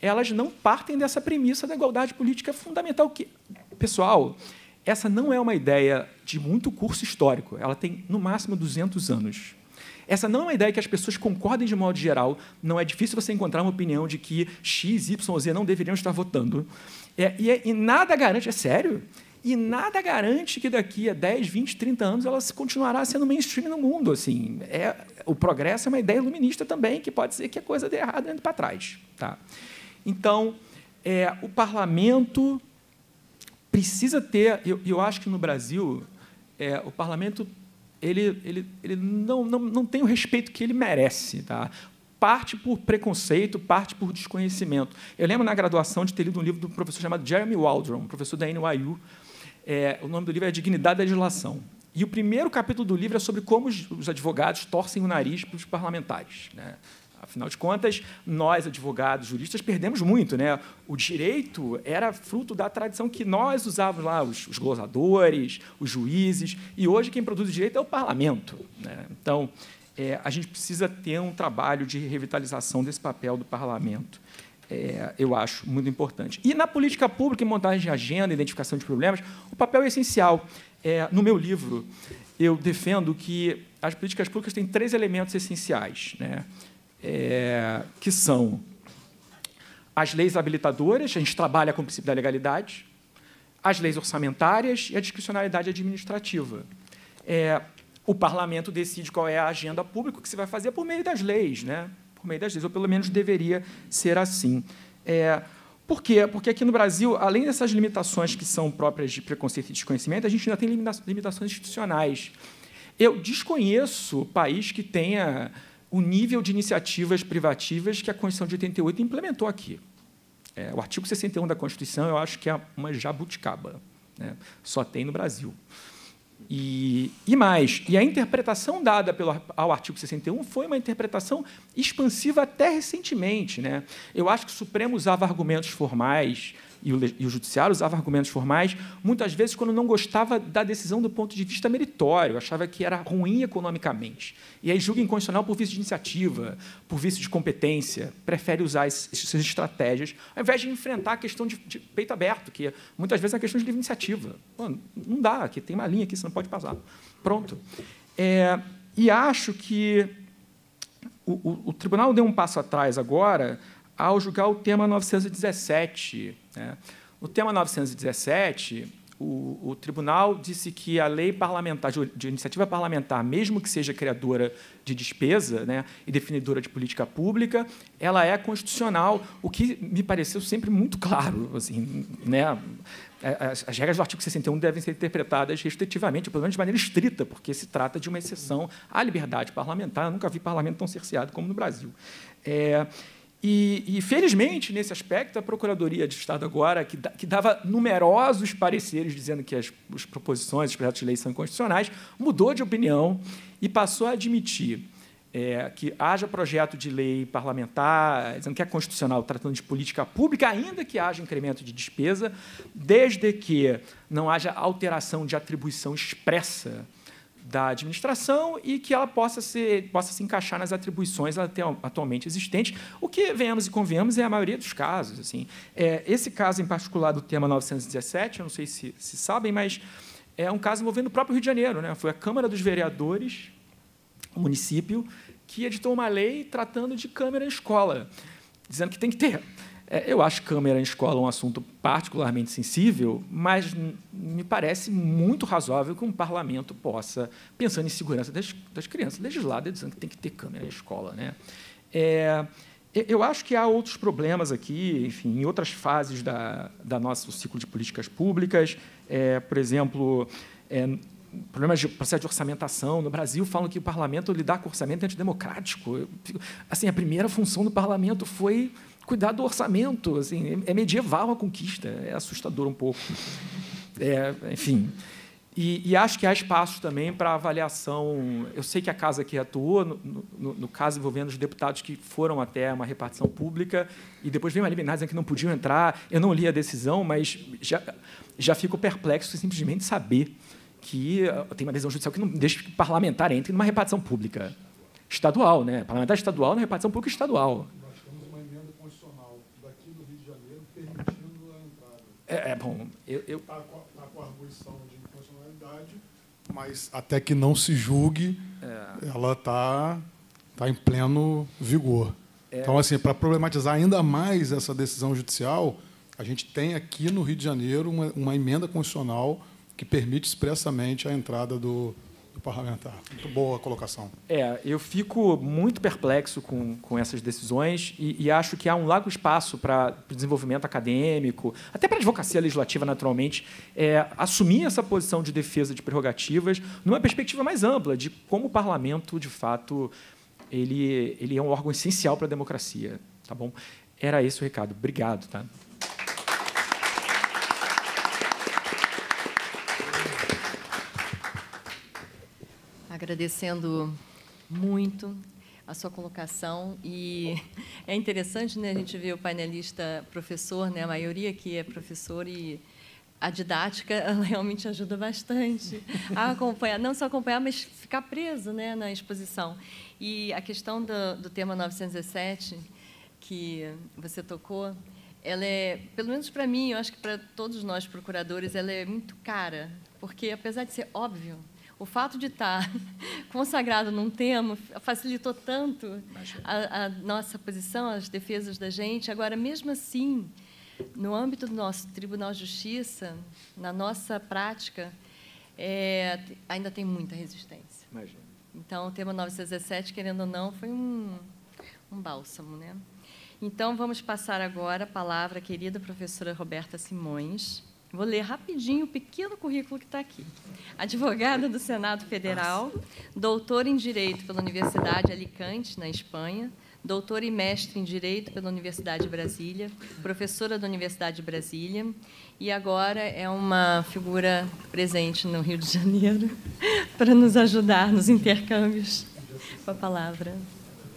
Speaker 12: elas não partem dessa premissa da igualdade política fundamental. Que, pessoal, essa não é uma ideia de muito curso histórico. Ela tem no máximo 200 anos. Essa não é uma ideia que as pessoas concordem de modo geral. Não é difícil você encontrar uma opinião de que X, Y, Z não deveriam estar votando. É, e, é, e, nada garante, é sério, e nada garante que daqui a 10, 20, 30 anos ela continuará sendo mainstream no mundo. Assim, é, o progresso é uma ideia iluminista também, que pode ser que a coisa dê errado indo para trás. Tá? Então, é, o parlamento precisa ter. Eu, eu acho que no Brasil, é, o parlamento ele, ele, ele não, não, não tem o respeito que ele merece. Tá? parte por preconceito, parte por desconhecimento. Eu lembro na graduação de ter lido um livro do professor chamado Jeremy Waldron, professor da NYU. É, o nome do livro é Dignidade da Legislação. E o primeiro capítulo do livro é sobre como os advogados torcem o nariz para os parlamentares. Né? Afinal de contas, nós, advogados, juristas, perdemos muito. Né? O direito era fruto da tradição que nós usávamos lá, os, os glosadores, os juízes, e hoje quem produz o direito é o parlamento. Né? Então, é, a gente precisa ter um trabalho de revitalização desse papel do parlamento. É, eu acho muito importante. E na política pública, em montagem de agenda, identificação de problemas, o papel é essencial. É, no meu livro, eu defendo que as políticas públicas têm três elementos essenciais, né? É, que são as leis habilitadoras, a gente trabalha com o princípio da legalidade, as leis orçamentárias e a discricionalidade administrativa. É, o parlamento decide qual é a agenda pública que se vai fazer por meio das leis, né? Por meio das leis, ou pelo menos deveria ser assim. É, por quê? Porque aqui no Brasil, além dessas limitações que são próprias de preconceito e desconhecimento, a gente ainda tem limitações institucionais. Eu desconheço país que tenha o nível de iniciativas privativas que a Constituição de 88 implementou aqui. É, o artigo 61 da Constituição, eu acho que é uma jabuticaba. Né? Só tem no Brasil. E, e, mais, e a interpretação dada pelo, ao artigo 61 foi uma interpretação expansiva até recentemente. Né? Eu acho que o Supremo usava argumentos formais e o, e o Judiciário usava argumentos formais, muitas vezes quando não gostava da decisão do ponto de vista meritório, achava que era ruim economicamente. E aí julga inconstitucional por vício de iniciativa, por vício de competência, prefere usar essas estratégias, ao invés de enfrentar a questão de, de peito aberto, que muitas vezes é uma questão de livre iniciativa. Pô, não dá, aqui tem uma linha aqui, você não pode passar. Pronto. É, e acho que o, o, o tribunal deu um passo atrás agora ao julgar o tema 917. Né? No tema 917, o, o, tribunal disse que a lei parlamentar, de iniciativa parlamentar, mesmo que seja criadora de despesa né, e definidora de política pública, ela é constitucional, o que me pareceu sempre muito claro. Assim, né? as, as regras do artigo 61 devem ser interpretadas restritivamente, pelo menos de maneira estrita, porque se trata de uma exceção à liberdade parlamentar. Eu nunca vi parlamento tão cerceado como no Brasil. É, e, e, felizmente, nesse aspecto, a Procuradoria de Estado agora, que, da, que dava numerosos pareceres dizendo que as, as proposições, os projetos de lei são inconstitucionais, mudou de opinião e passou a admitir é, que haja projeto de lei parlamentar, dizendo que é constitucional, tratando de política pública, ainda que haja incremento de despesa, desde que não haja alteração de atribuição expressa da administração e que ela possa, ser, possa se encaixar nas atribuições atualmente existentes, o que, venhamos e convenhamos, é a maioria dos casos. Assim. É, esse caso em particular do tema 917, eu não sei se, se sabem, mas é um caso envolvendo o próprio Rio de Janeiro. Né? Foi a Câmara dos Vereadores, o município, que editou uma lei tratando de câmera em escola, dizendo que tem que ter. É, eu acho câmera em escola um assunto particularmente sensível, mas me parece muito razoável que um parlamento possa, pensando em segurança das, das crianças, legislar dizendo que tem que ter câmera em escola. Né? É, eu acho que há outros problemas aqui, enfim, em outras fases da, da nosso ciclo de políticas públicas. É, por exemplo, é, problemas de processo de orçamentação. No Brasil, falam que o parlamento lidar com orçamento é antidemocrático. Assim, a primeira função do parlamento foi cuidar do orçamento. Assim, é medieval a conquista, é assustador um pouco. É, enfim. E, e, acho que há espaço também para avaliação. Eu sei que a casa aqui atuou, no, no, no, caso envolvendo os deputados que foram até uma repartição pública, e depois veio uma liminar dizendo que não podiam entrar. Eu não li a decisão, mas já, já fico perplexo simplesmente saber que uh, tem uma decisão judicial que não deixa que o parlamentar entre numa repartição pública estadual. Né? Parlamentar estadual na repartição pública estadual.
Speaker 6: Nós temos uma emenda constitucional daqui do Rio de Janeiro permitindo a entrada.
Speaker 12: É, é bom, eu...
Speaker 6: Está eu... Tá com, tá com a arguição de mas até que não se julgue, é. ela está tá em pleno vigor. É. Então, assim, para problematizar ainda mais essa decisão judicial, a gente tem aqui no Rio de Janeiro uma, uma emenda constitucional que permite expressamente a entrada do, parlamentar. Muito boa a colocação.
Speaker 12: É, eu fico muito perplexo com, com essas decisões e, e acho que há um largo espaço para o desenvolvimento acadêmico, até para a advocacia legislativa, naturalmente, é, assumir essa posição de defesa de prerrogativas numa perspectiva mais ampla de como o parlamento, de fato, ele, ele é um órgão essencial para a democracia. Tá bom? Era esse o recado. Obrigado. Tá?
Speaker 11: Agradecendo muito a sua colocação e é interessante, né, a gente ver o painelista professor, né, a maioria que é professor e a didática (laughs) realmente ajuda bastante a acompanhar, não só acompanhar, mas ficar preso, né, na exposição. E a questão do, do tema 917 que você tocou, ela é, pelo menos para mim, eu acho que para todos nós procuradores, ela é muito cara, porque apesar de ser óbvio, o fato de estar (laughs) consagrado num tema facilitou tanto a, a, nossa posição, as defesas da gente. Agora, mesmo assim, no âmbito do nosso Tribunal de Justiça, na nossa prática, é, ainda tem muita resistência. Imagina. Então, o tema 917, querendo ou não, foi um, um bálsamo. Né? Então, vamos passar agora a palavra à querida professora Roberta Simões. Vou ler rapidinho o pequeno currículo que está aqui. Advogada do Senado Federal, doutora em Direito pela Universidade Alicante, na Espanha, doutora e mestre em Direito pela Universidade de Brasília, professora da Universidade de Brasília, e agora é uma figura presente no Rio de Janeiro (laughs) para nos ajudar nos intercâmbios. Com a palavra,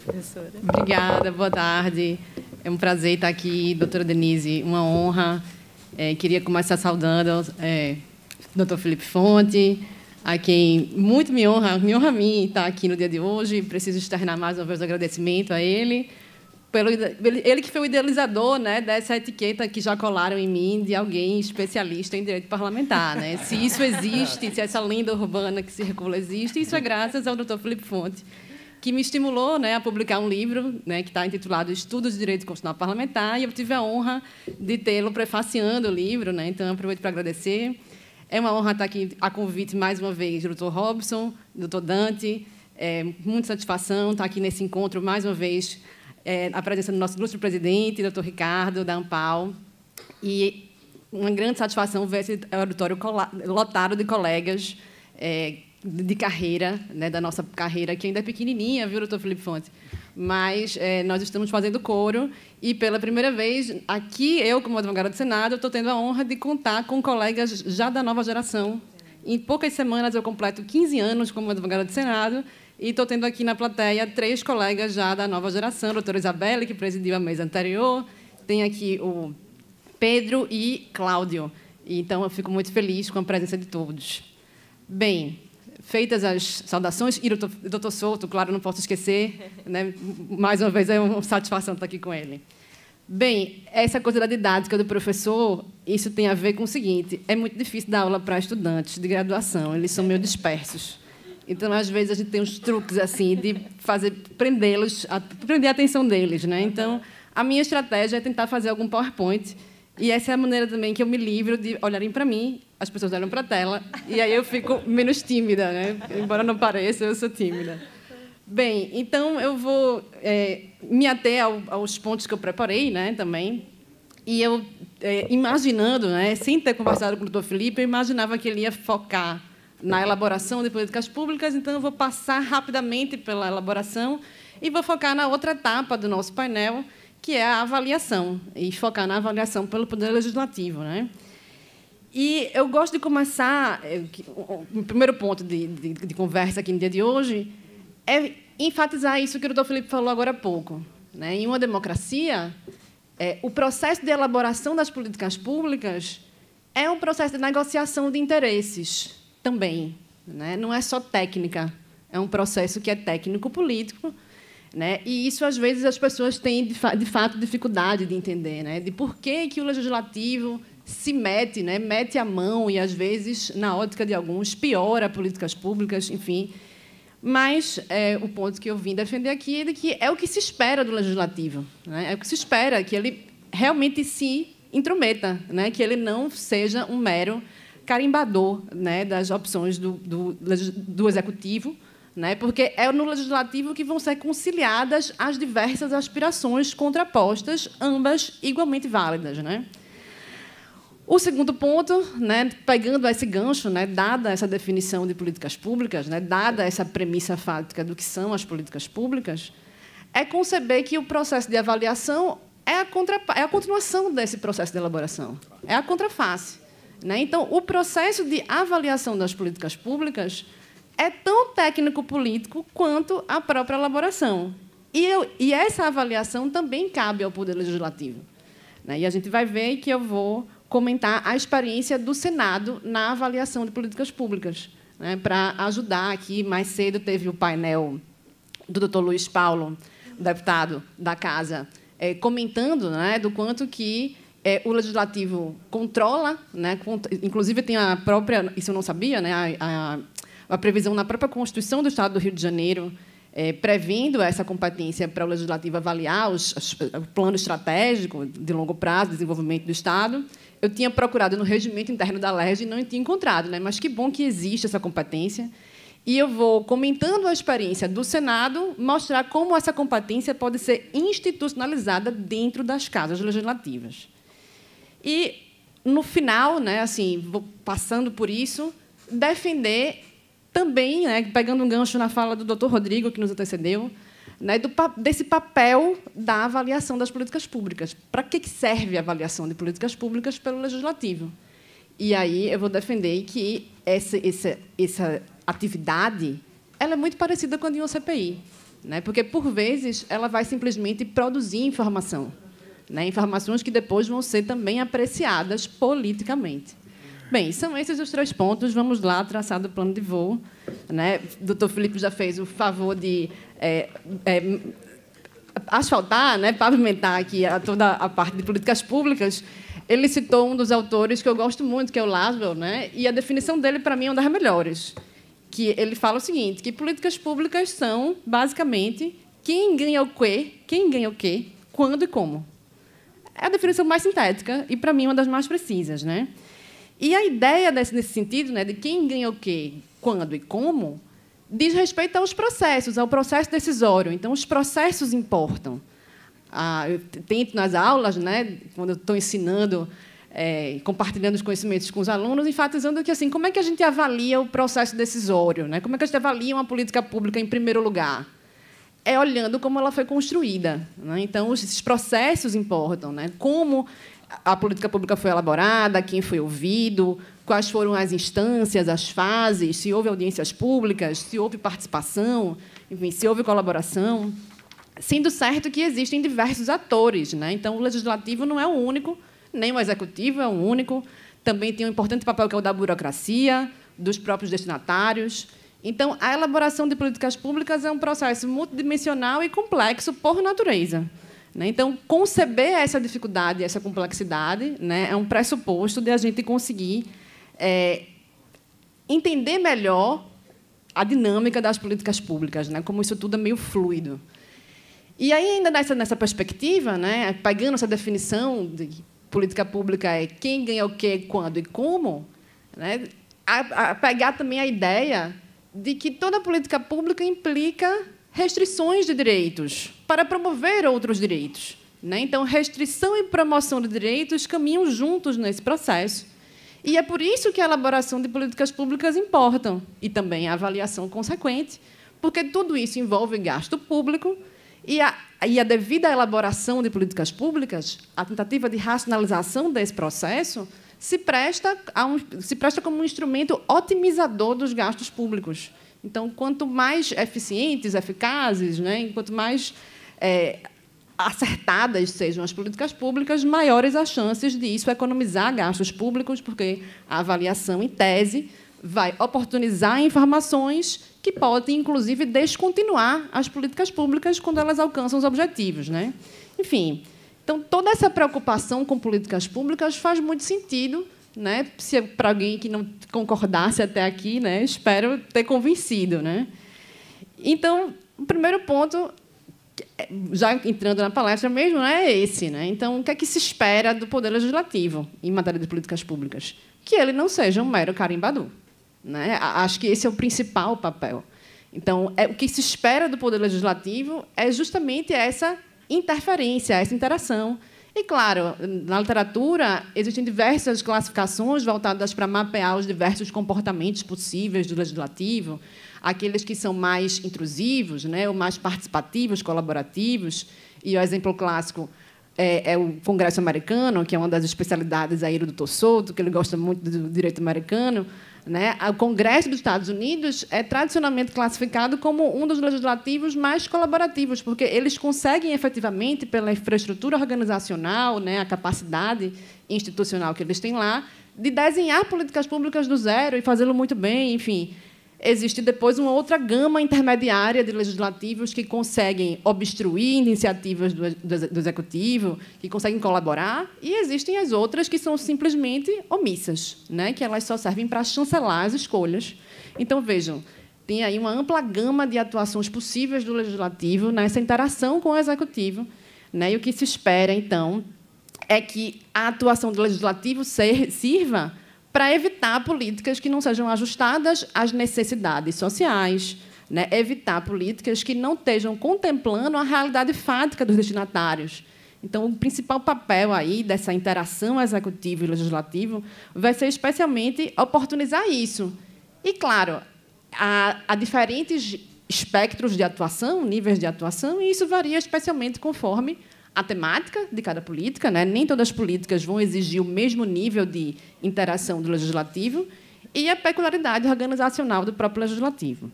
Speaker 11: professora.
Speaker 13: Obrigada, boa tarde. É um prazer estar aqui, doutora Denise, uma honra é, queria começar saudando é, o Dr. Felipe Fonte, a quem muito me honra, me honra a mim estar aqui no dia de hoje. Preciso externar mais uma vez o agradecimento a ele. Pelo, ele que foi o idealizador né, dessa etiqueta que já colaram em mim de alguém especialista em direito parlamentar. Né? Se isso existe, se essa lenda urbana que circula existe, isso é graças ao Dr. Felipe Fonte que me estimulou né, a publicar um livro né, que está intitulado Estudos de Direito Constitucional Parlamentar, e eu tive a honra de tê-lo prefaciando o livro, né, então aproveito para agradecer. É uma honra estar aqui a convite, mais uma vez, do Dr. Robson, do Dr. Dante. É muita satisfação estar aqui nesse encontro, mais uma vez, é, a presença do nosso ilustre presidente, Dr. Ricardo, da Ampal. E uma grande satisfação ver esse auditório lotado de colegas é, de carreira, né, da nossa carreira, que ainda é pequenininha, viu, doutor Felipe Fonte? Mas é, nós estamos fazendo coro e, pela primeira vez, aqui, eu, como advogada do Senado, estou tendo a honra de contar com colegas já da nova geração. Em poucas semanas, eu completo 15 anos como advogada do Senado e estou tendo aqui na plateia três colegas já da nova geração, a doutora Isabelle, que presidiu a mesa anterior, tem aqui o Pedro e Cláudio. Então, eu fico muito feliz com a presença de todos. Bem, feitas as saudações, e doutor Souto, claro, não posso esquecer, né? mais uma vez é uma satisfação estar aqui com ele. Bem, essa coisa da didática do professor, isso tem a ver com o seguinte: é muito difícil dar aula para estudantes de graduação, eles são meio dispersos. Então, às vezes, a gente tem uns truques assim de fazer prendê-los, prender a atenção deles. Né? Então, a minha estratégia é tentar fazer algum PowerPoint e essa é a maneira também que eu me livro de olharem para mim, as pessoas olham para a tela, e aí eu fico menos tímida, né? Embora não pareça, eu sou tímida. Bem, então eu vou é, me ater ao, aos pontos que eu preparei, né, também. E eu, é, imaginando, né, sem ter conversado com o doutor Felipe, eu imaginava que ele ia focar na elaboração de políticas públicas, então eu vou passar rapidamente pela elaboração e vou focar na outra etapa do nosso painel, que é a avaliação, e focar na avaliação pelo Poder Legislativo. Né? E eu gosto de começar, é, o primeiro ponto de, de, de conversa aqui no dia de hoje é enfatizar isso que o doutor Felipe falou agora há pouco. Né? Em uma democracia, é, o processo de elaboração das políticas públicas é um processo de negociação de interesses também. Né? Não é só técnica, é um processo que é técnico-político. Né? E isso, às vezes, as pessoas têm, de, fa de fato, dificuldade de entender, né? de por que, que o legislativo se mete, né? mete a mão e, às vezes, na ótica de alguns, piora políticas públicas, enfim. Mas é, o ponto que eu vim defender aqui é de que é o que se espera do legislativo. Né? É o que se espera, que ele realmente se intrometa, né? que ele não seja um mero carimbador né? das opções do, do, do executivo, né? porque é no legislativo que vão ser conciliadas as diversas aspirações contrapostas, ambas igualmente válidas. Né? O segundo ponto, né, pegando esse gancho, né, dada essa definição de políticas públicas, né, dada essa premissa fática do que são as políticas públicas, é conceber que o processo de avaliação é a, contra, é a continuação desse processo de elaboração, é a contraface. Né? Então, o processo de avaliação das políticas públicas é tão técnico-político quanto a própria elaboração. E, eu, e essa avaliação também cabe ao Poder Legislativo. Né? E a gente vai ver que eu vou comentar a experiência do Senado na avaliação de políticas públicas. Né? Para ajudar aqui, mais cedo teve o painel do doutor Luiz Paulo, deputado da Casa, é, comentando né, do quanto que é, o legislativo controla, né, inclusive tem a própria, isso eu não sabia, né, a, a, a previsão na própria Constituição do Estado do Rio de Janeiro, é, prevendo essa competência para o legislativo avaliar os, os, o plano estratégico de longo prazo de desenvolvimento do Estado. Eu tinha procurado no regimento interno da LERJ e não tinha encontrado, né? mas que bom que existe essa competência. E eu vou, comentando a experiência do Senado, mostrar como essa competência pode ser institucionalizada dentro das casas legislativas. E, no final, né, assim, passando por isso, defender também, né, pegando um gancho na fala do doutor Rodrigo, que nos antecedeu, né, do, desse papel da avaliação das políticas públicas. Para que serve a avaliação de políticas públicas pelo Legislativo? E aí eu vou defender que essa, essa, essa atividade ela é muito parecida com a de uma CPI, né? porque, por vezes, ela vai simplesmente produzir informação, né? informações que depois vão ser também apreciadas politicamente. Bem, são esses os três pontos. Vamos lá, traçado o plano de voo. Né? O doutor Felipe já fez o favor de é, é, asfaltar, né? pavimentar aqui a, toda a parte de políticas públicas. Ele citou um dos autores que eu gosto muito, que é o Laswell, né? e a definição dele, para mim, é uma das melhores. Que ele fala o seguinte, que políticas públicas são, basicamente, quem ganha o quê, quem ganha o quê, quando e como. É a definição mais sintética e, para mim, uma das mais precisas. Né? E a ideia desse, nesse sentido, né, de quem ganha o quê, quando e como, diz respeito aos processos, ao processo decisório. Então, os processos importam. Ah, eu tento nas aulas, né, quando estou ensinando, é, compartilhando os conhecimentos com os alunos, enfatizando que assim, como é que a gente avalia o processo decisório, né? Como é que a gente avalia uma política pública em primeiro lugar? É olhando como ela foi construída. Né? Então, esses processos importam, né? Como a política pública foi elaborada, quem foi ouvido, quais foram as instâncias, as fases, se houve audiências públicas, se houve participação, enfim, se houve colaboração. Sendo certo que existem diversos atores. Né? Então, o legislativo não é o único, nem o executivo é o único. Também tem um importante papel que é o da burocracia, dos próprios destinatários. Então, a elaboração de políticas públicas é um processo multidimensional e complexo por natureza. Né? Então, conceber essa dificuldade, essa complexidade, né, é um pressuposto de a gente conseguir é, entender melhor a dinâmica das políticas públicas, né, como isso tudo é meio fluido. E aí, ainda nessa, perspectiva, pegando essa definição de política pública é quem ganha o quê, quando e como, a pegar também a ideia de que toda política pública implica restrições de direitos para promover outros direitos. Né? Então, restrição e promoção de direitos caminham juntos nesse processo. E é por isso que a elaboração de políticas públicas importam, e também a avaliação consequente, porque tudo isso envolve gasto público e a, e a devida elaboração de políticas públicas, a tentativa de racionalização desse processo, se presta, um, se presta como um instrumento otimizador dos gastos públicos. Então, quanto mais eficientes, eficazes, né, quanto mais é, acertadas sejam as políticas públicas, maiores as chances de isso economizar gastos públicos, porque a avaliação, em tese, vai oportunizar informações que podem, inclusive, descontinuar as políticas públicas quando elas alcançam os objetivos. Né? Enfim, então, toda essa preocupação com políticas públicas faz muito sentido. Né? Se para alguém que não concordasse até aqui, né? espero ter convencido. Né? Então, o primeiro ponto já entrando na palestra mesmo, é esse. Né? Então, o que é que se espera do Poder Legislativo em matéria de políticas públicas? Que ele não seja um mero carimbador. Né? Acho que esse é o principal papel. Então, é, o que se espera do Poder Legislativo é justamente essa interferência, essa interação. E, claro, na literatura existem diversas classificações voltadas para mapear os diversos comportamentos possíveis do legislativo aqueles que são mais intrusivos, né, ou mais participativos, colaborativos. E o exemplo clássico é, é, o Congresso americano, que é uma das especialidades aí do Dr. Souto, que ele gosta muito do direito americano. Né? O Congresso dos Estados Unidos é tradicionalmente classificado como um dos legislativos mais colaborativos, porque eles conseguem efetivamente, pela infraestrutura organizacional, né, a capacidade institucional que eles têm lá, de desenhar políticas públicas do zero e fazê-lo muito bem, enfim existe depois uma outra gama intermediária de legislativos que conseguem obstruir iniciativas do, do, executivo, que conseguem colaborar, e existem as outras que são simplesmente omissas, né? que elas só servem para chancelar as escolhas. Então, vejam, tem aí uma ampla gama de atuações possíveis do legislativo nessa interação com o executivo, né? e o que se espera, então, é que a atuação do legislativo sirva para evitar políticas que não sejam ajustadas às necessidades sociais, né? evitar políticas que não estejam contemplando a realidade fática dos destinatários. Então, o principal papel aí dessa interação executivo e legislativo vai ser especialmente oportunizar isso. E, claro, há, há diferentes espectros de atuação, níveis de atuação, e isso varia especialmente conforme a temática de cada política, né? nem todas as políticas vão exigir o mesmo nível de interação do legislativo, e a peculiaridade organizacional do próprio legislativo.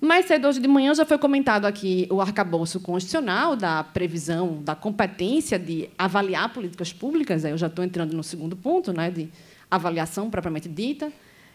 Speaker 13: Mais cedo, hoje de manhã, já foi comentado aqui o arcabouço constitucional da previsão da competência de avaliar políticas públicas. Eu já estou entrando no segundo ponto, né, de avaliação propriamente dita.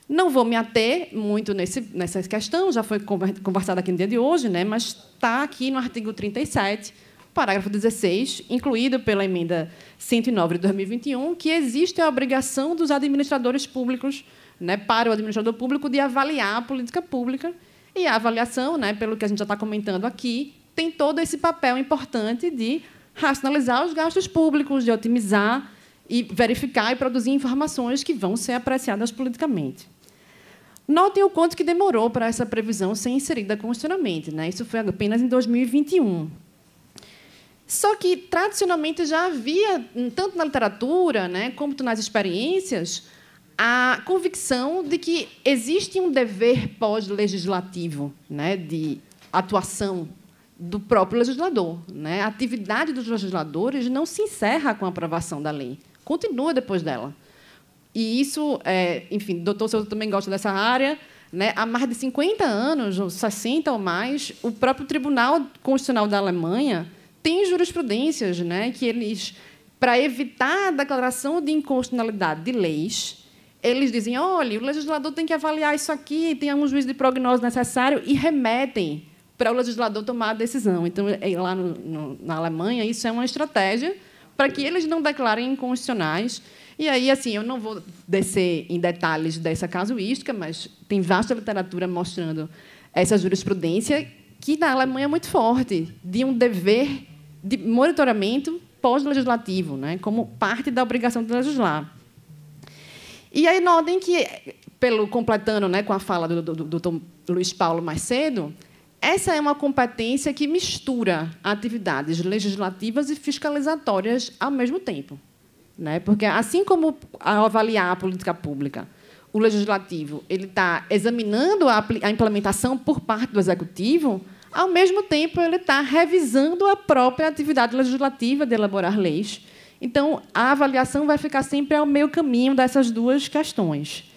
Speaker 13: Não vou me ater muito nesse, nessa questão, já foi conversado aqui no dia de hoje, né, mas está aqui no artigo 37 parágrafo 16, incluído pela emenda 109 de 2021, que existe a obrigação dos administradores públicos, né, para o administrador público, de avaliar a política pública. E a avaliação, né, pelo que a gente já está comentando aqui, tem todo esse papel importante de racionalizar os gastos públicos, de otimizar e verificar e produzir informações que vão ser apreciadas politicamente. Notem o quanto que demorou para essa previsão ser inserida constitucionalmente. Né? Isso foi apenas em 2021. Só que, tradicionalmente, já havia, tanto na literatura né, como nas experiências, a convicção de que existe um dever pós-legislativo né, de atuação do próprio legislador. Né? A atividade dos legisladores não se encerra com a aprovação da lei, continua depois dela. E isso, é, enfim, o doutor Souza também gosta dessa área. Né? Há mais de 50 anos, ou 60 ou mais, o próprio Tribunal Constitucional da Alemanha tem jurisprudências né, que eles, para evitar a declaração de inconstitucionalidade de leis, eles dizem: olha, o legislador tem que avaliar isso aqui, tem um juízo de prognóstico necessário, e remetem para o legislador tomar a decisão. Então, é, lá no, no, na Alemanha, isso é uma estratégia para que eles não declarem inconstitucionais. E aí, assim, eu não vou descer em detalhes dessa casuística, mas tem vasta literatura mostrando essa jurisprudência que na Alemanha é muito forte, de um dever de monitoramento pós-legislativo, né, como parte da obrigação de legislar. E aí notem que, pelo completando né, com a fala do, do, do, do Luiz Paulo mais cedo, essa é uma competência que mistura atividades legislativas e fiscalizatórias ao mesmo tempo. Né? Porque, assim como avaliar a política pública, o legislativo ele está examinando a, a implementação por parte do executivo, ao mesmo tempo, ele está revisando a própria atividade legislativa de elaborar leis. Então, a avaliação vai ficar sempre ao meio caminho dessas duas questões.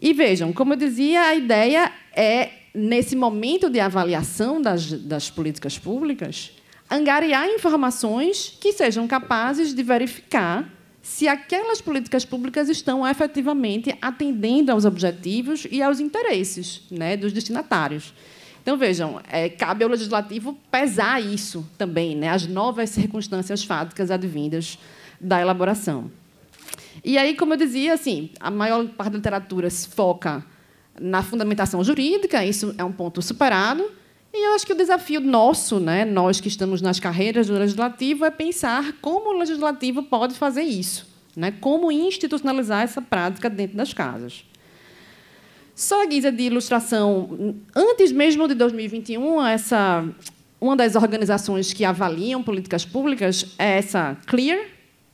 Speaker 13: E vejam, como eu dizia, a ideia é, nesse momento de avaliação das, das políticas públicas, angariar informações que sejam capazes de verificar se aquelas políticas públicas estão efetivamente atendendo aos objetivos e aos interesses né, dos destinatários. Então, vejam, é, cabe ao legislativo pesar isso também, né, as novas circunstâncias fáticas advindas da elaboração. E aí, como eu dizia, assim, a maior parte da literatura se foca na fundamentação jurídica, isso é um ponto superado. E eu acho que o desafio nosso, né, nós que estamos nas carreiras do legislativo, é pensar como o legislativo pode fazer isso, né, como institucionalizar essa prática dentro das casas. Só a guisa de ilustração, antes mesmo de 2021, essa uma das organizações que avaliam políticas públicas é essa CLEAR,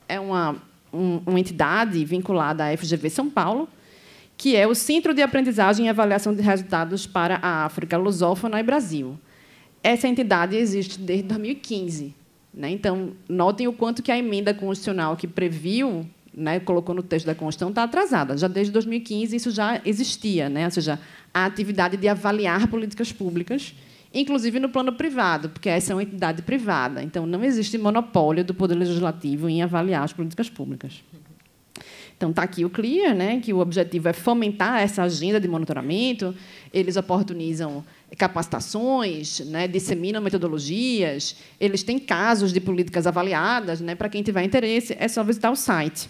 Speaker 13: é uma, um, uma entidade vinculada à FGV São Paulo, que é o Centro de Aprendizagem e Avaliação de Resultados para a África Lusófona e Brasil. Essa entidade existe desde 2015. Né? Então, notem o quanto que a emenda constitucional que previu né, colocou no texto da Constituição, está atrasada. Já desde 2015 isso já existia, né? ou seja, a atividade de avaliar políticas públicas, inclusive no plano privado, porque essa é uma entidade privada. Então, não existe monopólio do Poder Legislativo em avaliar as políticas públicas. Então, está aqui o CLEAR, né, que o objetivo é fomentar essa agenda de monitoramento, eles oportunizam capacitações, né, disseminam metodologias, eles têm casos de políticas avaliadas. Né, para quem tiver interesse, é só visitar o site.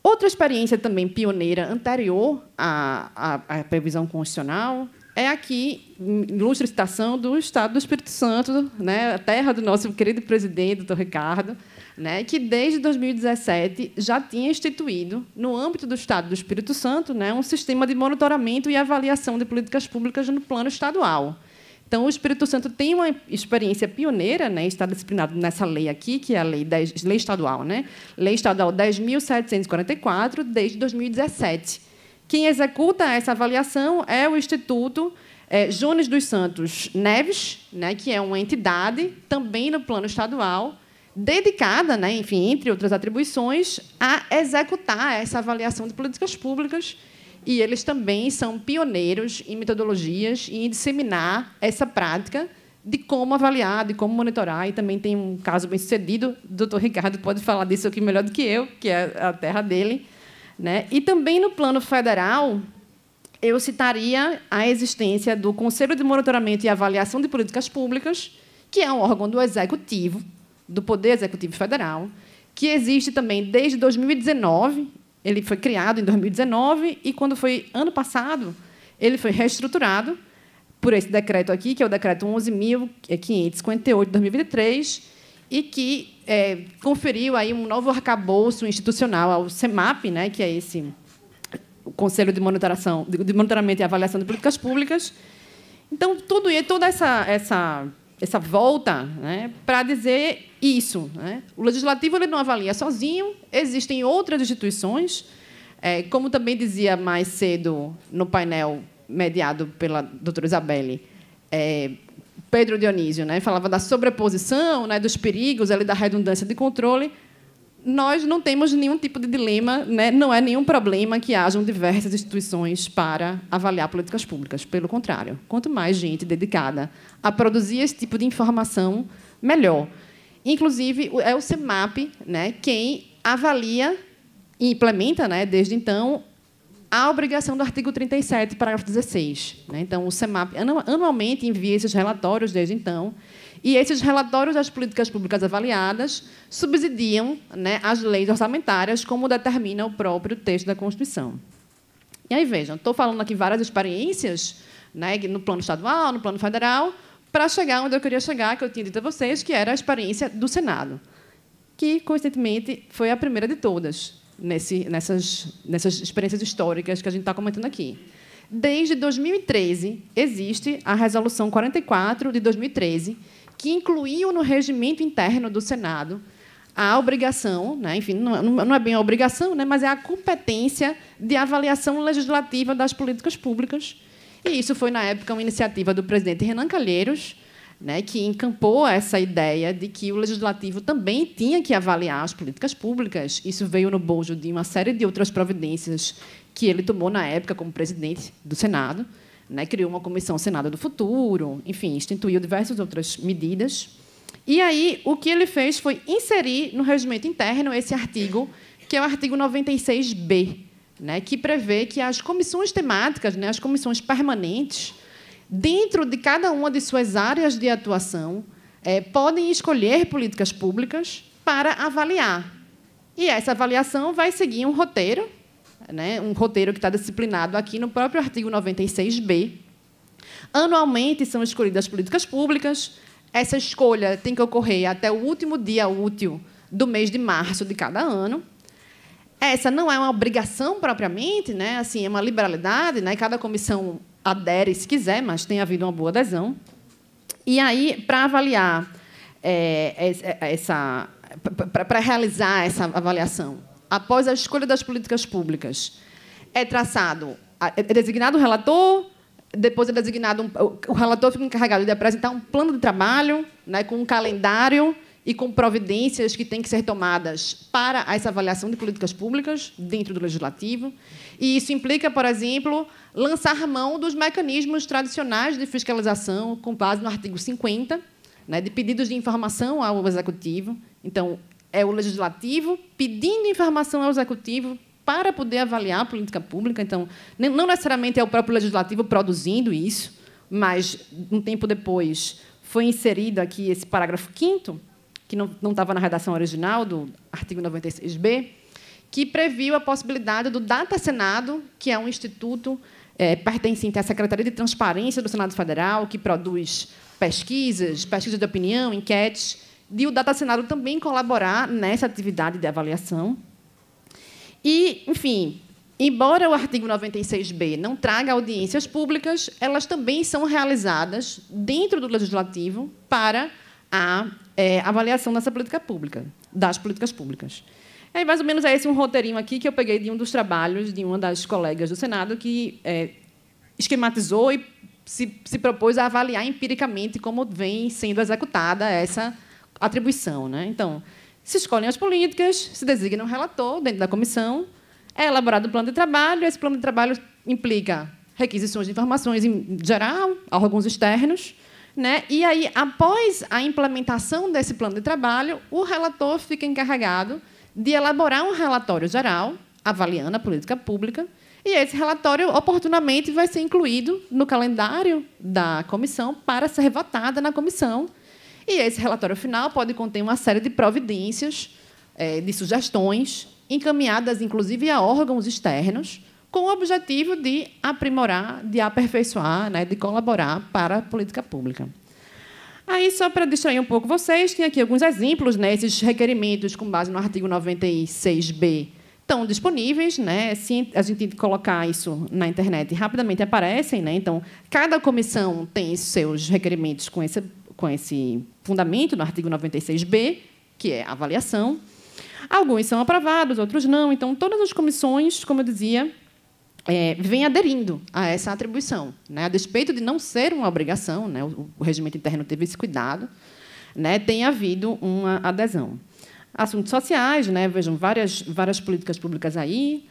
Speaker 13: Outra experiência também pioneira anterior à, à, à previsão constitucional é aqui, ilustre citação do Estado do Espírito Santo, né, a terra do nosso querido presidente, doutor Ricardo, né, que desde 2017 já tinha instituído, no âmbito do Estado do Espírito Santo, né, um sistema de monitoramento e avaliação de políticas públicas no plano estadual. Então, o Espírito Santo tem uma experiência pioneira, né, está disciplinado nessa lei aqui, que é a lei, 10, lei estadual, né? Lei estadual 10.744, desde 2017. Quem executa essa avaliação é o Instituto é, Jones dos Santos Neves, né, que é uma entidade, também no plano estadual, dedicada, né, enfim, entre outras atribuições, a executar essa avaliação de políticas públicas e eles também são pioneiros em metodologias e em disseminar essa prática de como avaliar, de como monitorar. E também tem um caso bem sucedido, o doutor Ricardo pode falar disso aqui melhor do que eu, que é a terra dele. Né? E também no plano federal, eu citaria a existência do Conselho de Monitoramento e Avaliação de Políticas Públicas, que é um órgão do Executivo, do Poder Executivo Federal, que existe também desde 2019, ele foi criado em 2019 e, quando foi ano passado, ele foi reestruturado por esse decreto aqui, que é o decreto 11.558 de 2023, e que é, conferiu aí um novo arcabouço institucional ao CEMAP, né, que é esse o Conselho de Monitoração, de Monitoramento e Avaliação de Políticas Públicas. Então, tudo e toda essa essa essa volta né, para dizer isso. Né? O legislativo ele não avalia sozinho, existem outras instituições, é, como também dizia mais cedo no painel mediado pela doutora Isabelle, é, Pedro Dionísio, né, falava da sobreposição, né, dos perigos, ali, da redundância de controle nós não temos nenhum tipo de dilema, né? não é nenhum problema que hajam diversas instituições para avaliar políticas públicas. Pelo contrário, quanto mais gente dedicada a produzir esse tipo de informação, melhor. Inclusive, é o CEMAP né, quem avalia e implementa, né, desde então, a obrigação do artigo 37, parágrafo 16. Né? Então, o CEMAP anualmente envia esses relatórios desde então e esses relatórios das políticas públicas avaliadas subsidiam né, as leis orçamentárias, como determina o próprio texto da Constituição. E aí, vejam, estou falando aqui várias experiências né, no plano estadual, no plano federal, para chegar onde eu queria chegar, que eu tinha dito a vocês, que era a experiência do Senado, que, coincidentemente, foi a primeira de todas nesse, nessas, nessas experiências históricas que a gente está comentando aqui. Desde 2013, existe a Resolução 44 de 2013, que incluíam no regimento interno do Senado a obrigação, né, enfim, não é bem a obrigação, né, mas é a competência de avaliação legislativa das políticas públicas. E isso foi, na época, uma iniciativa do presidente Renan Calheiros, né, que encampou essa ideia de que o legislativo também tinha que avaliar as políticas públicas. Isso veio no bojo de uma série de outras providências que ele tomou na época como presidente do Senado, né, criou uma comissão Senado do Futuro, enfim, instituiu diversas outras medidas. E aí o que ele fez foi inserir no regimento interno esse artigo, que é o artigo 96b, né, que prevê que as comissões temáticas, né, as comissões permanentes, dentro de cada uma de suas áreas de atuação, é, podem escolher políticas públicas para avaliar. E essa avaliação vai seguir um roteiro, né, um roteiro que está disciplinado aqui no próprio artigo 96b. Anualmente são escolhidas políticas públicas. Essa escolha tem que ocorrer até o último dia útil do mês de março de cada ano. Essa não é uma obrigação propriamente, né? Assim, é uma liberalidade, né? Cada comissão adere se quiser, mas tem havido uma boa adesão. E aí, para avaliar é, essa, para realizar essa avaliação, após a escolha das políticas públicas, é traçado, é designado o relator, depois é designado um, o relator fica encarregado de apresentar um plano de trabalho, né, com um calendário e com providências que têm que ser tomadas para essa avaliação de políticas públicas dentro do legislativo. E isso implica, por exemplo, lançar mão dos mecanismos tradicionais de fiscalização, com base no artigo 50, né, de pedidos de informação ao executivo. Então, é o legislativo pedindo informação ao executivo para poder avaliar a política pública. Então, não necessariamente é o próprio legislativo produzindo isso, mas um tempo depois foi inserido aqui esse parágrafo 5 que não, estava na redação original do artigo 96b, que previu a possibilidade do Data Senado, que é um instituto é, pertencente à Secretaria de Transparência do Senado Federal, que produz pesquisas, pesquisas de opinião, enquetes, de o Data Senado também colaborar nessa atividade de avaliação. E, enfim, embora o artigo 96b não traga audiências públicas, elas também são realizadas dentro do legislativo para a é, avaliação dessa política pública, das políticas públicas. É mais ou menos é esse um roteirinho aqui que eu peguei de um dos trabalhos de uma das colegas do Senado que é, esquematizou e se, se propôs a avaliar empiricamente como vem sendo executada essa atribuição. Né? Então, se escolhem as políticas, se designa um relator dentro da comissão, é elaborado o um plano de trabalho, esse plano de trabalho implica requisições de informações em geral, órgãos externos, né? E aí, após a implementação desse plano de trabalho, o relator fica encarregado de elaborar um relatório geral, avaliando a política pública, e esse relatório, oportunamente, vai ser incluído no calendário da comissão para ser votada na comissão. E esse relatório final pode conter uma série de providências, é, de sugestões, encaminhadas, inclusive, a órgãos externos, com o objetivo de aprimorar, de aperfeiçoar, né, de colaborar para a política pública. Aí, só para distrair um pouco vocês, tem aqui alguns exemplos, né, esses requerimentos com base no artigo 96b estão disponíveis, né? Se a gente colocar isso na internet, rapidamente aparecem, né? Então, cada comissão tem seus requerimentos com esse, com esse fundamento no artigo 96b, que é avaliação. Alguns são aprovados, outros não. Então, todas as comissões, como eu dizia, é, vem aderindo a essa atribuição, né? a despeito de não ser uma obrigação, né? o, o regimento interno teve esse cuidado, né? tem havido uma adesão. Assuntos sociais, né? vejam várias várias políticas públicas aí,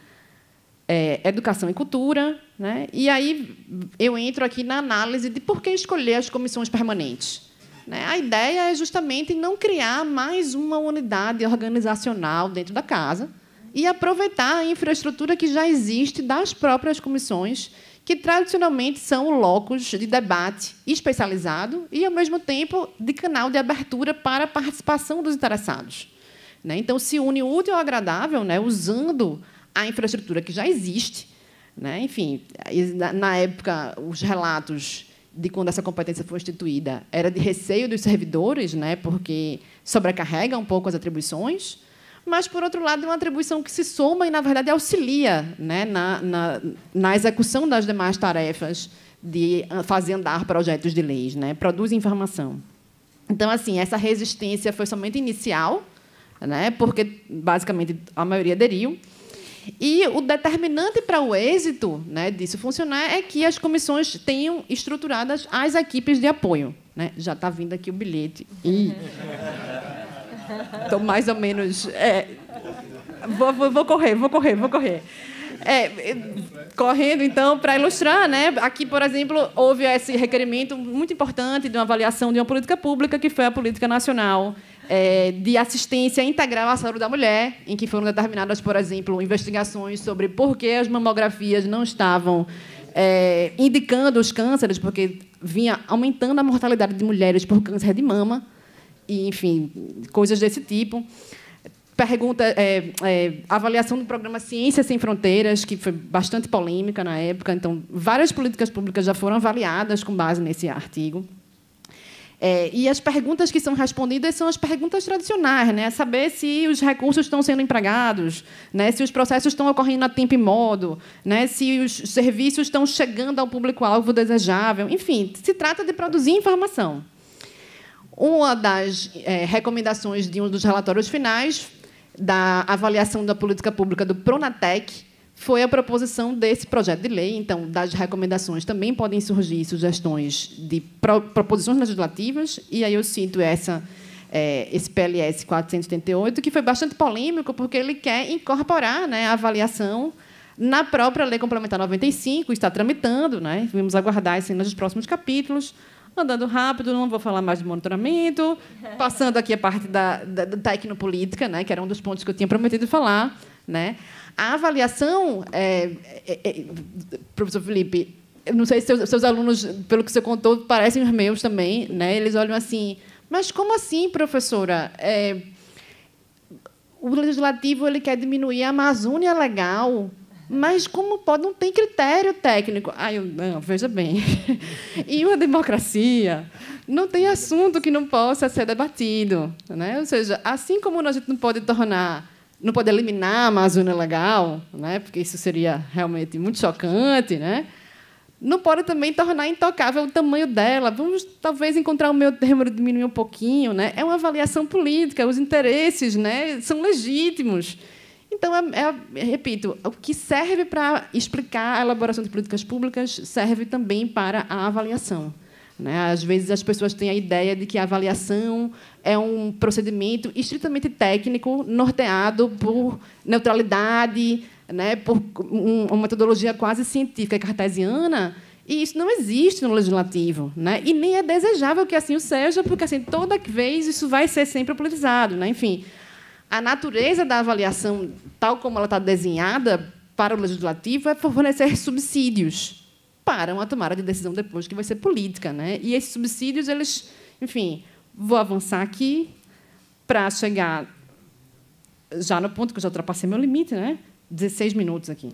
Speaker 13: é, educação e cultura, né? e aí eu entro aqui na análise de por que escolher as comissões permanentes. Né? A ideia é justamente não criar mais uma unidade organizacional dentro da casa e aproveitar a infraestrutura que já existe das próprias comissões, que tradicionalmente são locos de debate especializado e, ao mesmo tempo, de canal de abertura para a participação dos interessados. Né? Então, se une útil ao agradável, né? usando a infraestrutura que já existe. Né? Enfim, na época, os relatos de quando essa competência foi instituída era de receio dos servidores, porque sobrecarrega um pouco as atribuições mas, por outro lado, é uma atribuição que se soma e, na verdade, auxilia né, na, na, na execução das demais tarefas de fazer andar projetos de leis, né? produz informação. Então, assim, essa resistência foi somente inicial, né? porque, basicamente, a maioria aderiu. E o determinante para o êxito né, disso funcionar é que as comissões tenham estruturadas as equipes de apoio. Né? Já está vindo aqui o bilhete. Estou mais ou menos. É, vou, vou, vou correr, vou correr, vou correr. É, correndo, então, para ilustrar, né? aqui, por exemplo, houve esse requerimento muito importante de uma avaliação de uma política pública, que foi a Política Nacional é, de Assistência Integral à Saúde da Mulher, em que foram determinadas, por exemplo, investigações sobre por que as mamografias não estavam é, indicando os cânceres, porque vinha aumentando a mortalidade de mulheres por câncer de mama, e, enfim, coisas desse tipo pergunta, é, é, avaliação do programa Ciência Sem Fronteiras, que foi bastante polêmica na época. Então, várias políticas públicas já foram avaliadas com base nesse artigo. É, e as perguntas que são respondidas são as perguntas tradicionais, né? Saber se os recursos estão sendo empregados, né? Se os processos estão ocorrendo a tempo e modo, né? Se os serviços estão chegando ao público-alvo desejável. Enfim, se trata de produzir informação. Uma das é, recomendações de um dos relatórios finais da avaliação da política pública do Pronatec foi a proposição desse projeto de lei. Então, das recomendações também podem surgir sugestões de proposições legislativas, e aí eu cito essa, é, esse PLS 488, que foi bastante polêmico, porque ele quer incorporar né, a avaliação na própria Lei Complementar 95, está tramitando, né? vamos aguardar isso nos próximos capítulos andando rápido, não vou falar mais de monitoramento, (laughs) passando aqui a parte da, da, da tecnopolítica, né, que era um dos pontos que eu tinha prometido falar. Né. A avaliação, é, é, é, professor Felipe, não sei se seus, seus, alunos, pelo que você contou, parecem os meus também, né, eles olham assim, mas como assim, professora? É, o legislativo ele quer diminuir a Amazônia legal, mas como pode, não tem critério técnico. Ah, eu, não, veja bem. e uma democracia não tem assunto que não possa ser debatido. Né? Ou seja, assim como a gente não pode tornar, não pode eliminar a Amazônia legal, né? porque isso seria realmente muito chocante, né? não pode também tornar intocável o tamanho dela. Vamos talvez encontrar o meu termo diminuir um pouquinho. Né? É uma avaliação política, os interesses né, são legítimos. Então, é, é, repito, o que serve para explicar a elaboração de políticas públicas serve também para a avaliação. Né? Às vezes, as pessoas têm a ideia de que a avaliação é um procedimento estritamente técnico, norteado por neutralidade, né? por uma metodologia quase científica cartesiana, e isso não existe no legislativo, né? E nem é desejável que assim o seja, porque assim toda vez isso vai ser sempre politizado, né? Enfim, a natureza da avaliação, tal como ela está desenhada para o legislativo, é fornecer subsídios para uma tomada de decisão depois que vai ser política, né? E esses subsídios, eles, enfim, vou avançar aqui para chegar já no ponto que eu já ultrapassei meu limite, né? 16 minutos aqui.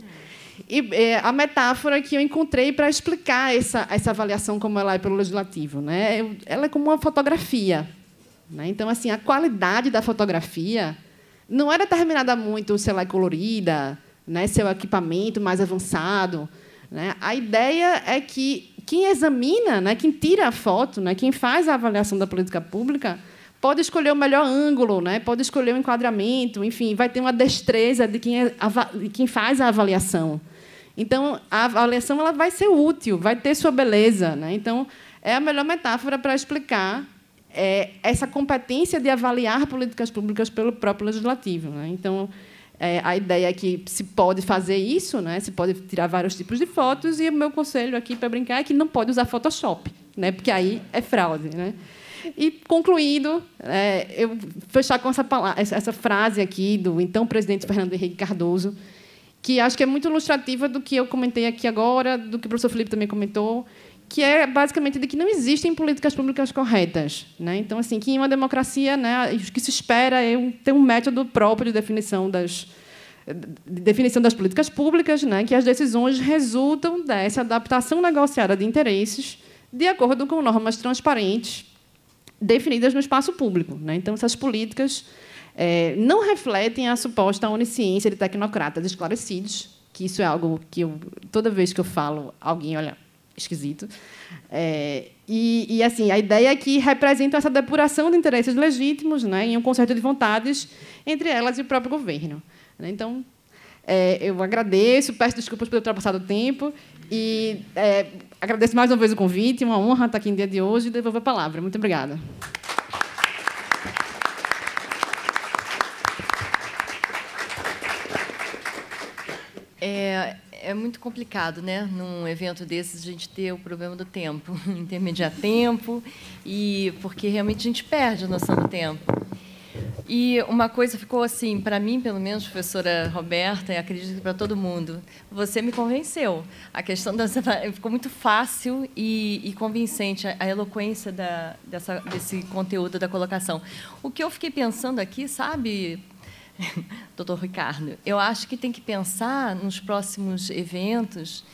Speaker 13: E é, a metáfora que eu encontrei para explicar essa, essa avaliação como ela é pelo legislativo, né? Ela é como uma fotografia? Então, assim, a qualidade da fotografia não é determinada muito se ela é colorida, né, seu equipamento mais avançado. Né? A ideia é que quem examina, né, quem tira a foto, né, quem faz a avaliação da política pública, pode escolher o melhor ângulo, né, pode escolher o enquadramento, enfim, vai ter uma destreza de quem, é, quem faz a avaliação. Então, a avaliação ela vai ser útil, vai ter sua beleza. Né? Então, é a melhor metáfora para explicar é, essa competência de avaliar políticas públicas pelo próprio legislativo. Né? Então, é, a ideia é que se pode fazer isso, né? se pode tirar vários tipos de fotos, e o meu conselho aqui para brincar é que não pode usar Photoshop, né? porque aí é fraude. Né? E, concluindo, é, eu fechar com essa, palavra, essa frase aqui do então presidente Fernando Henrique Cardoso, que acho que é muito ilustrativa do que eu comentei aqui agora, do que o professor Felipe também comentou, que é basicamente de que não existem políticas públicas corretas. Né? Então, assim, que em uma democracia, né, o que se espera é ter um método próprio de definição das, de definição das políticas públicas, né, que as decisões resultam dessa adaptação negociada de interesses de acordo com normas transparentes definidas no espaço público. Né? Então, essas políticas é, não refletem a suposta onisciência de tecnocratas esclarecidos, que isso é algo que eu, toda vez que eu falo, alguém olha esquisito. É, e, e, assim, a ideia é que representam essa depuração de interesses legítimos né, em um concerto de vontades entre elas e o próprio governo. Né. Então, é, eu agradeço, peço desculpas por ter ultrapassado o tempo E é, agradeço mais uma vez o convite, uma honra estar aqui no dia de hoje e devolver a palavra. Muito obrigada.
Speaker 11: É, é muito complicado, né? Num evento desses, a gente ter o problema do tempo, (laughs) intermediar tempo, e porque realmente a gente perde a noção do tempo. E uma coisa ficou assim, para mim, pelo menos, professora Roberta, e acredito que para todo mundo, você me convenceu. A questão da (laughs) ficou muito fácil e, e convincente a, a eloquência da, dessa, desse conteúdo da colocação. O que eu fiquei pensando aqui, sabe, (laughs) doutor Ricardo, eu acho que tem que pensar nos próximos eventos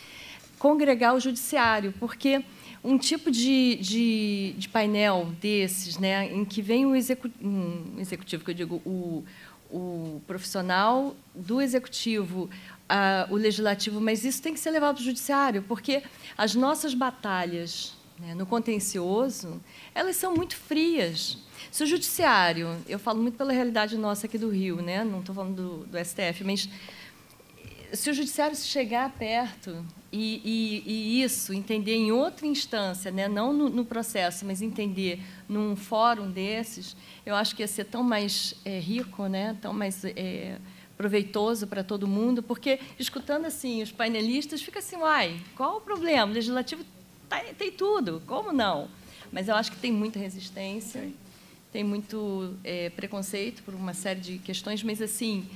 Speaker 11: congregar o judiciário, porque um tipo de, de, de painel desses, né, em que vem o execu, um executivo, que eu digo, o, o profissional do executivo, o legislativo, mas isso tem que ser levado para o judiciário, porque as nossas batalhas né, no contencioso, elas são muito frias. Se o judiciário, eu falo muito pela realidade nossa aqui do Rio, né, não estou falando do, do STF, mas se o judiciário chegar perto e, e, e, isso, entender em outra instância, né? não no, no, processo, mas entender num fórum desses, eu acho que ia ser tão mais é, rico, né? tão mais é, proveitoso para todo mundo, porque, escutando assim os painelistas, fica assim, uai, qual o problema? O legislativo tá, tem tudo, como não? Mas eu acho que tem muita resistência, tem muito é, preconceito por uma série de questões, mas, assim,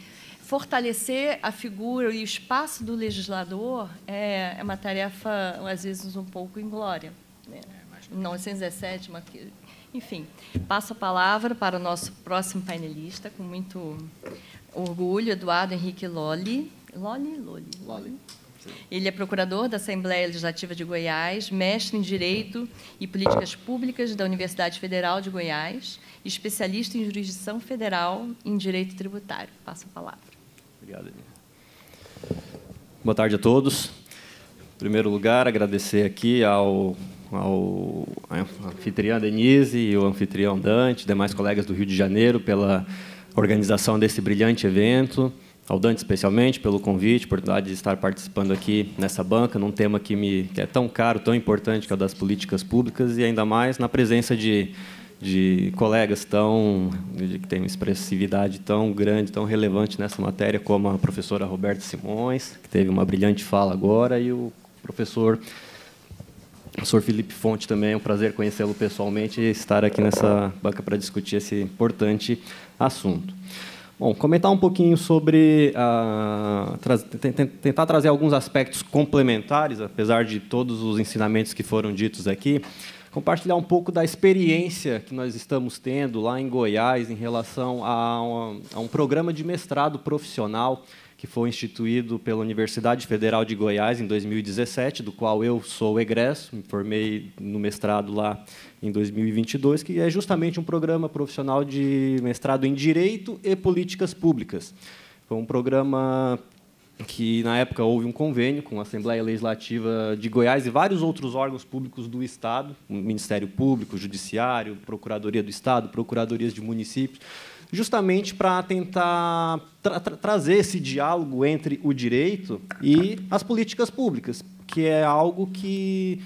Speaker 11: fortalecer a figura e o espaço do legislador é, é uma tarefa, às vezes, um pouco inglória. Né? Em 1917, uma, enfim, passo a palavra para o nosso próximo painelista, com muito orgulho, Eduardo Henrique Loli. Loli? Loli. Loli. Ele é procurador da Assembleia Legislativa de Goiás, mestre em Direito e Políticas Públicas da Universidade Federal de Goiás, especialista em jurisdição federal em direito tributário. Passo a palavra.
Speaker 14: Obrigado, Boa tarde a todos. Em primeiro lugar, agradecer aqui ao, ao anfitriã Denise e o anfitrião Dante, demais colegas do Rio de Janeiro, pela organização desse brilhante evento, ao Dante especialmente pelo convite, oportunidade de estar participando aqui nessa banca, num tema que, me, que é tão caro, tão importante, que é o das políticas públicas, e ainda mais na presença de de colegas tão que têm uma expressividade tão grande, tão relevante nessa matéria, como a professora Roberta Simões, que teve uma brilhante fala agora, e o professor professor Felipe Fonte também, é um prazer conhecê-lo pessoalmente e estar aqui nessa banca para discutir esse importante assunto. Bom, comentar um pouquinho sobre a, tentar trazer alguns aspectos complementares, apesar de todos os ensinamentos que foram ditos aqui compartilhar um pouco da experiência que nós estamos tendo lá em Goiás em relação a um, a um programa de mestrado profissional que foi instituído pela Universidade Federal de Goiás em 2017, do qual eu sou egresso, me formei no mestrado lá em 2022, que é justamente um programa profissional de mestrado em Direito e Políticas Públicas. Foi um programa que na época houve um convênio com a Assembleia Legislativa de Goiás e vários outros órgãos públicos do Estado, Ministério Público, Judiciário, Procuradoria do Estado, Procuradorias de Municípios, justamente para tentar tra tra trazer esse diálogo entre o direito e as políticas públicas, que é algo que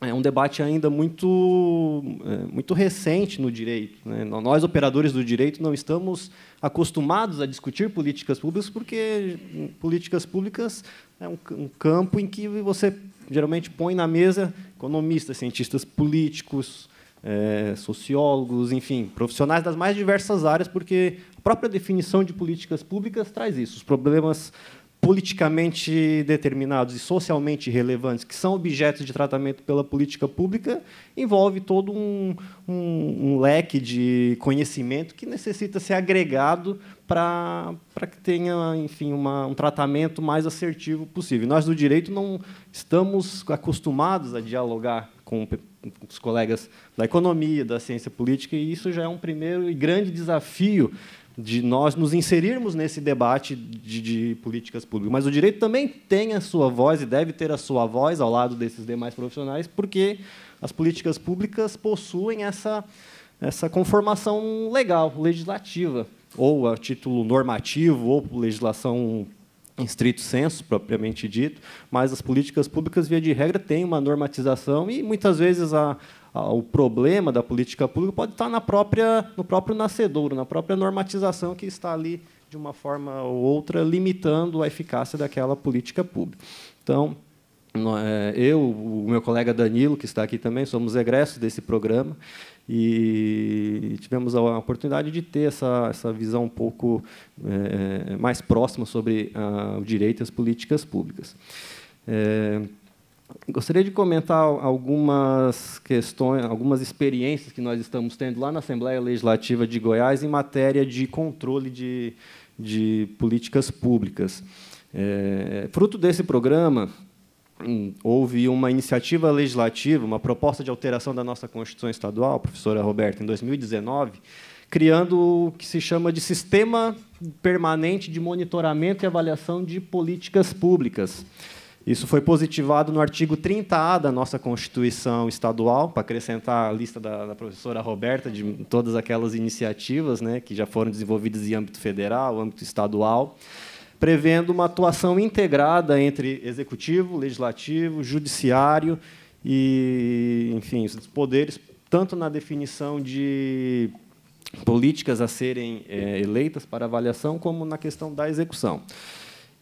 Speaker 14: é um debate ainda muito, é, muito recente no direito. Né? Nós, operadores do direito, não estamos acostumados a discutir políticas públicas, porque políticas públicas é um, um campo em que você geralmente põe na mesa economistas, cientistas políticos, é, sociólogos, enfim, profissionais das mais diversas áreas, porque a própria definição de políticas públicas traz isso. Os problemas politicamente determinados e socialmente relevantes, que são objetos de tratamento pela política pública, envolve todo um, um, um leque de conhecimento que necessita ser agregado para que tenha, enfim, uma, um tratamento mais assertivo possível. Nós do direito não estamos acostumados a dialogar com os colegas da economia, da ciência política, e isso já é um primeiro e grande desafio de nós nos inserirmos nesse debate de, de, políticas públicas. Mas o direito também tem a sua voz e deve ter a sua voz ao lado desses demais profissionais, porque as políticas públicas possuem essa, essa conformação legal, legislativa, ou a título normativo, ou legislação em estrito senso, propriamente dito, mas as políticas públicas, via de regra, têm uma normatização e, muitas vezes, a, o problema da política pública pode estar na própria, no próprio nascedouro, na própria normatização que está ali, de uma forma ou outra, limitando a eficácia daquela política pública. Então, é, eu, o meu colega Danilo, que está aqui também, somos egressos desse programa e tivemos a oportunidade de ter essa, essa visão um pouco é, mais próxima sobre o direito e as políticas públicas. É, gostaria de comentar algumas questões, algumas experiências que nós estamos tendo lá na Assembleia Legislativa de Goiás em matéria de controle de, de políticas públicas. É, fruto desse programa, Hum, houve uma iniciativa legislativa, uma proposta de alteração da nossa Constituição Estadual, professora Roberta, em 2019, criando o que se chama de Sistema Permanente de Monitoramento e Avaliação de Políticas Públicas. Isso foi positivado no artigo 30A da nossa Constituição Estadual, para acrescentar a lista da, da, professora Roberta de todas aquelas iniciativas né, que já foram desenvolvidas em âmbito federal, âmbito estadual prevendo uma atuação integrada entre executivo, legislativo, judiciário e, enfim, os poderes, tanto na definição de políticas a serem é, eleitas para avaliação, como na questão da execução.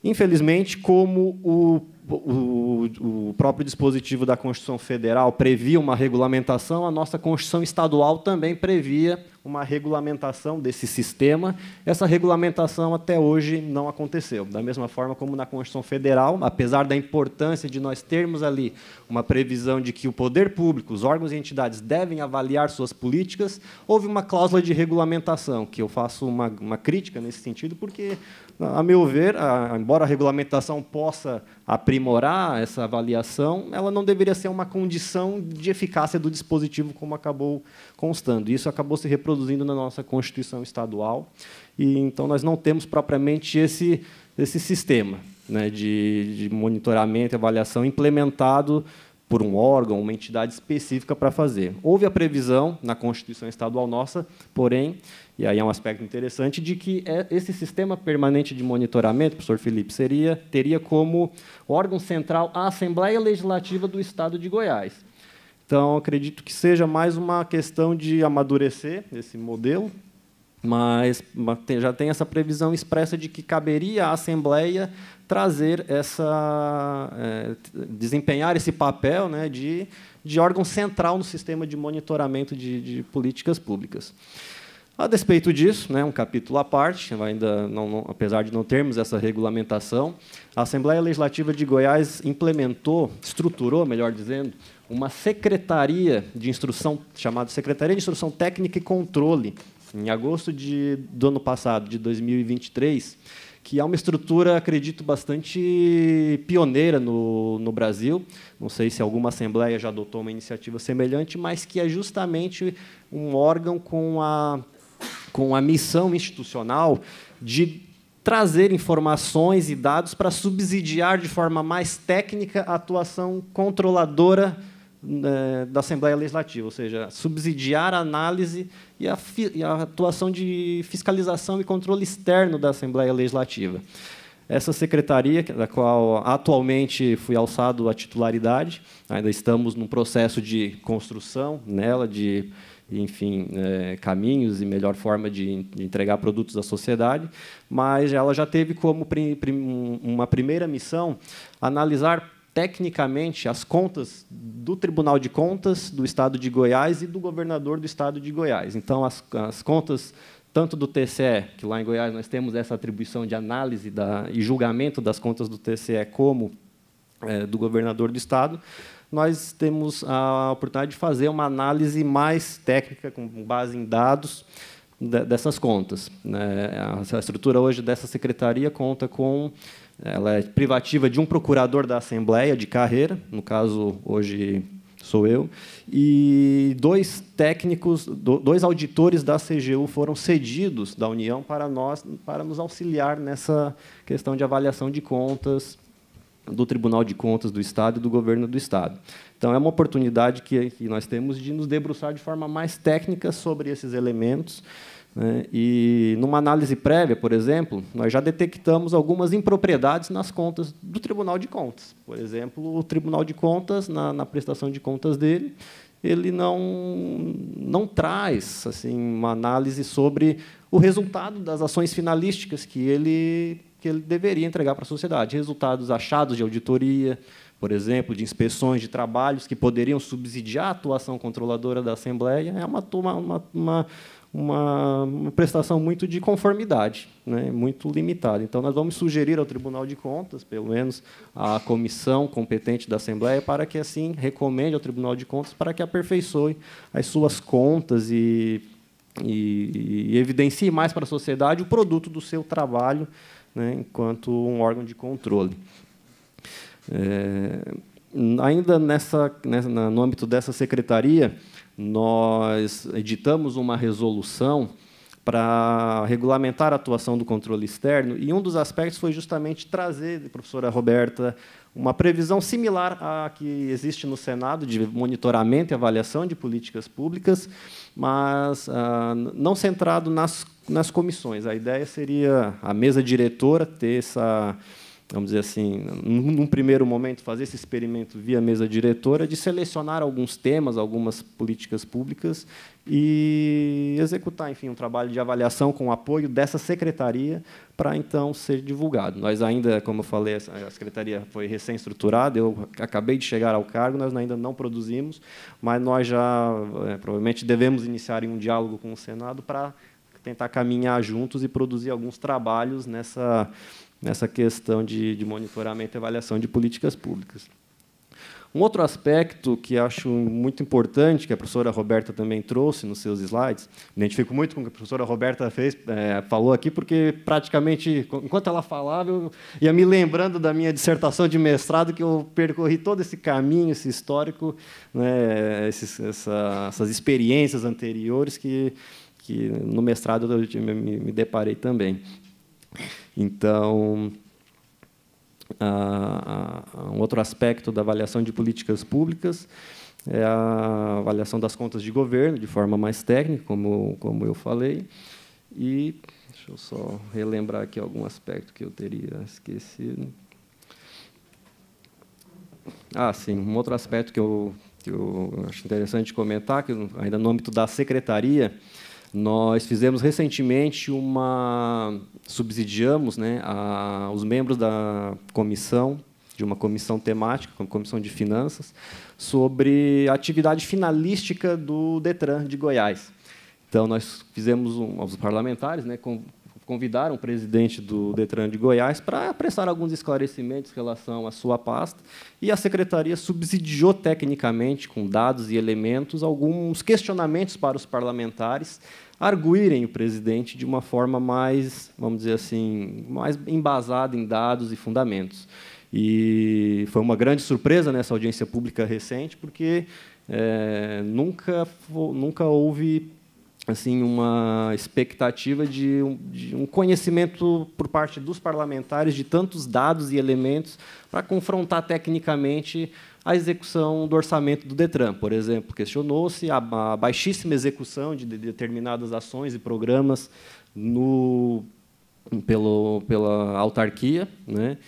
Speaker 14: Infelizmente, como o, o, o, próprio dispositivo da Constituição Federal previa uma regulamentação, a nossa Constituição Estadual também previa uma regulamentação desse sistema. Essa regulamentação até hoje não aconteceu. Da mesma forma como na Constituição Federal, apesar da importância de nós termos ali uma previsão de que o poder público, os órgãos e entidades devem avaliar suas políticas, houve uma cláusula de regulamentação, que eu faço uma, uma crítica nesse sentido, porque, a meu ver, a, embora a regulamentação possa aprimorar essa avaliação, ela não deveria ser uma condição de eficácia do dispositivo, como acabou constando. Isso acabou se reproduzindo na nossa Constituição Estadual, e então nós não temos propriamente esse, esse sistema né, de, de monitoramento e avaliação implementado por um órgão, uma entidade específica para fazer. Houve a previsão na Constituição Estadual nossa, porém, e aí é um aspecto interessante, de que é, esse sistema permanente de monitoramento, professor Felipe, seria, teria como órgão central a Assembleia Legislativa do Estado de Goiás. Então, acredito que seja mais uma questão de amadurecer esse modelo, mas já tem essa previsão expressa de que caberia à Assembleia trazer essa, é, desempenhar esse papel né, de, de órgão central no sistema de monitoramento de, de políticas públicas. A despeito disso, né, um capítulo à parte, ainda não, não, apesar de não termos essa regulamentação, a Assembleia Legislativa de Goiás implementou, estruturou, melhor dizendo, uma secretaria de instrução, chamada Secretaria de Instrução Técnica e Controle, em agosto de, do ano passado, de 2023, que é uma estrutura, acredito, bastante pioneira no, no Brasil. Não sei se alguma assembleia já adotou uma iniciativa semelhante, mas que é justamente um órgão com a, com a missão institucional de trazer informações e dados para subsidiar de forma mais técnica a atuação controladora né, da Assembleia Legislativa, ou seja, subsidiar a análise e a, e a, atuação de fiscalização e controle externo da Assembleia Legislativa. Essa secretaria, da qual atualmente fui alçado a titularidade, ainda estamos num processo de construção nela, de enfim, é, caminhos e melhor forma de, de, entregar produtos à sociedade, mas ela já teve como prim, prim, uma primeira missão analisar tecnicamente as contas do Tribunal de Contas do Estado de Goiás e do governador do Estado de Goiás. Então, as, as contas tanto do TCE, que lá em Goiás nós temos essa atribuição de análise da, e julgamento das contas do TCE, como é, do governador do Estado, nós temos a oportunidade de fazer uma análise mais técnica, com base em dados, dessas contas. Né? A estrutura hoje dessa secretaria conta com ela é privativa de um procurador da Assembleia de carreira, no caso, hoje sou eu, e dois técnicos, dois auditores da CGU foram cedidos da União para nós, para nos auxiliar nessa questão de avaliação de contas do Tribunal de Contas do Estado e do Governo do Estado. Então, é uma oportunidade que, que nós temos de nos debruçar de forma mais técnica sobre esses elementos, Né? E, numa análise prévia, por exemplo, nós já detectamos algumas impropriedades nas contas do Tribunal de Contas. Por exemplo, o Tribunal de Contas, na, na prestação de contas dele, ele não, não traz assim, uma análise sobre o resultado das ações finalísticas que ele, que ele deveria entregar para a sociedade. Resultados achados de auditoria, por exemplo, de inspeções de trabalhos que poderiam subsidiar a atuação controladora da Assembleia, é uma, uma, uma uma, prestação muito de conformidade, né, muito limitada. Então, nós vamos sugerir ao Tribunal de Contas, pelo menos à comissão competente da Assembleia, para que, assim, recomende ao Tribunal de Contas para que aperfeiçoe as suas contas e, e, e evidencie mais para a sociedade o produto do seu trabalho né, enquanto um órgão de controle. É, ainda nessa, nessa, no âmbito dessa secretaria, nós editamos uma resolução para regulamentar a atuação do controle externo, e um dos aspectos foi justamente trazer, professora Roberta, uma previsão similar à que existe no Senado de monitoramento e avaliação de políticas públicas, mas ah, não centrado nas, nas comissões. A ideia seria a mesa diretora ter essa vamos dizer assim, num primeiro momento, fazer esse experimento via mesa diretora, de selecionar alguns temas, algumas políticas públicas e executar, enfim, um trabalho de avaliação com o apoio dessa secretaria para então ser divulgado. Nós ainda, como eu falei, a secretaria foi recém-estruturada, eu acabei de chegar ao cargo, nós ainda não produzimos, mas nós já é, provavelmente devemos iniciar um diálogo com o Senado para tentar caminhar juntos e produzir alguns trabalhos nessa nessa questão de, de monitoramento e avaliação de políticas públicas. Um outro aspecto que acho muito importante, que a professora Roberta também trouxe nos seus slides, me identifico muito com o que a professora Roberta fez, é, falou aqui, porque praticamente, enquanto ela falava, eu ia me lembrando da minha dissertação de mestrado, que eu percorri todo esse caminho, esse histórico, né, esses, essa, essas experiências anteriores que, que no mestrado eu me, me deparei também. Então, um outro aspecto da avaliação de políticas públicas é a avaliação das contas de governo, de forma mais técnica, como, como eu falei. E deixa eu só relembrar aqui algum aspecto que eu teria esquecido. Ah, sim, um outro aspecto que eu, que eu acho interessante comentar, que ainda no âmbito da secretaria, nós fizemos recentemente uma subsidiamos, né, a, os membros da comissão de uma comissão temática, uma comissão de finanças, sobre a atividade finalística do Detran de Goiás. Então nós fizemos um, os parlamentares, né, convidaram o presidente do Detran de Goiás para prestar alguns esclarecimentos em relação à sua pasta e a secretaria subsidiou tecnicamente, com dados e elementos, alguns questionamentos para os parlamentares arguírem o presidente de uma forma mais, vamos dizer assim, mais embasada em dados e fundamentos. E foi uma grande surpresa nessa audiência pública recente, porque é, nunca, nunca houve assim uma expectativa de um, de um, conhecimento por parte dos parlamentares de tantos dados e elementos para confrontar tecnicamente a execução do orçamento do Detran. Por exemplo, questionou-se a, baixíssima execução de, de determinadas ações e programas no, pelo, pela autarquia, né?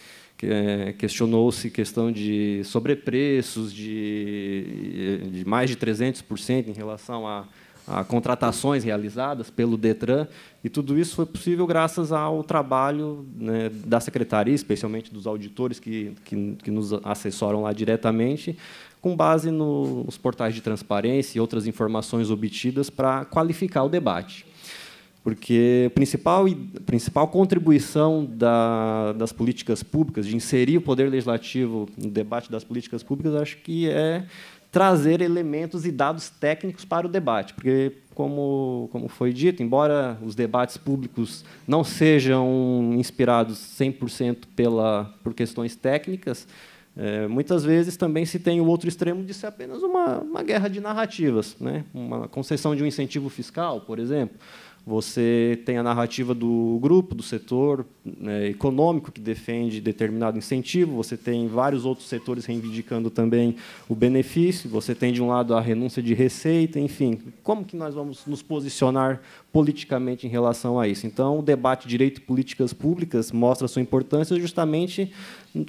Speaker 14: É, questionou-se questão de sobrepreços de, de mais de 300% em relação a a contratações realizadas pelo Detran, e tudo isso foi possível graças ao trabalho né, da secretaria, especialmente dos auditores que, que, que, nos assessoram lá diretamente, com base no, nos portais de transparência e outras informações obtidas para qualificar o debate. Porque a principal, a principal contribuição da, das políticas públicas, de inserir o poder legislativo no debate das políticas públicas, acho que é trazer elementos e dados técnicos para o debate, porque, como, como foi dito, embora os debates públicos não sejam inspirados 100% pela, por questões técnicas, é, muitas vezes também se tem o outro extremo de ser apenas uma, uma guerra de narrativas, né? uma concessão de um incentivo fiscal, por exemplo, você tem a narrativa do grupo, do setor né, econômico que defende determinado incentivo, você tem vários outros setores reivindicando também o benefício, você tem, de um lado, a renúncia de receita, enfim. Como que nós vamos nos posicionar politicamente em relação a isso? Então, o debate direito e políticas públicas mostra sua importância justamente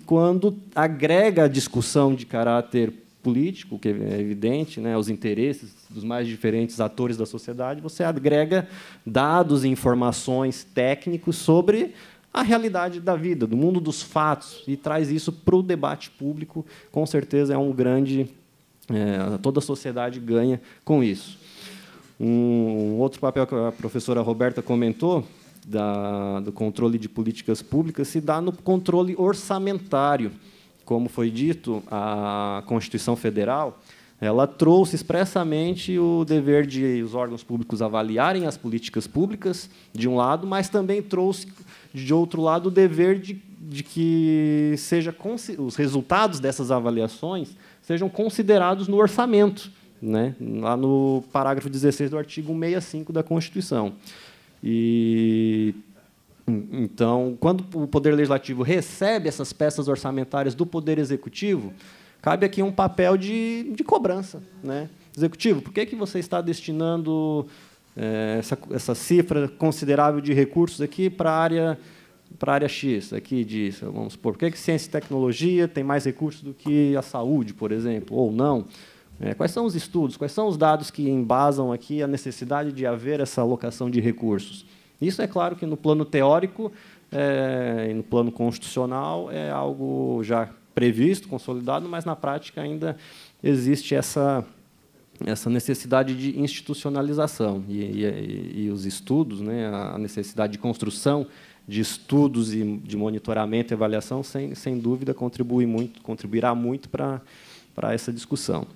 Speaker 14: quando agrega a discussão de caráter político, que é evidente, né, os interesses dos mais diferentes atores da sociedade, você agrega dados e informações técnicos sobre a realidade da vida, do mundo dos fatos, e traz isso para o debate público. Com certeza é um grande. É, toda a sociedade ganha com isso. Um, outro papel que a professora Roberta comentou, da, do controle de políticas públicas, se dá no controle orçamentário como foi dito, a Constituição Federal ela trouxe expressamente o dever de os órgãos públicos avaliarem as políticas públicas, de um lado, mas também trouxe, de outro lado, o dever de, de que seja os resultados dessas avaliações sejam considerados no orçamento, né? lá no parágrafo 16 do artigo 165 da Constituição. E então, quando o Poder Legislativo recebe essas peças orçamentárias do Poder Executivo, cabe aqui um papel de, de cobrança. Né? Executivo, por que, que você está destinando é, essa, essa cifra considerável de recursos aqui para a área para a área X, aqui diz, vamos supor, por que, que ciência e tecnologia tem mais recursos do que a saúde, por exemplo, ou não? É, quais são os estudos, quais são os dados que embasam aqui a necessidade de haver essa alocação de recursos? Isso é claro que no plano teórico é, e no plano constitucional é algo já previsto, consolidado, mas na prática ainda existe essa essa necessidade de institucionalização e, e, e os estudos, né, a necessidade de construção de estudos e de monitoramento e avaliação, sem, sem dúvida, contribui muito, contribuirá muito para para essa discussão.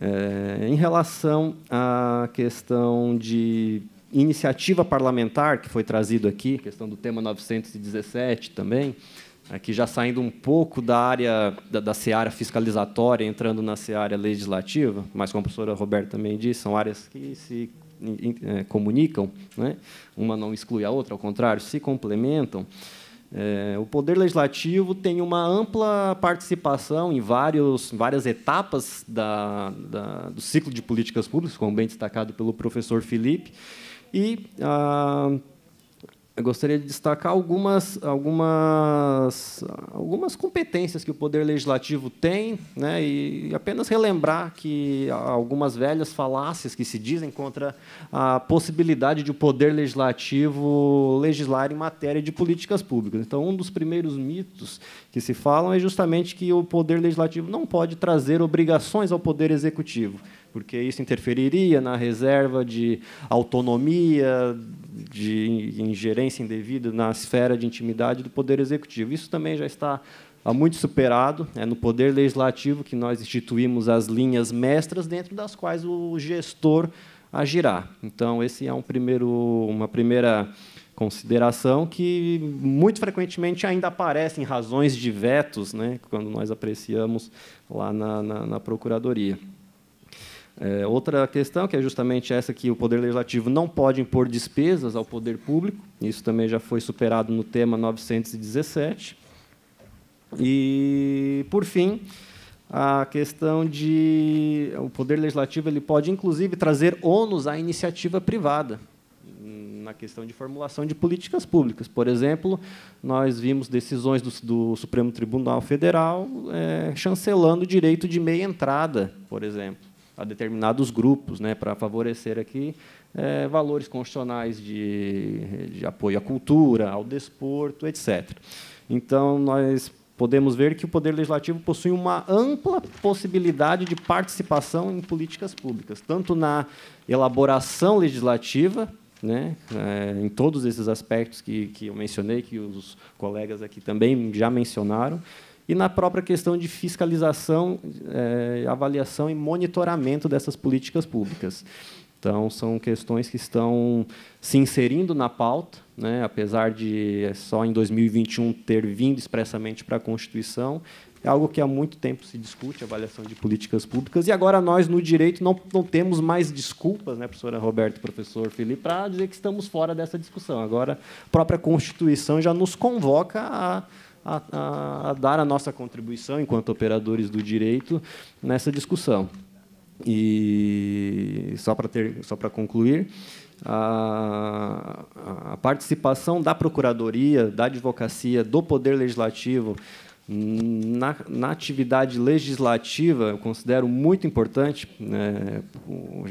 Speaker 14: É, em relação à questão de iniciativa parlamentar que foi trazido aqui, questão do tema 917 também, aqui já saindo um pouco da área da, da seara fiscalizatória, entrando na seara legislativa, mas como a professora Roberta também disse, são áreas que se é, comunicam, né? uma não exclui a outra, ao contrário, se complementam. É, o Poder Legislativo tem uma ampla participação em vários, várias etapas da, da, do ciclo de políticas públicas, como bem destacado pelo professor Felipe, e ah, gostaria de destacar algumas, algumas, algumas competências que o Poder Legislativo tem, né, e apenas relembrar que algumas velhas falácias que se dizem contra a possibilidade de o Poder Legislativo legislar em matéria de políticas públicas. Então, um dos primeiros mitos que se falam é justamente que o Poder Legislativo não pode trazer obrigações ao Poder Executivo porque isso interferiria na reserva de autonomia, de ingerência indevida na esfera de intimidade do Poder Executivo. Isso também já está há muito superado. É no Poder Legislativo que nós instituímos as linhas mestras, dentro das quais o gestor agirá. Então, esse é um primeiro, uma primeira consideração que muito frequentemente ainda aparece em razões de vetos, né, quando nós apreciamos lá na, na, na Procuradoria. É, outra questão, que é justamente essa que o Poder Legislativo não pode impor despesas ao poder público, isso também já foi superado no tema 917. E, por fim, a questão de o Poder Legislativo ele pode, inclusive, trazer ônus à iniciativa privada na questão de formulação de políticas públicas. Por exemplo, nós vimos decisões do, do Supremo Tribunal Federal é, chancelando o direito de meia entrada, por exemplo a determinados grupos, né, para favorecer aqui é, valores constitucionais de, de apoio à cultura, ao desporto, etc. Então, nós podemos ver que o Poder Legislativo possui uma ampla possibilidade de participação em políticas públicas, tanto na elaboração legislativa, né, é, em todos esses aspectos que, que eu mencionei, que os colegas aqui também já mencionaram, e na própria questão de fiscalização, é, avaliação e monitoramento dessas políticas públicas. Então, são questões que estão se inserindo na pauta, né, apesar de só em 2021 ter vindo expressamente para a Constituição, é algo que há muito tempo se discute, avaliação de políticas públicas, e agora nós, no direito, não, não temos mais desculpas, né, professora Roberto professor Felipe, para dizer que estamos fora dessa discussão. Agora, a própria Constituição já nos convoca a, a, a dar a nossa contribuição, enquanto operadores do direito, nessa discussão. E só para ter, só para concluir, a, a participação da procuradoria, da advocacia, do poder legislativo na, na, atividade legislativa, eu considero muito importante, né,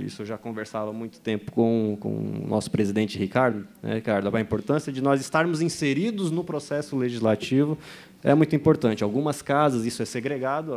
Speaker 14: isso eu já conversava há muito tempo com, com o nosso presidente Ricardo, né, Ricardo, a importância de nós estarmos inseridos no processo legislativo é muito importante. Algumas casas isso é segregado,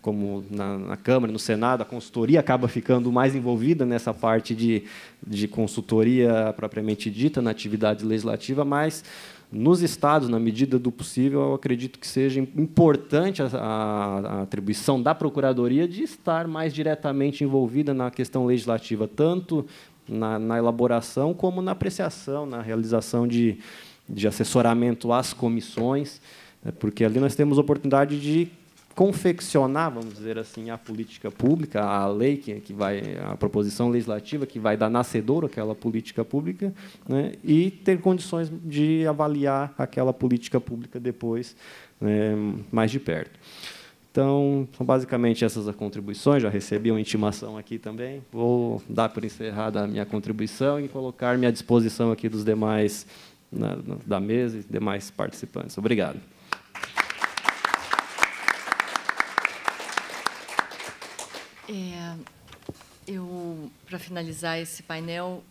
Speaker 14: como na, na, Câmara, no Senado, a consultoria acaba ficando mais envolvida nessa parte de, de consultoria propriamente dita na atividade legislativa, mas nos estados, na medida do possível, eu acredito que seja importante a, a, a, atribuição da Procuradoria de estar mais diretamente envolvida na questão legislativa, tanto na, na elaboração como na apreciação, na realização de, de assessoramento às comissões, né, porque ali nós temos oportunidade de confeccionar, vamos dizer assim, a política pública, a lei que, que vai, a proposição legislativa que vai dar nascedor àquela política pública, né, e ter condições de avaliar aquela política pública depois né, mais de perto. Então, são basicamente essas as contribuições. Já recebi uma intimação aqui também. Vou dar por encerrada a minha contribuição e colocar-me à disposição aqui dos demais na, da mesa e demais participantes. Obrigado.
Speaker 11: É, eu, para finalizar esse painel,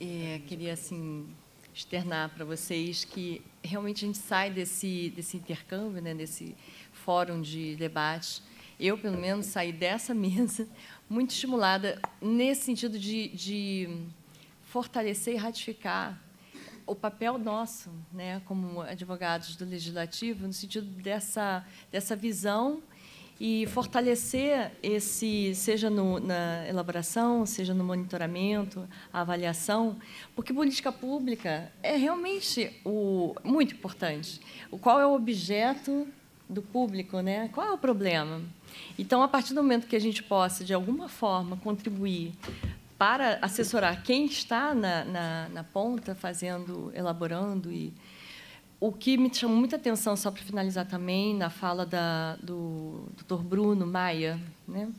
Speaker 11: é, queria assim externar para vocês que realmente a gente sai desse desse intercâmbio, né, desse fórum de debate. Eu, pelo menos, saí dessa (laughs) mesa muito estimulada nesse sentido de, de fortalecer e ratificar o papel nosso, né, como advogados do legislativo, no sentido dessa dessa visão e fortalecer esse, seja no, na elaboração, seja no monitoramento, avaliação, porque política pública é realmente o, muito importante. O qual é o objeto do público, né? Qual é o problema? Então, a partir do momento que a gente possa, de alguma forma, contribuir para assessorar quem está na, na, na ponta, fazendo, elaborando e o que me chamou muita atenção, só para finalizar também, na fala da, do Dr. Bruno Maia, né?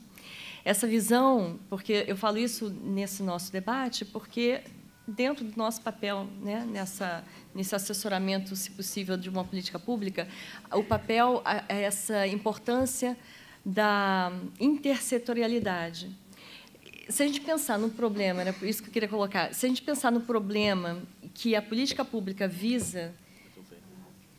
Speaker 11: essa visão, porque eu falo isso nesse nosso debate, porque dentro do nosso papel né, nessa, nesse assessoramento, se possível, de uma política pública, o papel, é essa importância da intersetorialidade. Se a gente pensar no problema, era por isso que eu queria colocar, se a gente pensar no problema que a política pública visa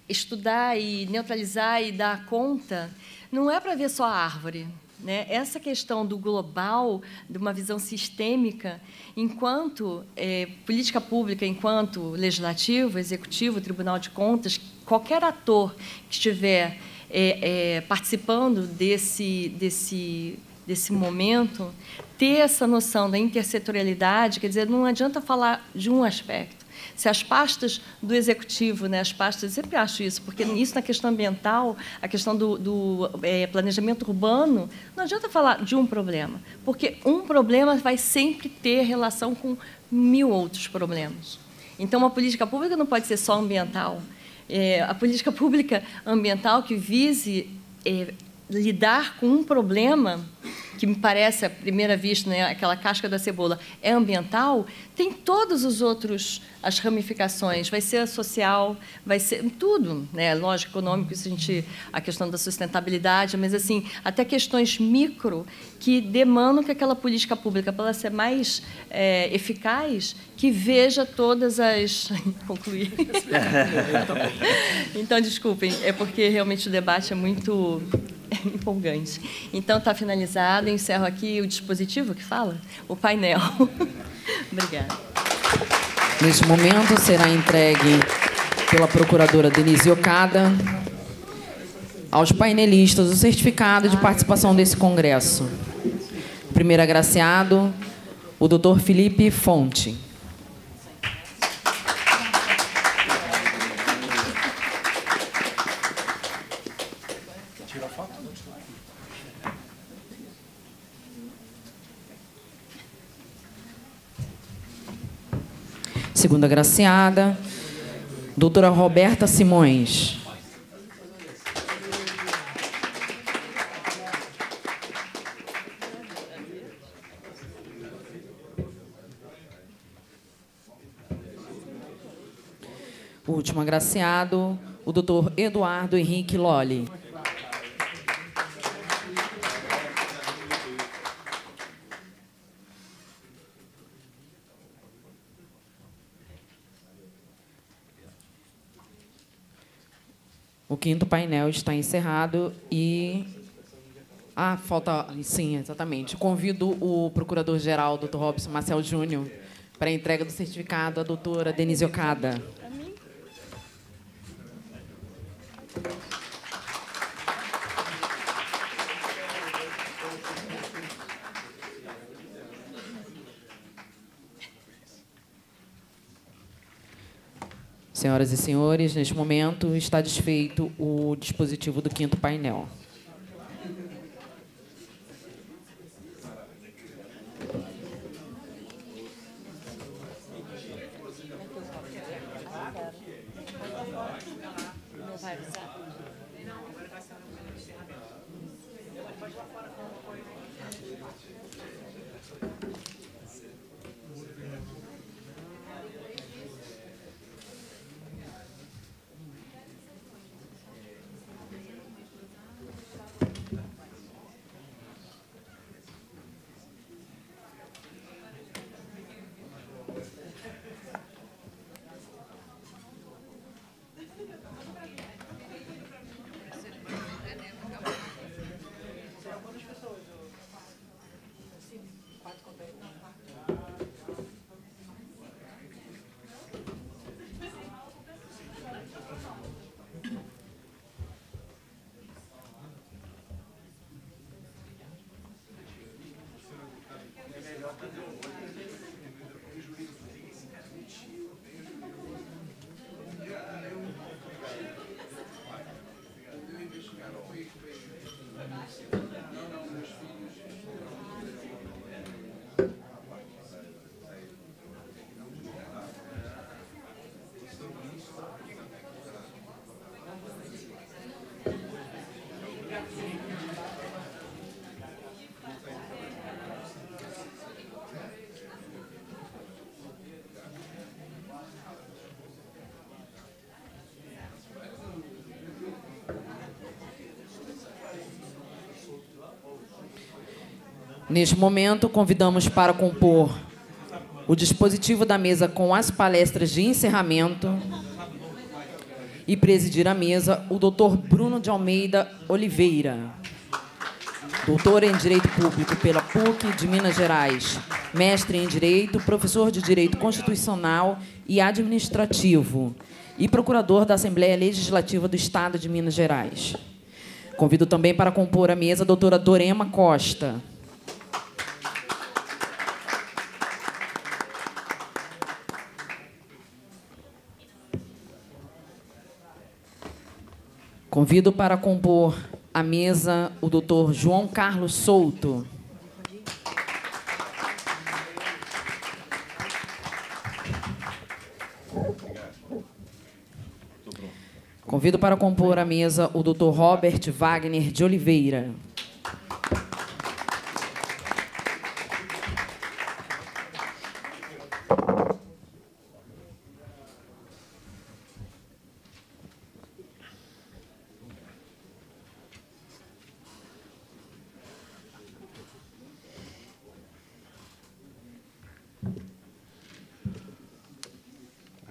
Speaker 11: estudar e neutralizar e dar conta, não é para ver só a árvore. Né? Essa questão do global, de uma visão sistêmica, enquanto é, política pública, enquanto legislativo, executivo, Tribunal de Contas, qualquer ator que estiver é, é, participando desse, desse, desse momento, ter essa noção da intersetorialidade, quer dizer, não adianta falar de um aspecto se as pastas do executivo, né, as pastas, sempre acho isso, porque isso na questão ambiental, a questão do, do é, planejamento urbano, não adianta falar de um problema, porque um problema vai sempre ter relação com mil outros problemas. Então, uma política pública não pode ser só ambiental. É, a política pública ambiental que vise é, lidar com um problema que me parece à primeira vista, né, aquela casca da cebola, é ambiental, tem todos os outros as ramificações, vai ser social, vai ser tudo, né, lógico, econômico, isso a gente a questão da sustentabilidade, mas assim, até questões micro que demandam que aquela política pública para ela ser mais é, eficaz, que veja todas as (laughs) concluir. (laughs) então, desculpem, é porque realmente o debate é muito (laughs) empolgante. Então, está finalizado. Encerro aqui o dispositivo que fala, o painel. (laughs) Obrigada.
Speaker 1: Neste momento, será entregue pela procuradora Denise Ocada aos painelistas o certificado de participação desse congresso. Primeiro agraciado, o doutor Felipe Fonte. Segunda agraciada, doutora Roberta Simões. O último agraciado, o doutor Eduardo Henrique Lolli. Quinto painel está encerrado e. Ah, falta. Sim, exatamente. Convido o procurador-geral, Dr. Robson Marcel Júnior, para a entrega do certificado à doutora Denise Ocada. Senhoras e senhores, neste momento está desfeito o dispositivo do quinto painel. Neste momento, convidamos para compor o dispositivo da mesa com as palestras de encerramento e presidir a mesa o doutor Bruno de Almeida Oliveira, doutor em Direito Público pela PUC de Minas Gerais, mestre em Direito, professor de Direito Constitucional e Administrativo e procurador da Assembleia Legislativa do Estado de Minas Gerais. Convido também para compor a mesa a doutora Dorema Costa, Convido para compor a mesa o doutor João Carlos Souto. Convido para compor a mesa o doutor Robert Wagner de Oliveira.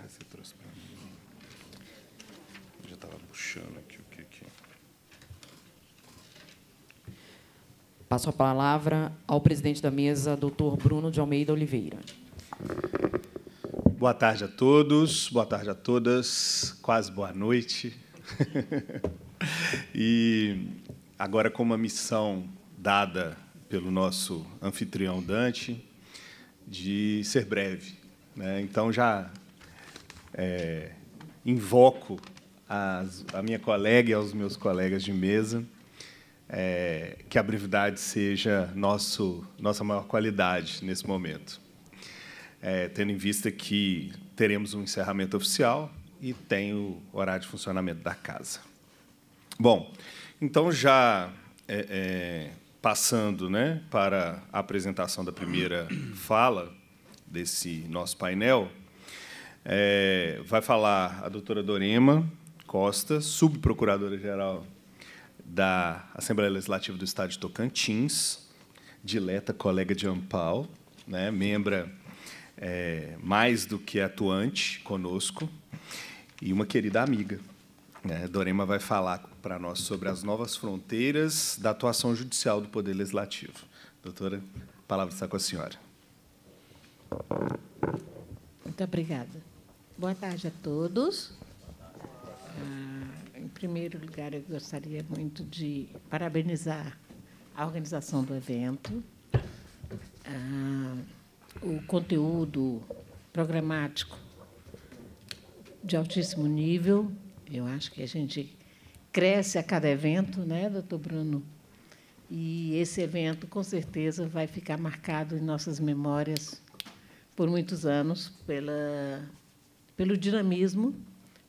Speaker 3: Ah, você trouxe para mim. Eu já estava puxando aqui o que que...
Speaker 1: Passo a palavra ao presidente da mesa, doutor Bruno de Almeida Oliveira.
Speaker 15: Boa tarde a todos, boa tarde a todas, quase boa noite. (laughs) e agora, com uma missão dada pelo nosso anfitrião Dante, de ser breve. Né? Então, já é, invoco as, a minha colega e aos meus colegas de mesa é, que a brevidade seja nosso, nossa maior qualidade nesse momento. É, tendo em vista que teremos um encerramento oficial e tem o horário de funcionamento da casa. Bom, então já é, é, passando né, para a apresentação da primeira fala desse nosso painel, é, vai falar a doutora Dorema Costa, subprocuradora-geral da Assembleia Legislativa do Estado de Tocantins, dileta colega de Ampau, né, membra é, mais do que atuante conosco, e uma querida amiga. Né? Dorema vai falar para nós sobre as novas fronteiras da atuação judicial do Poder Legislativo. Doutora, a palavra está com a senhora.
Speaker 16: Muito obrigada. Boa tarde a todos. Ah, em primeiro lugar, eu gostaria muito de parabenizar a organização do evento, ah, o conteúdo programático de altíssimo nível. Eu acho que a gente cresce a cada evento, né, doutor Bruno? E esse evento, com certeza, vai ficar marcado em nossas memórias por muitos anos pela, pelo dinamismo,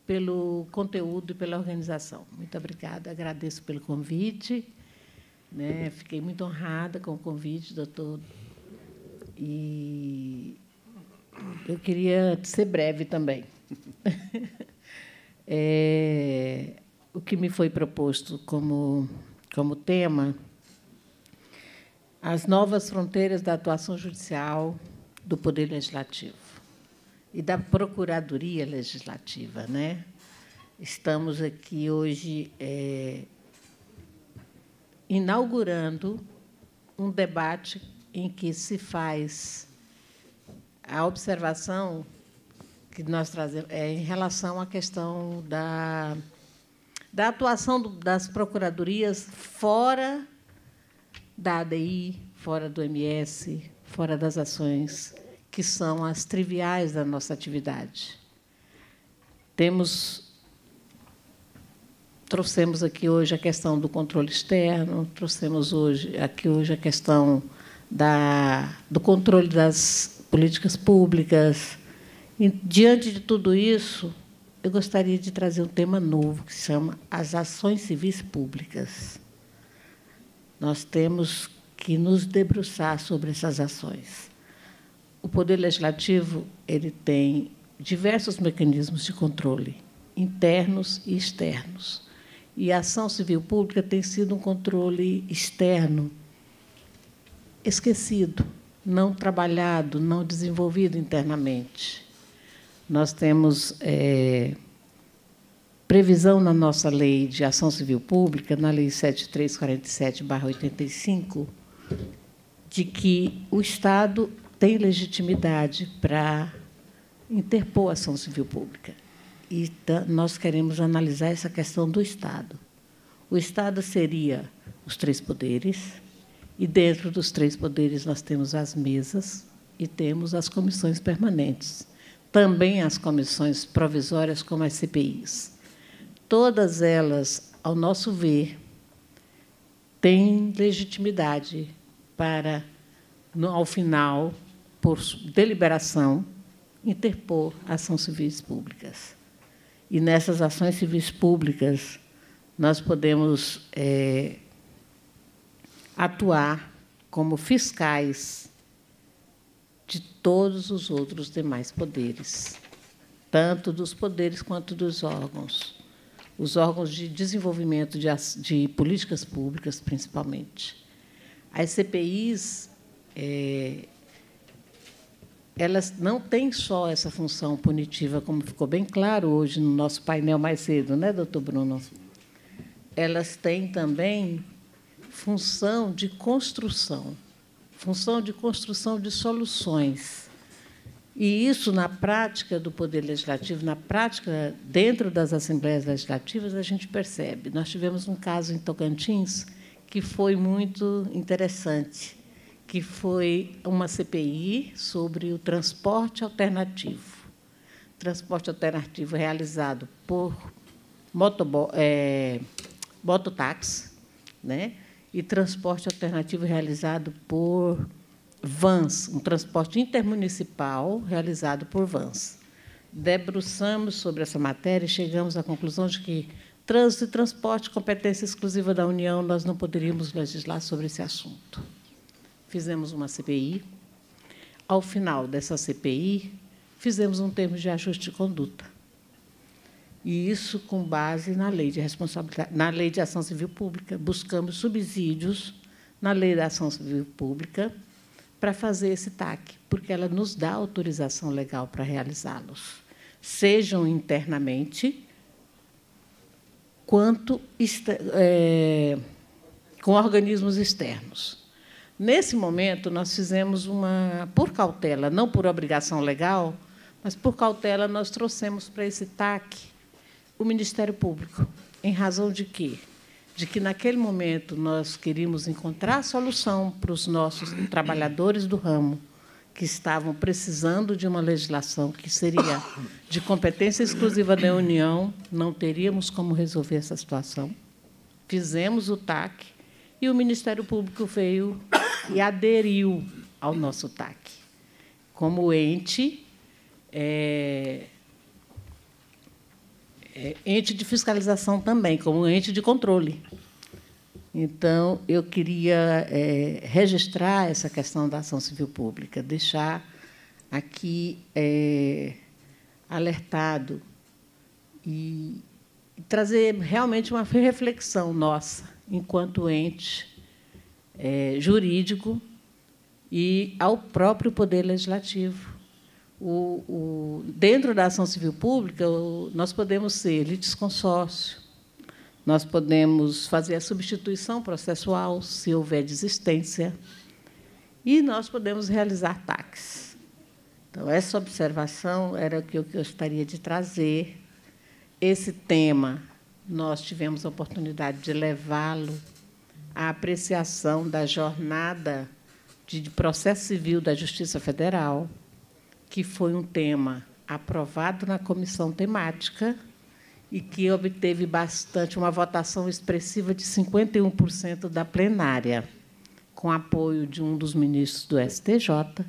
Speaker 16: pelo conteúdo e pela organização. Muito obrigada, agradeço pelo convite. Né? Fiquei muito honrada com o convite, doutor. E eu queria ser breve também. (laughs) É, o que me foi proposto como, como tema, as novas fronteiras da atuação judicial do Poder Legislativo e da Procuradoria Legislativa. Né? Estamos aqui hoje é, inaugurando um debate em que se faz a observação que nós trazemos é em relação à questão da, da atuação do, das procuradorias fora da ADI, fora do MS, fora das ações que são as triviais da nossa atividade. Temos trouxemos aqui hoje a questão do controle externo, trouxemos hoje aqui hoje a questão da, do controle das políticas públicas, e, diante de tudo isso, eu gostaria de trazer um tema novo que se chama as ações civis públicas. Nós temos que nos debruçar sobre essas ações. O Poder Legislativo ele tem diversos mecanismos de controle, internos e externos. E a ação civil pública tem sido um controle externo esquecido, não trabalhado, não desenvolvido internamente. Nós temos é, previsão na nossa lei de ação civil pública, na lei 7347-85, de que o Estado tem legitimidade para interpor ação civil pública. E nós queremos analisar essa questão do Estado. O Estado seria os três poderes, e dentro dos três poderes nós temos as mesas e temos as comissões permanentes também as comissões provisórias, como as CPIs. Todas elas, ao nosso ver, têm legitimidade para, ao final, por deliberação, interpor ações civis públicas. E nessas ações civis públicas, nós podemos é, atuar como fiscais de todos os outros demais poderes, tanto dos poderes quanto dos órgãos, os órgãos de desenvolvimento de, de políticas públicas, principalmente. As CPIs, é, elas não têm só essa função punitiva, como ficou bem claro hoje no nosso painel mais cedo, né, doutor Bruno? Elas têm também função de construção função de construção de soluções. E isso, na prática do Poder Legislativo, na prática dentro das Assembleias Legislativas, a gente percebe. Nós tivemos um caso em Tocantins que foi muito interessante, que foi uma CPI sobre o transporte alternativo. Transporte alternativo realizado por é, mototáxi, né? e transporte alternativo realizado por vans, um transporte intermunicipal realizado por vans. Debruçamos sobre essa matéria e chegamos à conclusão de que trânsito e transporte, competência exclusiva da União, nós não poderíamos legislar sobre esse assunto. Fizemos uma CPI. Ao final dessa CPI, fizemos um termo de ajuste de conduta. E isso com base na lei de responsabilidade, na lei de ação civil pública. Buscamos subsídios na lei da ação civil pública para fazer esse TAC, porque ela nos dá autorização legal para realizá-los, sejam internamente, quanto é, com organismos externos. Nesse momento, nós fizemos uma, por cautela, não por obrigação legal, mas por cautela, nós trouxemos para esse TAC o Ministério Público. Em razão de quê? De que, naquele momento, nós queríamos encontrar solução para os nossos trabalhadores do ramo, que estavam precisando de uma legislação que seria de competência exclusiva da União, não teríamos como resolver essa situação. Fizemos o TAC e o Ministério Público veio e aderiu ao nosso TAC como ente é, é, ente de fiscalização também, como ente de controle. Então, eu queria é, registrar essa questão da ação civil pública, deixar aqui é, alertado e trazer realmente uma reflexão nossa, enquanto ente é, jurídico e ao próprio Poder Legislativo. O, o, dentro da ação civil pública, o, nós podemos ser litisconsórcio, nós podemos fazer a substituição processual, se houver desistência, e nós podemos realizar taxas. Então, essa observação era o que eu gostaria de trazer. Esse tema, nós tivemos a oportunidade de levá-lo à apreciação da jornada de processo civil da Justiça Federal, que foi um tema aprovado na comissão temática e que obteve bastante uma votação expressiva de 51% da plenária, com apoio de um dos ministros do STJ.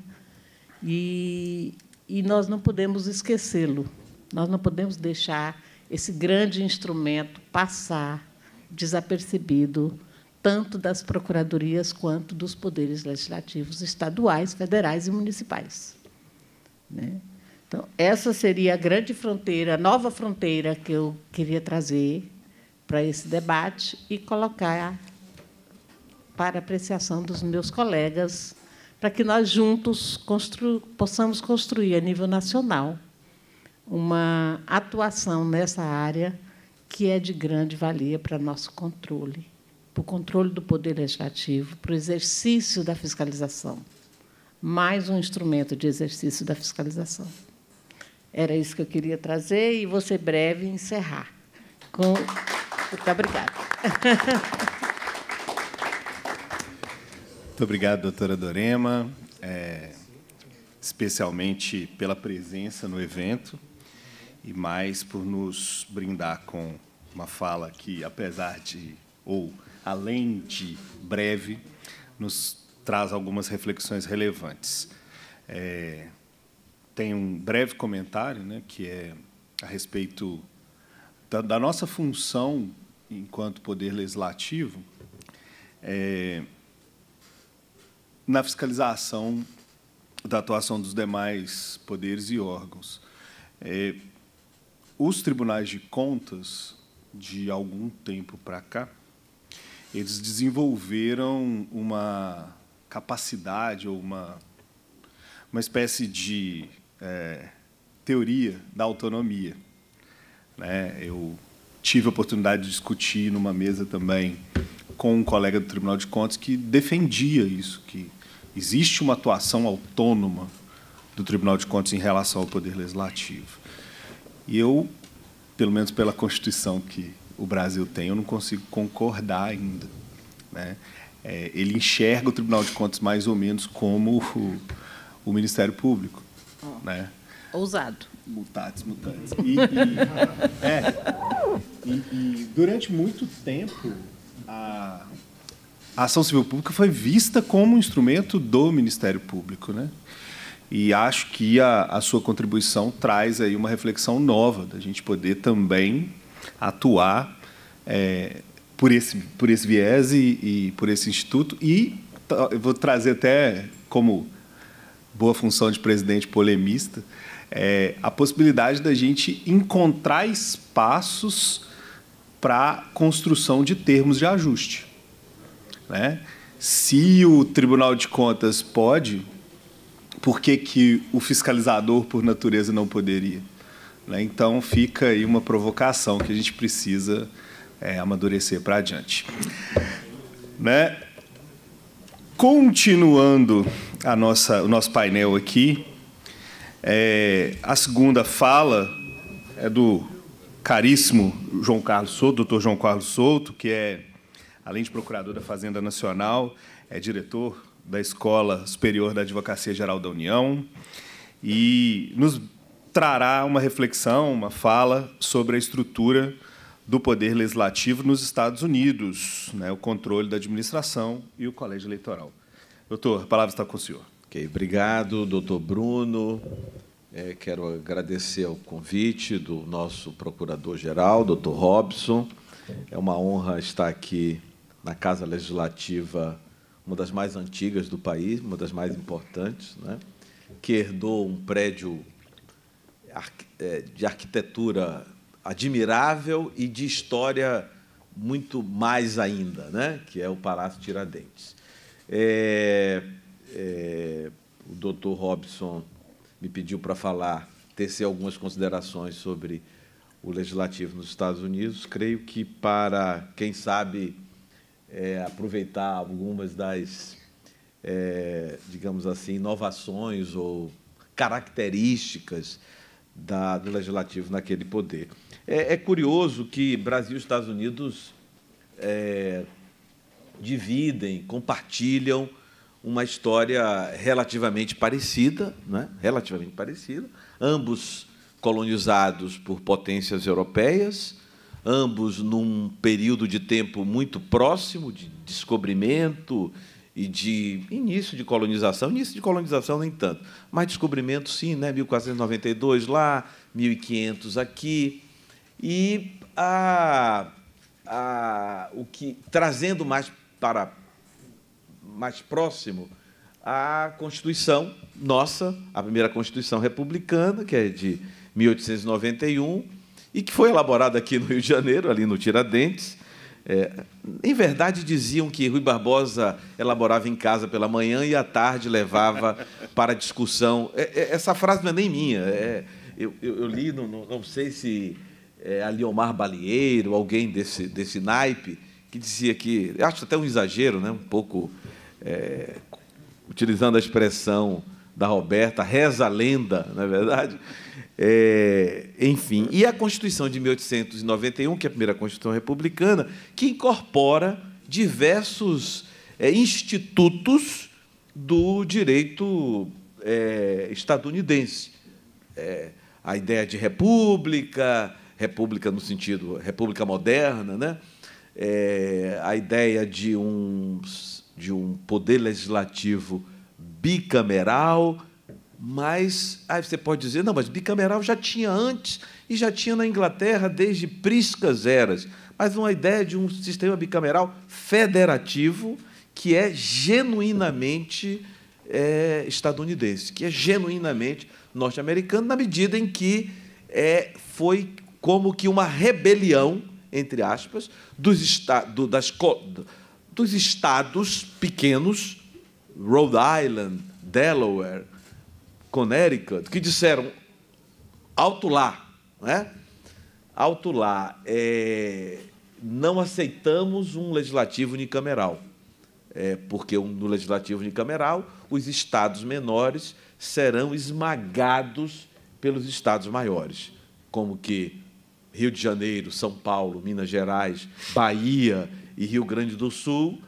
Speaker 16: E, e nós não podemos esquecê-lo. Nós não podemos deixar esse grande instrumento passar desapercebido tanto das procuradorias quanto dos poderes legislativos estaduais, federais e municipais. Né? Então, essa seria a grande fronteira, a nova fronteira que eu queria trazer para esse debate e colocar para apreciação dos meus colegas, para que nós juntos constru possamos construir a nível nacional uma atuação nessa área que é de grande valia para nosso controle para o controle do poder legislativo, para o exercício da fiscalização. Mais um instrumento de exercício da fiscalização. Era isso que eu queria trazer e vou ser breve e encerrar. Com... Muito obrigada.
Speaker 15: Muito obrigado, doutora Dorema, é, especialmente pela presença no evento e mais por nos brindar com uma fala que, apesar de ou além de breve, nos traz algumas reflexões relevantes. É, tem um breve comentário, né, que é a respeito da, da nossa função enquanto poder legislativo é, na fiscalização da atuação dos demais poderes e órgãos. É, os tribunais de contas, de algum tempo para cá, eles desenvolveram uma capacidade ou uma, uma espécie de é, teoria da autonomia. Né? Eu tive a oportunidade de discutir numa mesa também com um colega do Tribunal de Contas que defendia isso, que existe uma atuação autônoma do Tribunal de Contas em relação ao Poder Legislativo. E eu, pelo menos pela Constituição que o Brasil tem, eu não consigo concordar ainda. Né? é, ele enxerga o Tribunal de Contas mais ou menos como o, o Ministério Público.
Speaker 16: Oh.
Speaker 15: Né?
Speaker 16: Ousado.
Speaker 15: Mutatis, mutatis. E, e, é, e, e durante muito tempo, a, a ação civil pública foi vista como um instrumento do Ministério Público. Né? E acho que a, a sua contribuição traz aí uma reflexão nova, da gente poder também atuar é, por, esse, por esse viés e, e por esse instituto. E vou trazer até como boa função de presidente polemista, é, a possibilidade da gente encontrar espaços para construção de termos de ajuste. Né? Se o Tribunal de Contas pode, por que, que o fiscalizador, por natureza, não poderia? Né? Então, fica aí uma provocação que a gente precisa é, amadurecer para adiante. Né? Continuando a nossa, o nosso painel aqui, é, a segunda fala é do caríssimo João Carlos Souto, doutor João Carlos Souto, que é, além de procurador da Fazenda Nacional, é diretor da Escola Superior da Advocacia Geral da União e nos trará uma reflexão, uma fala sobre a estrutura do Poder Legislativo nos Estados Unidos, né, o controle da administração e o colégio eleitoral. Doutor, a palavra está com o senhor.
Speaker 8: Ok, obrigado, doutor Bruno. É, quero agradecer o convite do nosso procurador-geral, doutor Robson. É uma honra estar aqui na Casa Legislativa, uma das mais antigas do país, uma das mais importantes, né? que herdou um prédio de arquitetura admirável e de história muito mais ainda, né? que é o Palácio Tiradentes. É, é, o doutor Robson me pediu para falar, tecer algumas considerações sobre o legislativo nos Estados Unidos. Creio que para, quem sabe, é, aproveitar algumas das, é, digamos assim, inovações ou características da, do legislativo naquele poder. É, é curioso que Brasil e Estados Unidos é, dividem, compartilham uma história relativamente parecida, né? relativamente parecida, ambos colonizados por potências europeias, ambos num período de tempo muito próximo de descobrimento e de início de colonização, início de colonização nem tanto, mas descobrimento sim, né? 1492 lá, 1500 aqui, e a, a, o que trazendo mais para mais próximo a Constituição nossa, a primeira Constituição republicana, que é de 1891, e que foi elaborada aqui no Rio de Janeiro, ali no Tiradentes. É, em verdade, diziam que Rui Barbosa elaborava em casa pela manhã e à tarde levava (laughs) para discussão. É, é, essa frase não é nem minha. É, eu, eu, eu, li, não, não, sei se é a Liomar Balieiro, alguém desse, desse naipe, que dizia que, acho até um exagero, né, um pouco é, utilizando a expressão da Roberta, reza a lenda, não é verdade? É, enfim, e a Constituição de 1891, que é a primeira Constituição republicana, que incorpora diversos é, institutos do direito é, estadunidense. É, a ideia de república, república no sentido república moderna, né? É, a ideia de um de um poder legislativo bicameral, mas aí você pode dizer, não, mas bicameral já tinha antes e já tinha na Inglaterra desde priscas eras, mas uma ideia de um sistema bicameral federativo que é genuinamente é, estadunidense, que é genuinamente norte-americano, na medida em que é, foi como que uma rebelião, entre aspas, dos, do, das, dos estados pequenos, Rhode Island, Delaware, Connecticut, que disseram alto lá, né? alto lá, é, não aceitamos um legislativo unicameral, é, porque no legislativo unicameral os estados menores serão esmagados pelos estados maiores, como que Rio de Janeiro, São Paulo, Minas Gerais, Bahia e Rio Grande do Sul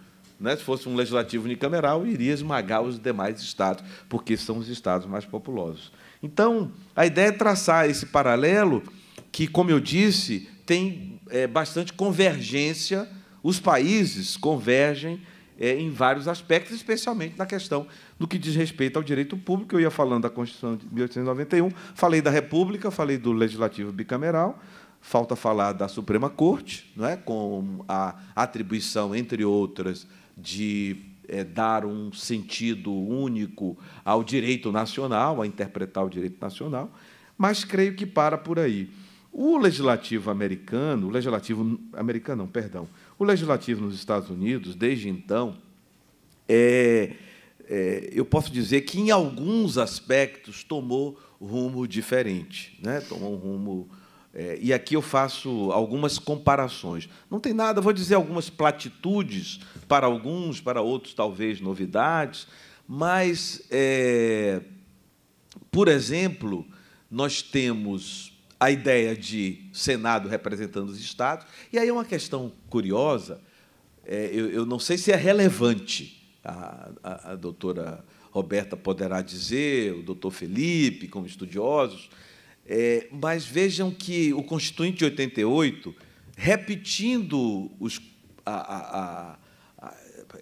Speaker 8: Né? Se fosse um legislativo unicameral, iria esmagar os demais estados, porque são os estados mais populosos. Então, a ideia é traçar esse paralelo que, como eu disse, tem é, bastante convergência, os países convergem é, em vários aspectos, especialmente na questão do que diz respeito ao direito público. Eu ia falando da Constituição de 1891, falei da República, falei do Legislativo bicameral, falta falar da Suprema Corte, não é? com a atribuição, entre outras, de é, dar um sentido único ao direito nacional, a interpretar o direito nacional, mas creio que para por aí. O legislativo americano, o legislativo americano, não, perdão, o legislativo nos Estados Unidos, desde então, é, é, eu posso dizer que, em alguns aspectos, tomou rumo diferente, né? tomou um rumo. É, e aqui eu faço algumas comparações. Não tem nada, vou dizer algumas platitudes, para alguns, para outros, talvez novidades, mas, é, por exemplo, nós temos a ideia de Senado representando os estados. E aí é uma questão curiosa, é, eu, eu, não sei se é relevante, a, a, a, doutora Roberta poderá dizer, o doutor Felipe, como estudiosos, é, mas vejam que o Constituinte de 88, repetindo os, a,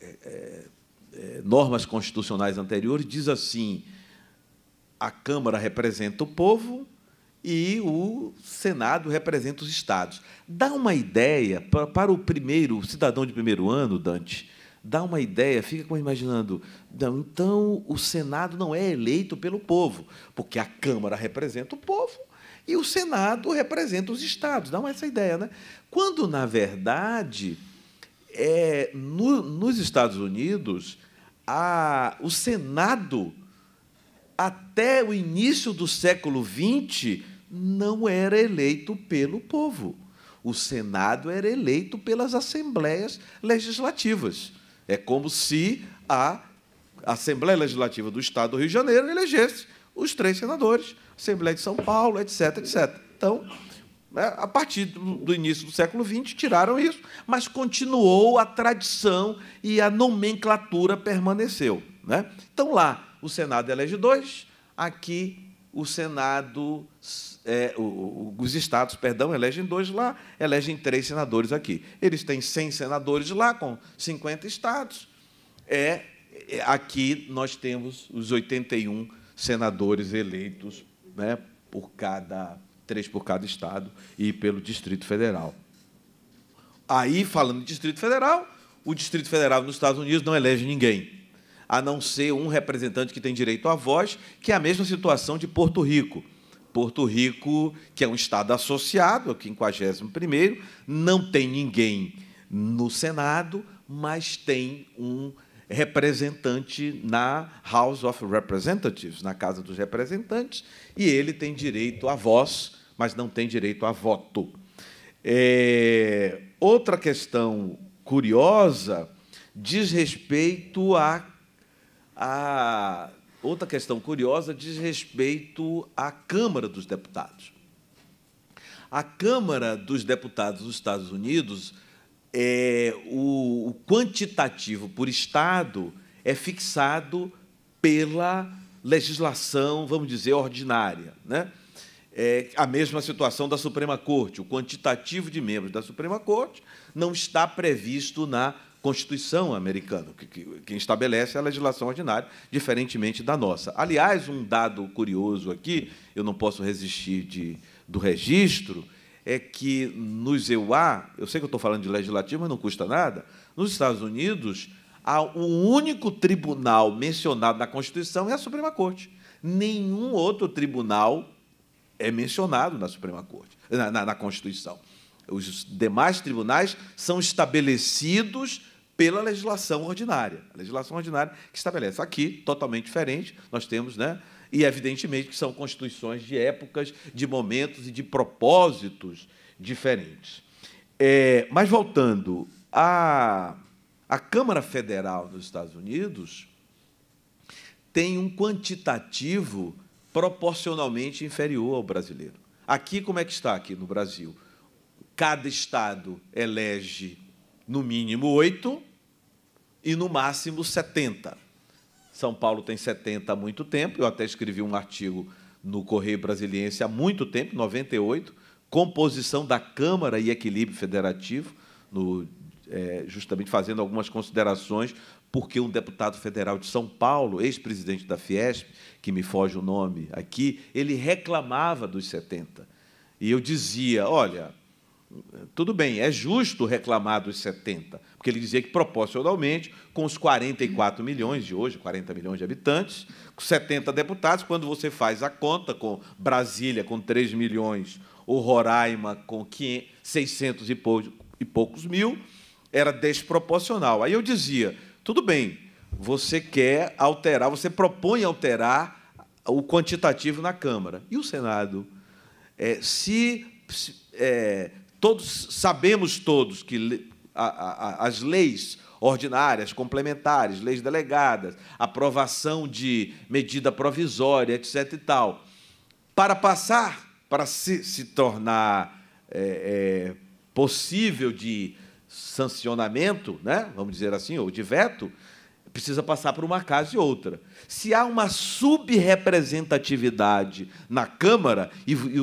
Speaker 8: é, é, normas constitucionais anteriores, diz assim: a Câmara representa o povo, e o Senado representa os estados. Dá uma ideia para o primeiro cidadão de primeiro ano, Dante, dá uma ideia, fica imaginando, então o Senado não é eleito pelo povo, porque a Câmara representa o povo e o Senado representa os estados. Dá uma essa ideia, né? Quando na verdade é, no, nos Estados Unidos a, o Senado até o início do século XX, não era eleito pelo povo. O Senado era eleito pelas assembleias legislativas. É como se a Assembleia Legislativa do Estado do Rio de Janeiro elegesse os três senadores, Assembleia de São Paulo, etc, etc. Então, né, a partir do início do século XX, tiraram isso, mas continuou a tradição e a nomenclatura permaneceu. Né? Então, lá, o Senado elege dois, aqui o Senado, é, os estados, perdão, elegem dois lá, elegem três senadores aqui. Eles têm 100 senadores lá, com 50 estados. É, é, aqui nós temos os 81 senadores eleitos né, por cada três por cada estado e pelo Distrito Federal. Aí, falando de Distrito Federal, o Distrito Federal nos Estados Unidos não elege ninguém a não ser um representante que tem direito à voz, que é a mesma situação de Porto Rico. Porto Rico, que é um Estado associado, é o 51 não tem ninguém no Senado, mas tem um representante na House of Representatives, na Casa dos Representantes, e ele tem direito à voz, mas não tem direito a voto. É, outra questão curiosa diz respeito à a outra questão curiosa diz respeito à Câmara dos Deputados. A Câmara dos Deputados dos Estados Unidos, é, o, o quantitativo por Estado é fixado pela legislação, vamos dizer, ordinária. Né? É a mesma situação da Suprema Corte. O quantitativo de membros da Suprema Corte não está previsto na Constituição americana, que, que, quem estabelece a legislação ordinária, diferentemente da nossa. Aliás, um dado curioso aqui, eu não posso resistir de, do registro, é que nos EUA, eu sei que eu estou falando de legislativo, mas não custa nada, nos Estados Unidos, há o único tribunal mencionado na Constituição é a Suprema Corte. Nenhum outro tribunal é mencionado na Suprema Corte, na, na, na Constituição. Os demais tribunais são estabelecidos pela legislação ordinária. A legislação ordinária que estabelece. Aqui, totalmente diferente, nós temos, né? E, evidentemente, que são constituições de épocas, de momentos e de propósitos diferentes. É, mas, voltando, a, a Câmara Federal dos Estados Unidos tem um quantitativo proporcionalmente inferior ao brasileiro. Aqui, como é que está aqui no Brasil? Cada estado elege, no mínimo, oito, e, no máximo, 70. São Paulo tem 70 há muito tempo, eu até escrevi um artigo no Correio Brasiliense há muito tempo, 98, composição da Câmara e equilíbrio federativo, no, é, justamente fazendo algumas considerações, porque um deputado federal de São Paulo, ex-presidente da Fiesp, que me foge o nome aqui, ele reclamava dos 70. E eu dizia: olha, tudo bem, é justo reclamar dos 70, porque ele dizia que proporcionalmente, com os 44 milhões de hoje, 40 milhões de habitantes, com 70 deputados, quando você faz a conta com Brasília com 3 milhões, ou Roraima com 600 e poucos mil, era desproporcional. Aí eu dizia: tudo bem, você quer alterar, você propõe alterar o quantitativo na Câmara. E o Senado? É, se, se é, todos sabemos todos que as leis ordinárias, complementares, leis delegadas, aprovação de medida provisória, etc. e tal, para passar, para se, se tornar é, é, possível de sancionamento, né, vamos dizer assim, ou de veto, precisa passar por uma casa e outra. Se há uma subrepresentatividade na Câmara, e, e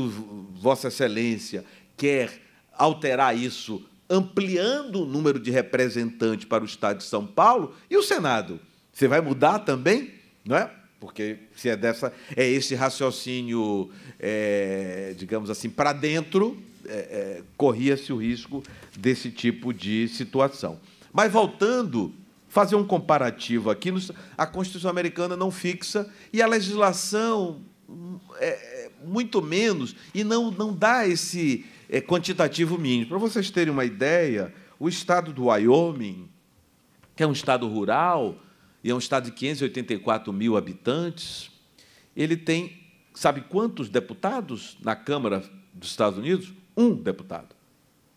Speaker 8: Vossa Excelência quer alterar isso, ampliando o número de representantes para o Estado de São Paulo, e o Senado? Você vai mudar também? Não é? Porque se é dessa, é esse raciocínio, é, digamos assim, para dentro, é, é, corria-se o risco desse tipo de situação. Mas voltando, fazer um comparativo aqui, a Constituição americana não fixa e a legislação é, é, muito menos, e não, não dá esse é, quantitativo mínimo. Para vocês terem uma ideia, o estado do Wyoming, que é um estado rural, e é um estado de 584 mil habitantes, ele tem, sabe quantos deputados na Câmara dos Estados Unidos? Um deputado.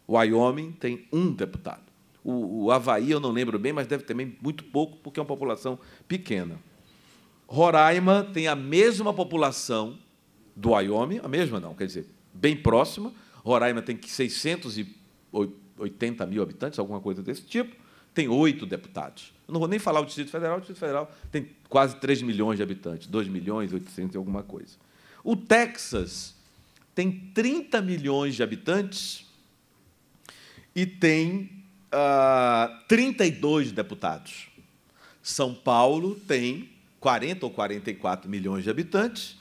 Speaker 8: O Wyoming tem um deputado. O, o Havaí, eu não lembro bem, mas deve ter muito pouco, porque é uma população pequena. Roraima tem a mesma população do Wyoming, a mesma não, quer dizer, bem próxima. Roraima tem 680 mil habitantes, alguma coisa desse tipo, tem oito deputados. Eu não vou nem falar o Distrito Federal, o Distrito Federal tem quase 3 milhões de habitantes, 2 milhões e 800 e alguma coisa. O Texas tem 30 milhões de habitantes e tem ah, 32 deputados. São Paulo tem 40 ou 44 milhões de habitantes.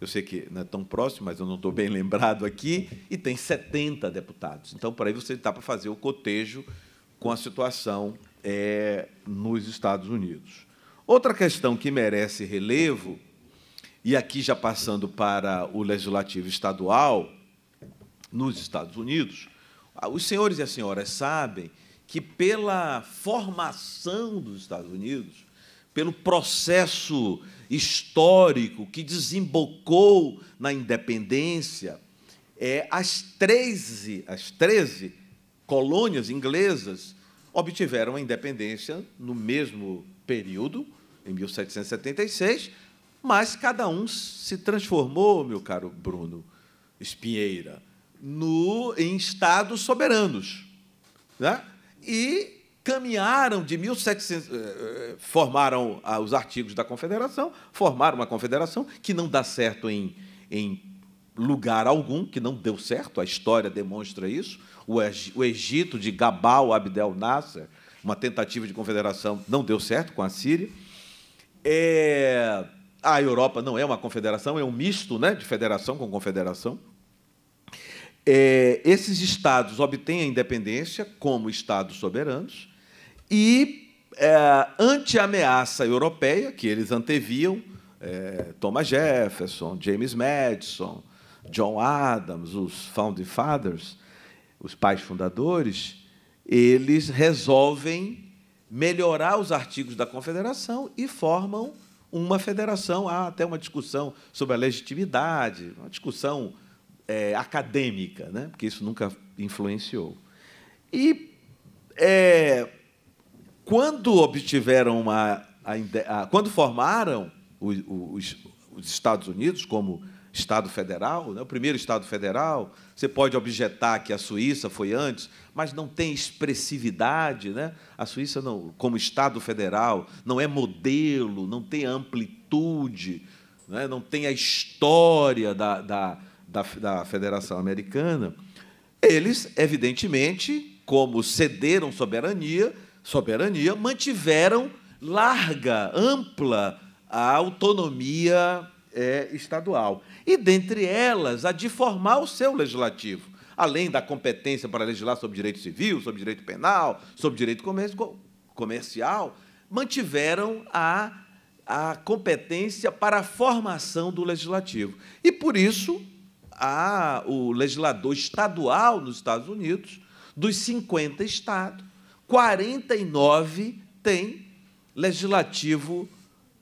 Speaker 8: Eu sei que não é tão próximo, mas eu não estou bem (laughs) lembrado aqui, e tem 70 deputados. Então, por aí você está para fazer o cotejo com a situação é, nos Estados Unidos. Outra questão que merece relevo, e aqui já passando para o legislativo estadual, nos Estados Unidos, os senhores e as senhoras sabem que, pela formação dos Estados Unidos, pelo processo histórico que desembocou na independência, é, as 13, as 13 colônias inglesas obtiveram a independência no mesmo período, em 1776, mas cada um se transformou, meu caro Bruno Espinheira, no, em estados soberanos. Né? E caminharam de 1700, eh, eh, formaram ah, os artigos da Confederação, formaram uma confederação que não dá certo em, em lugar algum, que não deu certo, a história demonstra isso. O Egito de Gabal Abdel Nasser, uma tentativa de confederação, não deu certo com a Síria. É, a Europa não é uma confederação, é um misto né, de federação com confederação. É, esses estados obtêm a independência como estados soberanos e, é, ante a ameaça europeia, que eles anteviam, é, Thomas Jefferson, James Madison, John Adams, os Founding Fathers, os pais fundadores, eles resolvem melhorar os artigos da Confederação e formam uma federação. Há até uma discussão sobre a legitimidade, uma discussão é, acadêmica, né? porque isso nunca influenciou. E é, quando obtiveram uma. A, a, quando formaram os, os, os Estados Unidos como Estado federal, né? o primeiro Estado federal. Você pode objetar que a Suíça foi antes, mas não tem expressividade. Né? A Suíça, não, como Estado federal, não é modelo, não tem amplitude, né? não tem a história da, da, da, da Federação Americana. Eles, evidentemente, como cederam soberania, soberania, mantiveram larga, ampla a autonomia é, estadual. E, dentre elas, a de formar o seu legislativo, além da competência para legislar sobre direito civil, sobre direito penal, sobre direito comercial, mantiveram a, a competência para a formação do legislativo. E, por isso, a, o legislador estadual nos Estados Unidos, dos 50 estados, 49 tem legislativo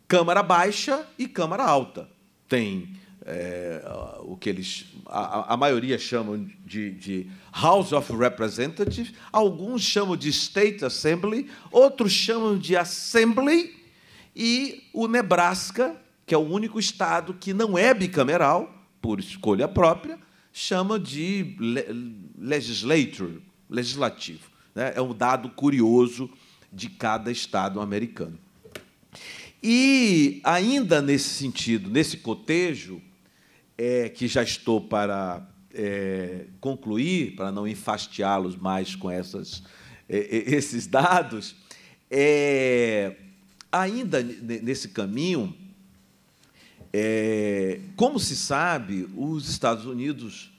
Speaker 8: Câmara Baixa e Câmara Alta. Tem é, o que eles, a, a maioria chamam de, de, House of Representatives, alguns chamam de State Assembly, outros chamam de Assembly, e o Nebraska, que é o único estado que não é bicameral, por escolha própria, chama de legislature, legislativo. Né? É um dado curioso de cada estado americano. E, ainda nesse sentido, nesse cotejo, é, que já estou para é, concluir, para não enfastiá-los mais com essas, é, esses dados, é, ainda nesse caminho, é, como se sabe, os Estados Unidos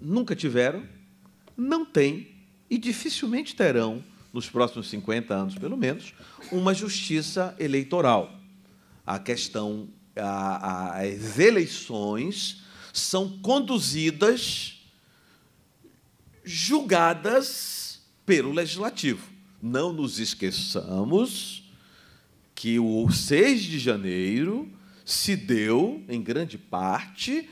Speaker 8: nunca tiveram, não têm e dificilmente terão, nos próximos 50 anos pelo menos, uma justiça eleitoral a questão, a, a, as eleições são conduzidas, julgadas pelo legislativo. Não nos esqueçamos que o 6 de janeiro se deu, em grande parte,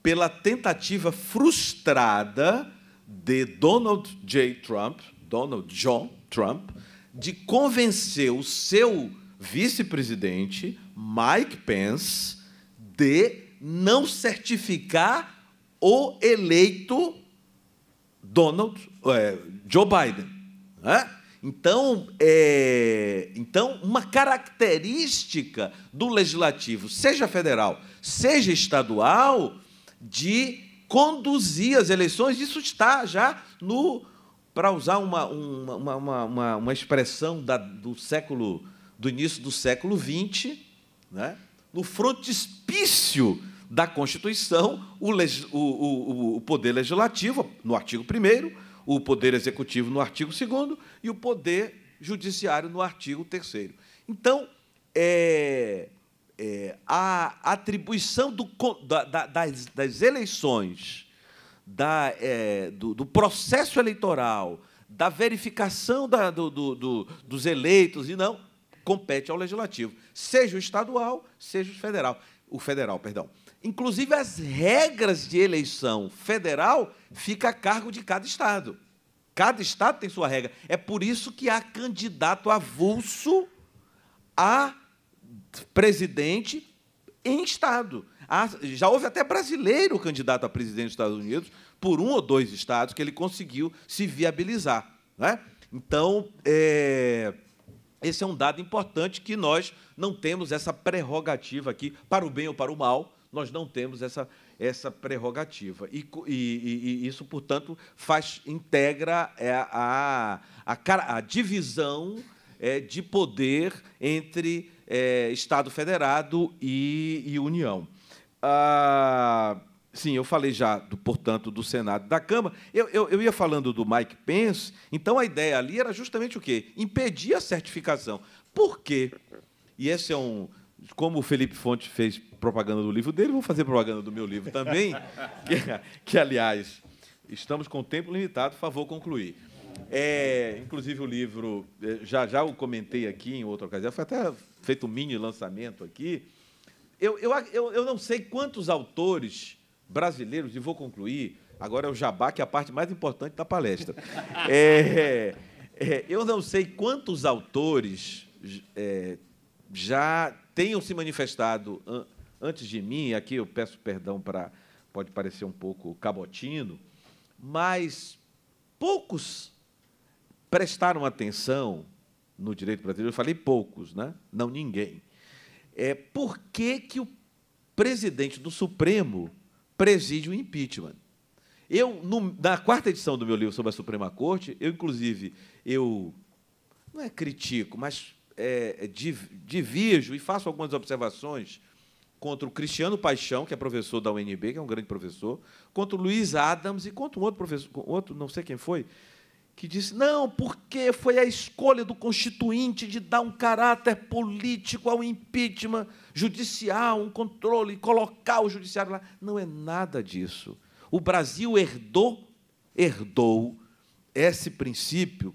Speaker 8: pela tentativa frustrada de Donald J. Trump, Donald John Trump, de convencer o seu vice-presidente, Mike Pence, de não certificar o eleito Donald é, Joe Biden. Né? Então, é, então, uma característica do legislativo, seja federal, seja estadual, de conduzir as eleições, isso está já no, para usar uma, uma, uma, uma, uma expressão da, do século do início do século XX, né, no frontispício da Constituição, o, o, o, o Poder Legislativo, no artigo 1, o Poder Executivo, no artigo 2, e o Poder Judiciário, no artigo 3. Então, é, é, a atribuição do, da, das, das, eleições, da, é, do, do, processo eleitoral, da verificação da, do, do, dos eleitos e não compete ao legislativo, seja o estadual, seja o federal, o federal, perdão. Inclusive as regras de eleição federal fica a cargo de cada estado. Cada estado tem sua regra. É por isso que há candidato avulso a presidente em estado. Já houve até brasileiro candidato a presidente dos Estados Unidos por um ou dois estados que ele conseguiu se viabilizar. Né? Então, é, esse é um dado importante que nós não temos essa prerrogativa aqui, para o bem ou para o mal, nós não temos essa, essa prerrogativa. E, e, e isso, portanto, faz, integra é, a, a, a divisão é, de poder entre é, Estado federado e, e União. Ah, Sim, eu falei já, do, portanto, do Senado e da Câmara. Eu, eu, eu, ia falando do Mike Pence, então a ideia ali era justamente o quê? Impedir a certificação. Por quê? E esse é um. Como o Felipe Fonte fez propaganda do livro dele, vou fazer propaganda do meu livro também, (laughs) que, que aliás, estamos com tempo limitado, favor, concluir. É, inclusive, o livro, é, já, já o comentei aqui em outra ocasião, foi até feito um mini lançamento aqui. Eu, eu, eu, eu não sei quantos autores brasileiros, e vou concluir, agora é o jabá, que é a parte mais importante da palestra. (laughs) É, é, eu não sei quantos autores é, já tenham se manifestado antes de mim, aqui eu peço perdão para pode parecer um pouco cabotino, mas poucos prestaram atenção no direito brasileiro. Eu falei poucos, né? Não ninguém. É por que, que o presidente do Supremo preside o impeachment? Eu, no, na quarta edição do meu livro sobre a Suprema Corte, eu, inclusive, eu não é critico, mas é, divirjo e faço algumas observações contra o Cristiano Paixão, que é professor da UNB, que é um grande professor, contra o Luiz Adams e contra um outro professor, outro, não sei quem foi, que disse: não, porque foi a escolha do Constituinte de dar um caráter político ao impeachment judicial, um controle, colocar o judiciário lá. Não é nada disso. O Brasil herdou, herdou esse princípio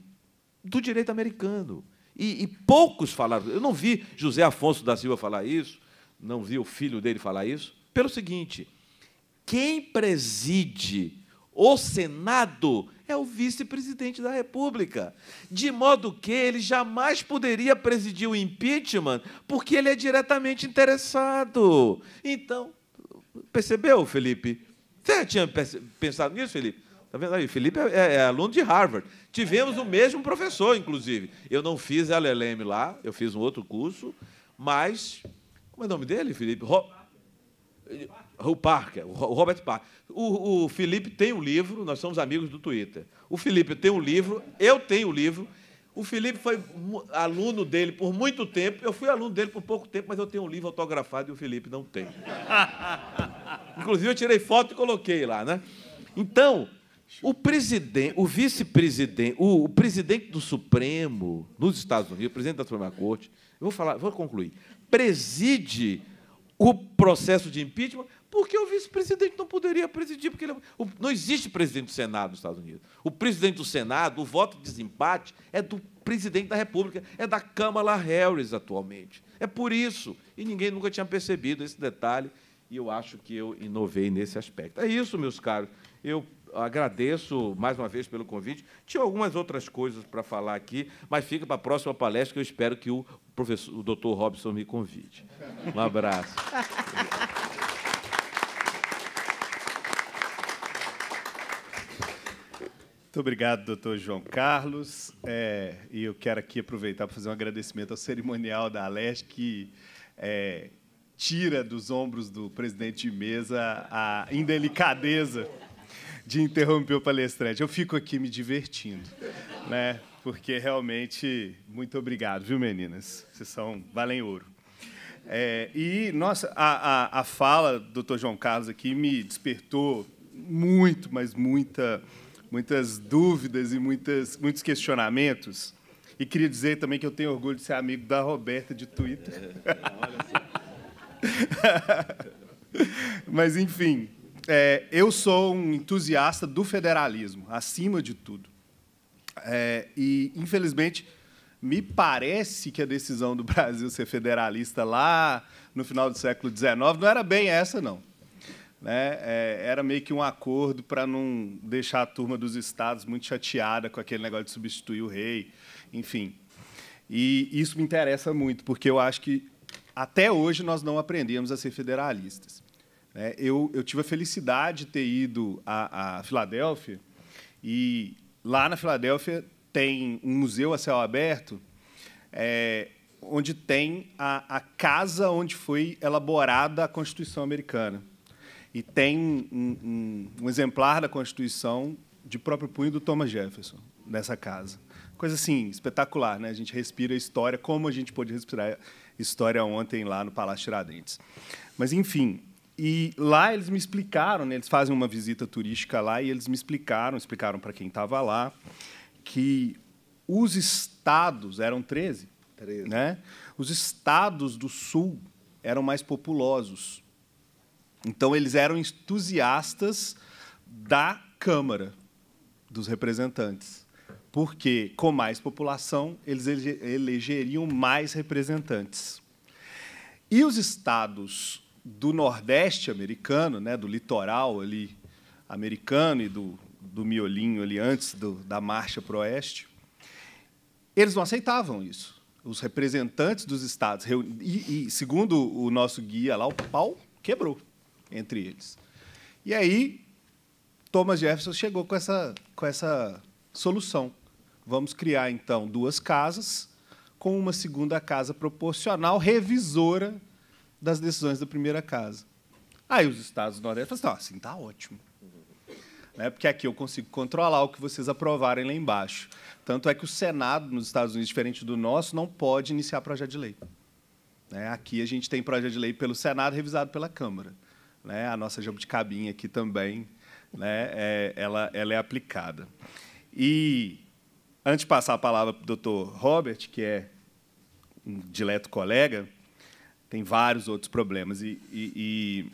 Speaker 8: do direito americano. E, e, poucos falaram. Eu não vi José Afonso da Silva falar isso, não vi o filho dele falar isso, pelo seguinte: quem preside o Senado é o vice-presidente da República. De modo que ele jamais poderia presidir o impeachment, porque ele é diretamente interessado. Então, percebeu, Felipe? Você já tinha pensado nisso, Felipe? Está vendo aí? Felipe é, é, é, aluno de Harvard. Tivemos o mesmo professor, inclusive. Eu não fiz LLM lá, eu fiz um outro curso, mas. Como é o nome dele, Felipe? Ro... O Parker, o Robert Parker. O, o Felipe tem um livro, nós somos amigos do Twitter. O Felipe tem um livro, eu tenho o um livro. O Felipe foi aluno dele por muito tempo. Eu fui aluno dele por pouco tempo, mas eu tenho um livro autografado e o Felipe não tem. (laughs) Inclusive, eu tirei foto e coloquei lá, né? Então, o presidente, o vice-presidente, o, o, presidente do Supremo nos Estados Unidos, o presidente da Suprema Corte, eu vou falar, vou concluir, preside o processo de impeachment porque o vice-presidente não poderia presidir, porque ele, é não existe presidente do Senado nos Estados Unidos. O presidente do Senado, o voto de desempate é do presidente da República, é da Kamala Harris atualmente. É por isso. E ninguém nunca tinha percebido esse detalhe, e eu acho que eu inovei nesse aspecto. É isso, meus caros. Eu agradeço mais uma vez pelo convite. Tinha algumas outras coisas para falar aqui, mas fica para a próxima palestra que eu espero que o professor, o doutor Robson me convide. Um abraço.
Speaker 15: Muito obrigado, doutor João Carlos. É, e eu quero aqui aproveitar para fazer um agradecimento ao cerimonial da Alesc, que é, tira dos ombros do presidente de mesa a indelicadeza de interromper o palestrante. Eu fico aqui me divertindo, né? Porque realmente, muito obrigado, viu, meninas? Vocês são valem ouro. É, e, nossa, a, a, a fala do Dr. João Carlos aqui me despertou muito, mas muita, muitas dúvidas e muitas, muitos questionamentos. E queria dizer também que eu tenho orgulho de ser amigo da Roberta de Twitter. (laughs) Mas, enfim, é, eu sou um entusiasta do federalismo, acima de tudo. É, e, infelizmente, me parece que a decisão do Brasil ser federalista lá no final do século XIX não era bem essa, não. Né? É, era meio que um acordo para não deixar a turma dos estados muito chateada com aquele negócio de substituir o rei, enfim. E isso me interessa muito, porque eu acho que até hoje nós não aprendemos a ser federalistas. É, eu, eu, tive a felicidade de ter ido à, à Filadélfia e lá na Filadélfia tem um museu a céu aberto é, onde tem a, a, casa onde foi elaborada a Constituição americana. E tem um, um, um, exemplar da Constituição de próprio punho do Thomas Jefferson nessa casa. Coisa assim, espetacular, né? A gente respira a história como a gente pôde respirar história ontem lá no Palácio Tiradentes. Mas, enfim, e lá eles me explicaram, né, eles fazem uma visita turística lá e eles me explicaram, explicaram para quem estava lá, que os estados, eram 13, 13, né? os estados do sul eram mais populosos. Então, eles eram entusiastas da Câmara dos Representantes, porque, com mais população, eles elegeriam mais representantes. E os estados do Nordeste americano, né, do litoral ali americano e do, do miolinho ali antes do, da marcha para o oeste, eles não aceitavam isso. os representantes dos estados, e, e, segundo o nosso guia lá, o pau quebrou entre eles. E aí, Thomas Jefferson chegou com essa, com essa solução. Vamos criar, então, duas casas, com uma segunda casa proporcional, revisora das decisões da primeira casa. Aí os estados do Nordeste falaram assim, está ótimo. Né? Porque aqui eu consigo controlar o que vocês aprovarem lá embaixo. Tanto é que o Senado, nos Estados Unidos, diferente do nosso, não pode iniciar projeto de lei. Né? Aqui a gente tem projeto de lei pelo Senado revisado pela Câmara. Né? A nossa jabuticabinha aqui também né? é, ela, ela é aplicada. E, antes de passar a palavra para o doutor Robert, que é um dileto colega, tem vários outros problemas. E, e, e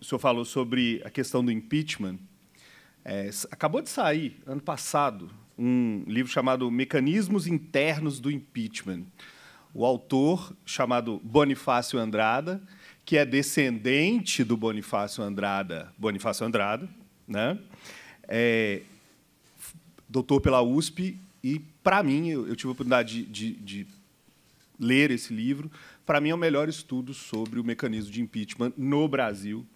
Speaker 15: o senhor falou sobre a questão do impeachment. É, acabou de sair, ano passado, um livro chamado Mecanismos Internos do Impeachment. O autor, chamado Bonifácio Andrada, que é descendente do Bonifácio Andrada, Bonifácio Andrada, né? É, doutor pela USP, e, para mim, eu, eu, tive a oportunidade de, de, de ler esse livro. Para mim, é o melhor estudo sobre o mecanismo de impeachment no Brasil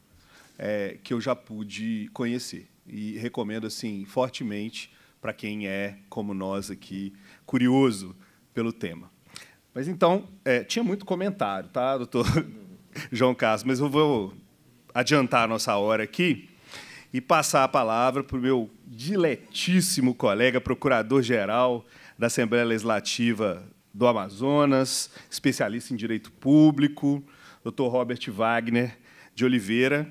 Speaker 15: é, que eu já pude conhecer. E recomendo assim fortemente para quem é, como nós aqui, curioso pelo tema. Mas então, é, tinha muito comentário, tá, doutor (laughs) João Carlos? Mas eu vou adiantar a nossa hora aqui e passar a palavra para o meu diletíssimo colega, procurador-geral da Assembleia Legislativa do Amazonas, especialista em direito público, doutor Robert Wagner de Oliveira,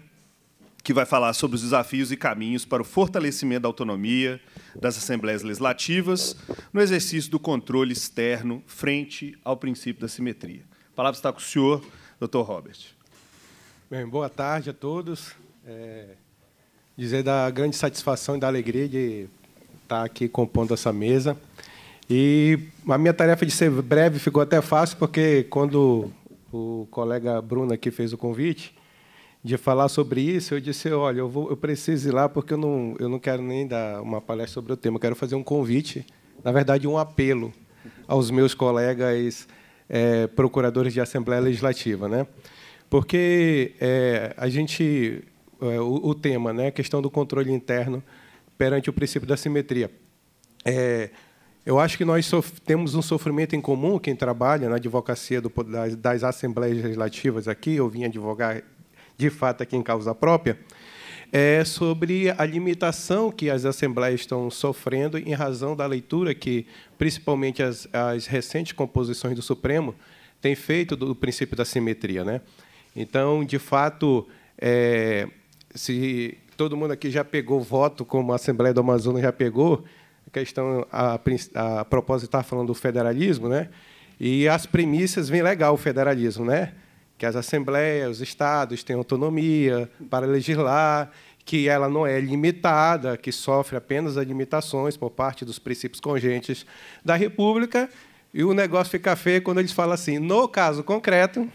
Speaker 15: que vai falar sobre os desafios e caminhos para o fortalecimento da autonomia das assembleias legislativas no exercício do controle externo frente ao princípio da simetria. A palavra está com o senhor, doutor Robert.
Speaker 17: Bem, boa tarde a todos. É, dizer da grande satisfação e da alegria de estar aqui compondo essa mesa. E a minha tarefa de ser breve ficou até fácil, porque quando o colega Bruno aqui fez o convite, de falar sobre isso, eu disse, olha, eu, vou, eu preciso ir lá porque eu não, eu não quero nem dar uma palestra sobre o tema, eu quero fazer um convite, na verdade, um apelo aos meus colegas é, procuradores de Assembleia Legislativa, né? Porque é, a gente, é, o, o, tema, né, a questão do controle interno perante o princípio da simetria. É, eu acho que nós temos um sofrimento em comum, quem trabalha na advocacia do, das, das assembleias legislativas aqui, eu vim advogar de fato aqui em causa própria, é sobre a limitação que as assembleias estão sofrendo em razão da leitura que, principalmente as, as recentes composições do Supremo, têm feito do princípio da simetria. Né? Então, de fato, é, se todo mundo aqui já pegou voto, como a Assembleia do Amazonas já pegou, a questão, a, a propósito, está falando do federalismo, né? e as premissas vêm legal o federalismo, né? Que as assembleias, os estados têm autonomia para legislar, que ela não é limitada, que sofre apenas as limitações por parte dos princípios congentes da República, e o negócio fica feio quando eles falam assim, no caso concreto,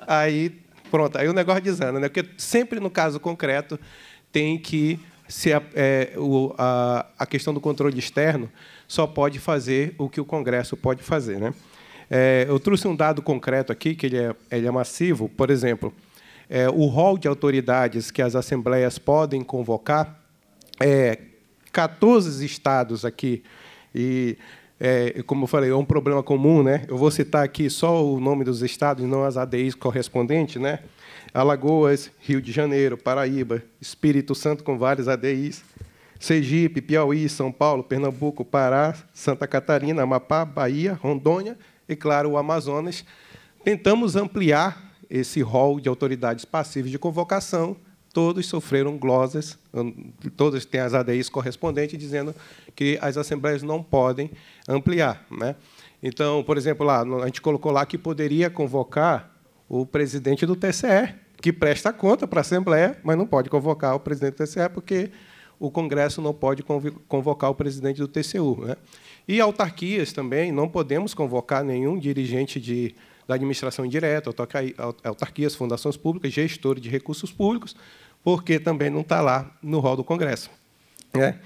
Speaker 17: aí pronto, aí o negócio desanda, né? Porque sempre no caso concreto tem que se a, é, o, a, a questão do controle externo só pode fazer o que o Congresso pode fazer, né? É, eu trouxe um dado concreto aqui, que ele é, ele é massivo. Por exemplo, é, o rol de autoridades que as assembleias podem convocar é 14 estados aqui. E, é, como eu falei, é um problema comum. Né? Eu vou citar aqui só o nome dos estados, não as ADIs correspondentes. Né? Alagoas, Rio de Janeiro, Paraíba, Espírito Santo com várias ADIs, Sergipe, Piauí, São Paulo, Pernambuco, Pará, Santa Catarina, Amapá, Bahia, Rondônia e, claro, o Amazonas. Tentamos ampliar esse rol de autoridades passivas de convocação. Todos sofreram glosas, todos têm as ADIs correspondentes, dizendo que as assembleias não podem ampliar. Né? Então, por exemplo, lá, a gente colocou lá que poderia convocar o presidente do TCE, que presta conta para a Assembleia, mas não pode convocar o presidente do TCE, porque o Congresso não pode convocar o presidente do TCU. Né? E autarquias também, não podemos convocar nenhum dirigente de, da administração indireta, autarquias, fundações públicas, gestores de recursos públicos, porque também não está lá no rol do Congresso. Né?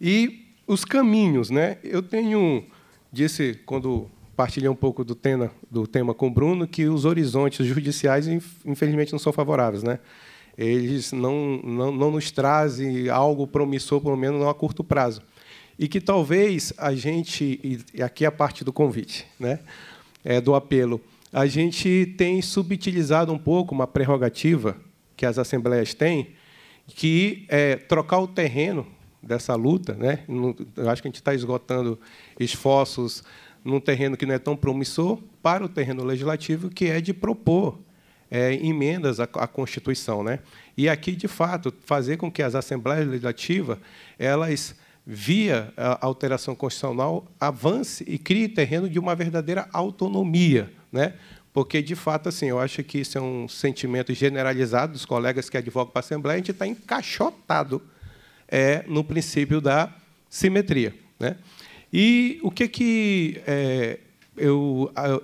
Speaker 17: E os caminhos. Né? Eu tenho, disse, quando partilhei um pouco do tema, do tema com o Bruno, que os horizontes judiciais, infelizmente, não são favoráveis. Né? Eles não, não, não nos trazem algo promissor, pelo menos não a curto prazo. E que talvez a gente, e aqui é a parte do convite, né? é, do apelo, a gente tem subutilizado um pouco uma prerrogativa que as assembleias têm, que é trocar o terreno dessa luta. Né? Eu acho que a gente está esgotando esforços num terreno que não é tão promissor para o terreno legislativo, que é de propor é, emendas à, à, Constituição. Né? E aqui, de fato, fazer com que as assembleias legislativas, elas, via a alteração constitucional, avance e crie terreno de uma verdadeira autonomia. Né? Porque, de fato, assim, eu acho que isso é um sentimento generalizado dos colegas que advogam para a Assembleia, a gente está encaixotado é, no princípio da simetria. Né? E o que, que é, eu, a,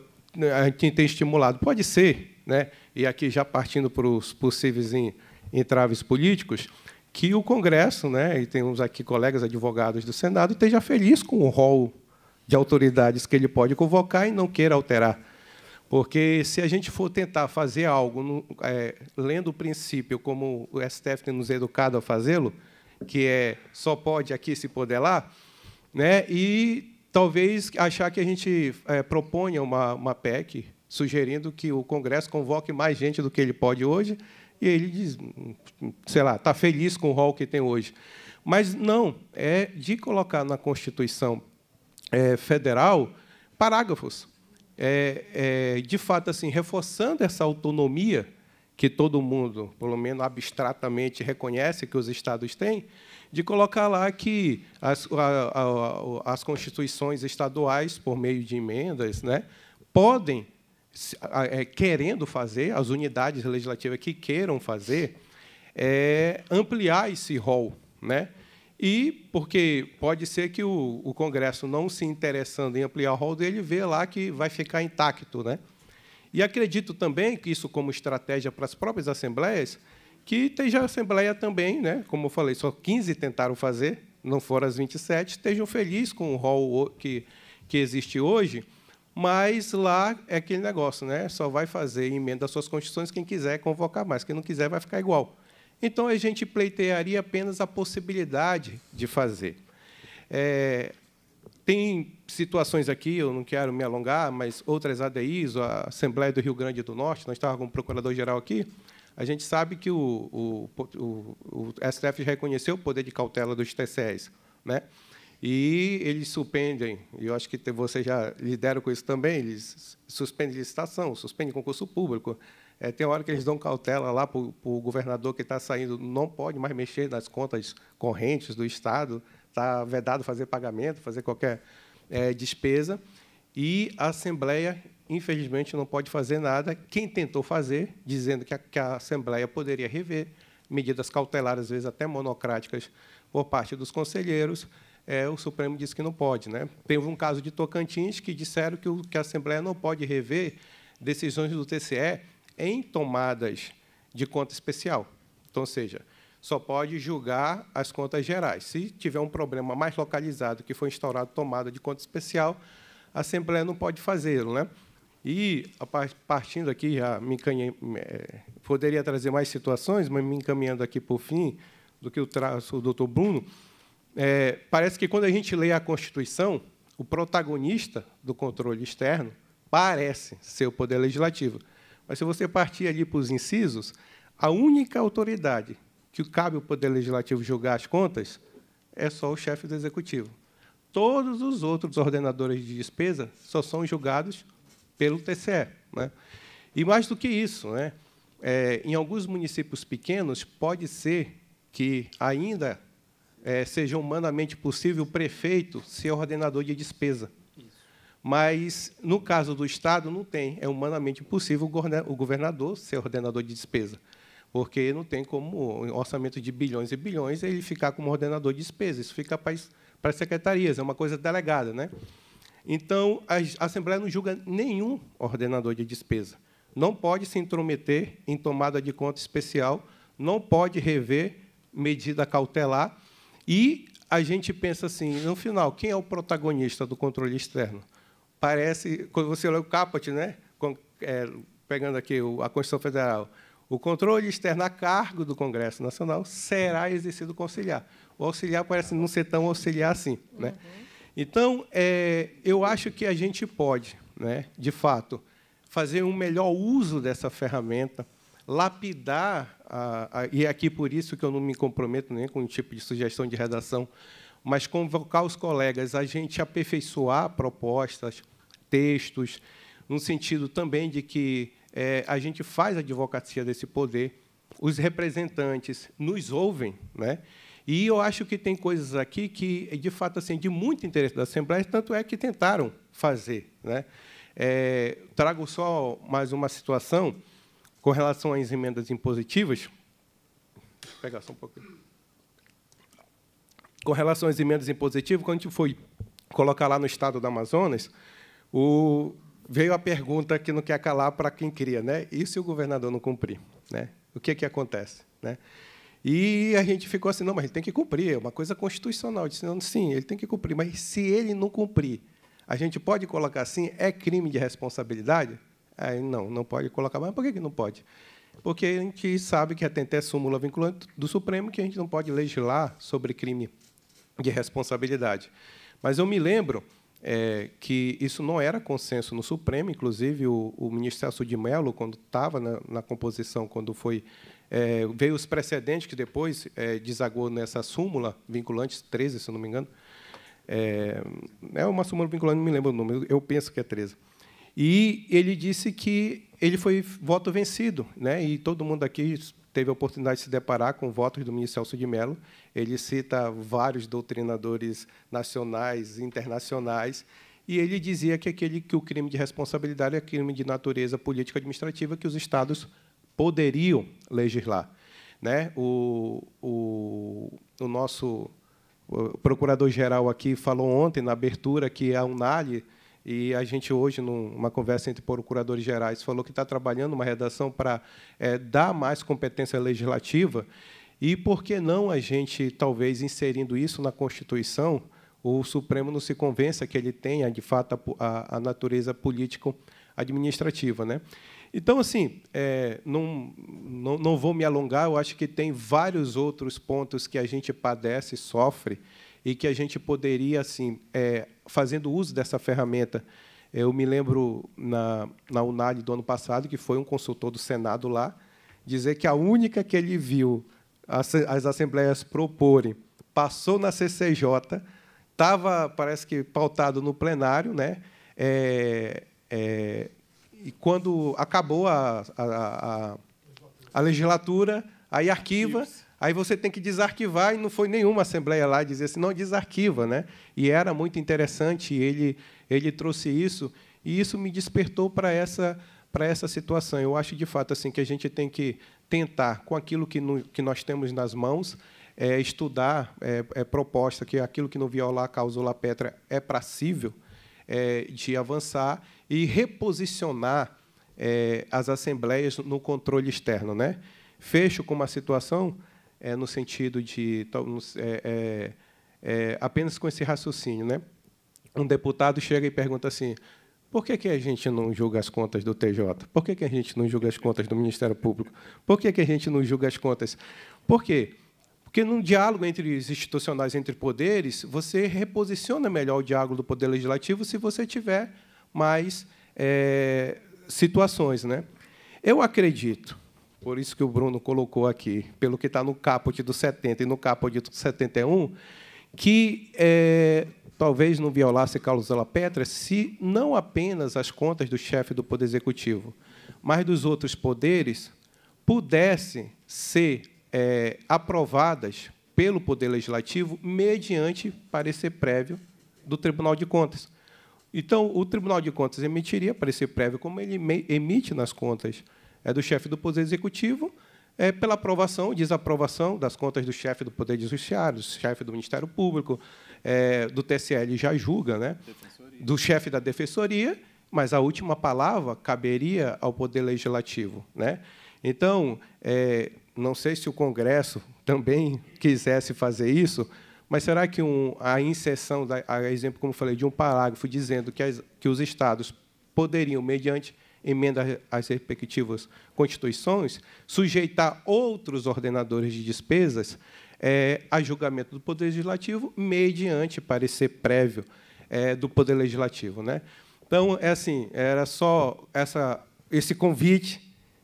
Speaker 17: a, gente tem estimulado? Pode ser, né, e aqui já partindo para os possíveis entraves políticos, que o Congresso, né, e temos aqui colegas advogados do Senado, esteja feliz com o rol de autoridades que ele pode convocar e não queira alterar. Porque se a gente for tentar fazer algo no, é, lendo o princípio como o STF tem nos educado a fazê-lo, que é só pode aqui se poder lá, né? E talvez achar que a gente é, proponha uma, uma PEC sugerindo que o Congresso convoque mais gente do que ele pode hoje, e ele diz, sei lá, está feliz com o rol que tem hoje. Mas não, é de colocar na Constituição é, Federal parágrafos, é, é, de fato, assim, reforçando essa autonomia que todo mundo, pelo menos abstratamente, reconhece que os estados têm, de colocar lá que as, a, a, as constituições estaduais, por meio de emendas, né, podem, querendo fazer, as unidades legislativas que queiram fazer, é, ampliar esse rol. Né? E porque pode ser que o, o, Congresso, não se interessando em ampliar o rol dele, vê lá que vai ficar intacto. Né? E acredito também que isso, como estratégia para as próprias assembleias, que esteja a Assembleia também, né? como eu falei, só 15 tentaram fazer, não foram as 27, estejam felizes com o rol que, que existe hoje, mas lá é aquele negócio, né? só vai fazer emenda das suas constituições quem quiser convocar mais, quem não quiser vai ficar igual. Então, a gente pleitearia apenas a possibilidade de fazer. É, tem situações aqui, eu não quero me alongar, mas outras ADIs, a Assembleia do Rio Grande do Norte, nós estávamos com o procurador-geral aqui, a gente sabe que o, o, o, o STF reconheceu o poder de cautela dos TCEs, né? E eles suspendem, e eu acho que vocês já lideram com isso também, eles suspendem licitação, suspendem concurso público. É, tem hora que eles dão cautela lá para o governador que está saindo, não pode mais mexer nas contas correntes do Estado, está vedado fazer pagamento, fazer qualquer é, despesa. E a Assembleia infelizmente, não pode fazer nada. Quem tentou fazer, dizendo que a, que a Assembleia poderia rever medidas cautelares, às vezes até monocráticas, por parte dos conselheiros, é, o Supremo disse que não pode. Né? Teve um caso de Tocantins que disseram que, o, que a Assembleia não pode rever decisões do TCE em tomadas de conta especial. Então, ou seja, só pode julgar as contas gerais. Se tiver um problema mais localizado, que foi instaurado tomada de conta especial, a Assembleia não pode fazê-lo. Né? E, partindo aqui, já me encaminhei, é, poderia trazer mais situações, mas me encaminhando aqui por fim, do que o traço o doutor Bruno, é, parece que quando a gente lê a Constituição, o protagonista do controle externo parece ser o Poder Legislativo. Mas, se você partir ali para os incisos, a única autoridade que cabe ao Poder Legislativo julgar as contas é só o chefe do Executivo. Todos os outros ordenadores de despesa só são julgados pelo TCE. Né? E mais do que isso, né? É, em alguns municípios pequenos, pode ser que ainda é, seja humanamente possível o prefeito ser ordenador de despesa. Mas, no caso do Estado, não tem. É humanamente impossível o governador ser ordenador de despesa, porque não tem como, em orçamento de bilhões e bilhões, ele ficar como ordenador de despesa. Isso fica para as secretarias, é uma coisa delegada. Né? Então, a Assembleia não julga nenhum ordenador de despesa. Não pode se intrometer em tomada de conta especial, não pode rever medida cautelar. E a gente pensa assim, no final, quem é o protagonista do controle externo? parece, quando você olha o caput, né? Com, é, pegando aqui a Constituição Federal, o controle externo a cargo do Congresso Nacional será exercido conciliar. O auxiliar parece não ser tão auxiliar assim. Né? Então, é, eu acho que a gente pode, né, de fato, fazer um melhor uso dessa ferramenta, lapidar, a, a, e é aqui por isso que eu não me comprometo nem com um tipo de sugestão de redação, mas convocar os colegas a gente aperfeiçoar propostas, textos, no sentido também de que é, a gente faz a advocacia desse poder, os representantes nos ouvem, né? E eu acho que tem coisas aqui que, de fato, assim, de muito interesse da Assembleia, tanto é que tentaram fazer. Né? É, trago só mais uma situação com relação às emendas impositivas. Vou pegar só um. Com relação às emendas impositivas, quando a gente foi colocar lá no estado do Amazonas, o, veio a pergunta que não quer calar para quem queria, né? E se o governador não cumprir, né? O que que acontece, né? E a gente ficou assim, não, mas ele tem que cumprir, é uma coisa constitucional. Não, sim, ele tem que cumprir, mas se ele não cumprir, a gente pode colocar assim, é crime de responsabilidade? Aí, não, não pode colocar. Mas por que não pode? Porque a gente sabe que até a súmula vinculante do Supremo que a gente não pode legislar sobre crime de responsabilidade. Mas eu me lembro é, que isso não era consenso no Supremo, inclusive o, o ministro Celso de Mello, quando estava na, na, composição, quando foi é, veio os precedentes que depois é, desagou nessa súmula vinculante 13, se não me engano. É, é uma súmula vinculante, não me lembro o número, eu penso que é 13. E ele disse que ele foi voto vencido, né? E todo mundo aqui teve a oportunidade de se deparar com votos do ministro Celso de Mello. Ele cita vários doutrinadores nacionais, internacionais, e ele dizia que aquele que o crime de responsabilidade é crime de natureza política administrativa que os estados poderiam legislar. Né? O, o, o nosso procurador-geral aqui falou ontem, na abertura, que a Unali, e a gente hoje, numa conversa entre procuradores gerais, falou que está trabalhando uma redação para é, dar mais competência legislativa, e por que não a gente, talvez, inserindo isso na Constituição, o Supremo não se convença que ele tenha, de fato, a, a natureza político-administrativa. Né? Então, assim, é, não, não, não vou me alongar, eu acho que tem vários outros pontos que a gente padece, sofre, e que a gente poderia, assim, é, fazendo uso dessa ferramenta. Eu me lembro na, na UNAD do ano passado, que foi um consultor do Senado lá, dizer que a única que ele viu as, as assembleias proporem passou na CCJ, estava, parece que, pautado no plenário, né? É, é, e quando acabou a, a, a, a legislatura, aí arquiva, aí você tem que desarquivar, e não foi nenhuma assembleia lá dizer assim, não, desarquiva. Né? E era muito interessante, ele, ele trouxe isso, e isso me despertou para essa, para essa situação. Eu acho, de fato, assim que a gente tem que tentar, com aquilo que, no, que nós temos nas mãos, é, estudar é, é, proposta que aquilo que não violar a cláusula Petra é passível é, de avançar e reposicionar é, as assembleias no controle externo. Né? Fecho com uma situação é, no sentido de é, é, é, apenas com esse raciocínio, né? Um deputado chega e pergunta assim: por que, que a gente não julga as contas do TJ? Por que, que a gente não julga as contas do Ministério Público? Por que, que a gente não julga as contas? Por quê? Porque num diálogo entre os institucionais, entre poderes, você reposiciona melhor o diálogo do Poder Legislativo se você tiver mais é, situações. Né? Eu acredito por isso que o Bruno colocou aqui, pelo que está no caput do 70 e no caput do 71, que é, talvez não violasse a cláusula Petra se não apenas as contas do chefe do Poder Executivo, mas dos outros poderes pudessem ser é, aprovadas pelo Poder Legislativo mediante parecer prévio do Tribunal de Contas. Então, o Tribunal de Contas emitiria parecer prévio, como ele emite nas contas é do chefe do Poder Executivo, é, pela aprovação ou desaprovação das contas do chefe do Poder Judiciário, do chefe do Ministério Público, é, do TSL já julga, né? do chefe da Defensoria, mas a última palavra caberia ao Poder Legislativo. Né? Então, é, não sei se o Congresso também quisesse fazer isso, Mas será que um, a inserção, a exemplo, como falei, de um parágrafo dizendo que, as, que os estados poderiam, mediante emenda às respectivas constituições, sujeitar outros ordenadores de despesas é, a julgamento do Poder Legislativo, mediante parecer prévio é, do Poder Legislativo. Né? Então, é assim, era só essa, esse convite,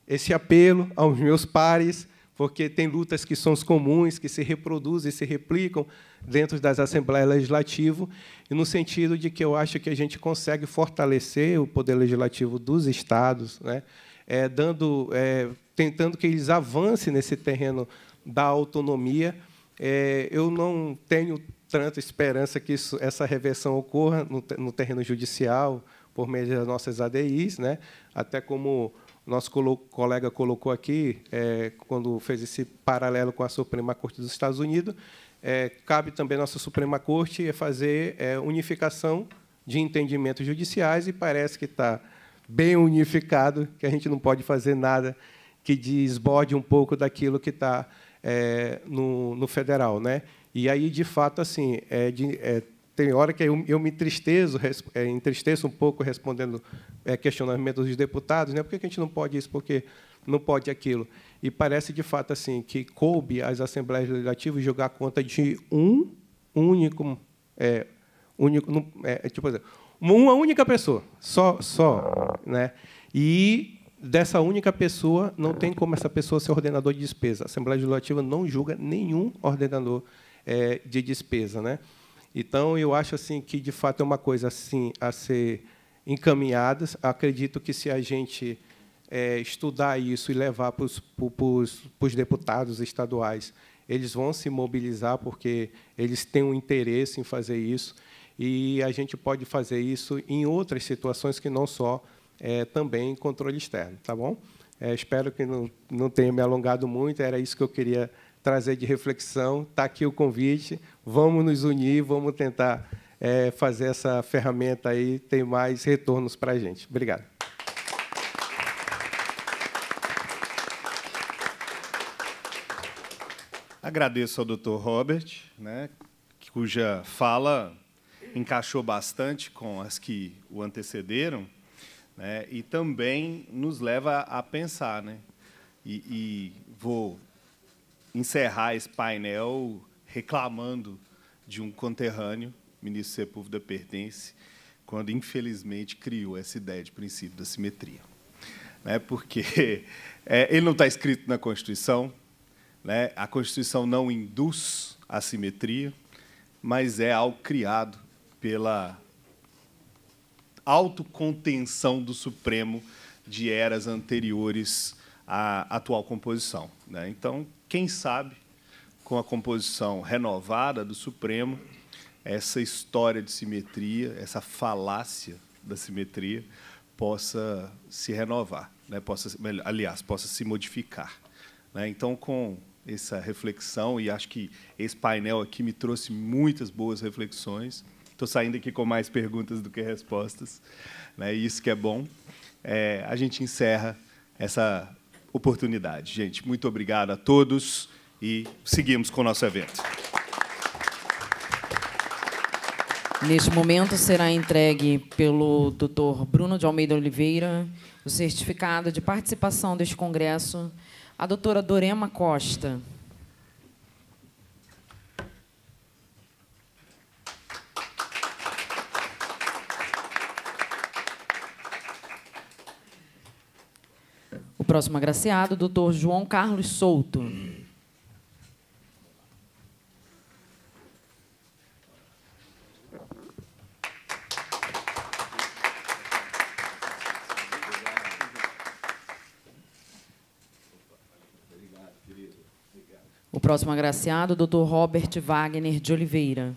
Speaker 17: esse apelo aos meus pares, porque tem lutas que são comuns, que se reproduzem, se replicam dentro das Assembleias Legislativas, e no sentido de que eu acho que a gente consegue fortalecer o poder legislativo dos estados, né, é, dando, é, tentando que eles avancem nesse terreno da autonomia. É, eu não tenho tanta esperança que isso, essa reversão ocorra no, no terreno judicial, por meio das nossas ADIs, né, até como nosso colega colocou aqui, é, quando fez esse paralelo com a Suprema Corte dos Estados Unidos, é, cabe também à nossa Suprema Corte fazer é, unificação de entendimentos judiciais e parece que está bem unificado, que a gente não pode fazer nada que desborde um pouco daquilo que está é, no, no, federal. Né? E aí, de fato, assim, é, de, é, tem hora que eu, eu me entristeço, é, entristeço um pouco respondendo é, questionamentos dos deputados, né? Por que a gente não pode isso? Porque não pode aquilo? E parece de fato assim que coube às assembleias legislativas jogar conta de um único, é, único, é, tipo uma única pessoa, só, só, né? E dessa única pessoa não tem como essa pessoa ser ordenador de despesa. A Assembleia Legislativa não julga nenhum ordenador é, de despesa, né? Então, eu acho assim que, de fato, é uma coisa assim a ser encaminhada. Acredito que, se a gente é, estudar isso e levar para os, para os deputados estaduais, eles vão se mobilizar, porque eles têm um interesse em fazer isso. E a gente pode fazer isso em outras situações que não só é, também controle externo. Tá bom? É, espero que não, não tenha me alongado muito, era isso que eu queria trazer de reflexão. Está aqui o convite, vamos nos unir, vamos tentar é, fazer essa ferramenta aí ter mais retornos para a gente. Obrigado.
Speaker 15: Agradeço ao Dr. Robert, né, cuja fala encaixou bastante com as que o antecederam, né, e também nos leva a pensar, né, e, e vou encerrar esse painel reclamando de um conterrâneo, ministro Sepúlveda Pertence, quando infelizmente criou essa ideia de princípio da simetria. Né? Porque (laughs) é, ele não está escrito na Constituição, né? a Constituição não induz a simetria, mas é algo criado pela autocontenção do Supremo de eras anteriores à atual composição. Né? Então, quem sabe, com a composição renovada do Supremo, essa história de simetria, essa falácia da simetria, possa se renovar, né? possa, aliás, possa se modificar. Né? Então, com essa reflexão, e acho que esse painel aqui me trouxe muitas boas reflexões. Estou saindo aqui com mais perguntas do que respostas, né? e isso que é bom. É, a gente encerra essa oportunidade. Gente, muito obrigado a todos e seguimos com o nosso evento.
Speaker 1: Neste momento será entregue pelo Dr. Bruno de Almeida Oliveira o certificado de participação deste congresso à doutora Dorema Costa. próximo agraciado, doutor João Carlos Souto. Próximo agraciado, doutor Robert Wagner de Oliveira.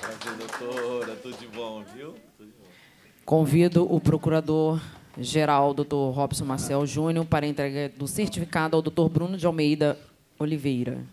Speaker 8: Prazer, doutora. Tudo de bom, viu?
Speaker 1: Convido o procurador-geral, doutor Robson Marcel Júnior, para a entrega do certificado ao doutor Bruno de Almeida Oliveira.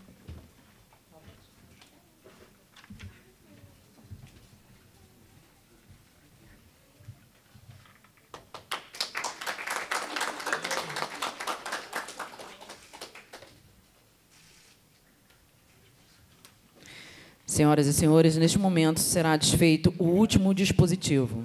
Speaker 1: Senhoras e senhores, neste momento será desfeito o último dispositivo.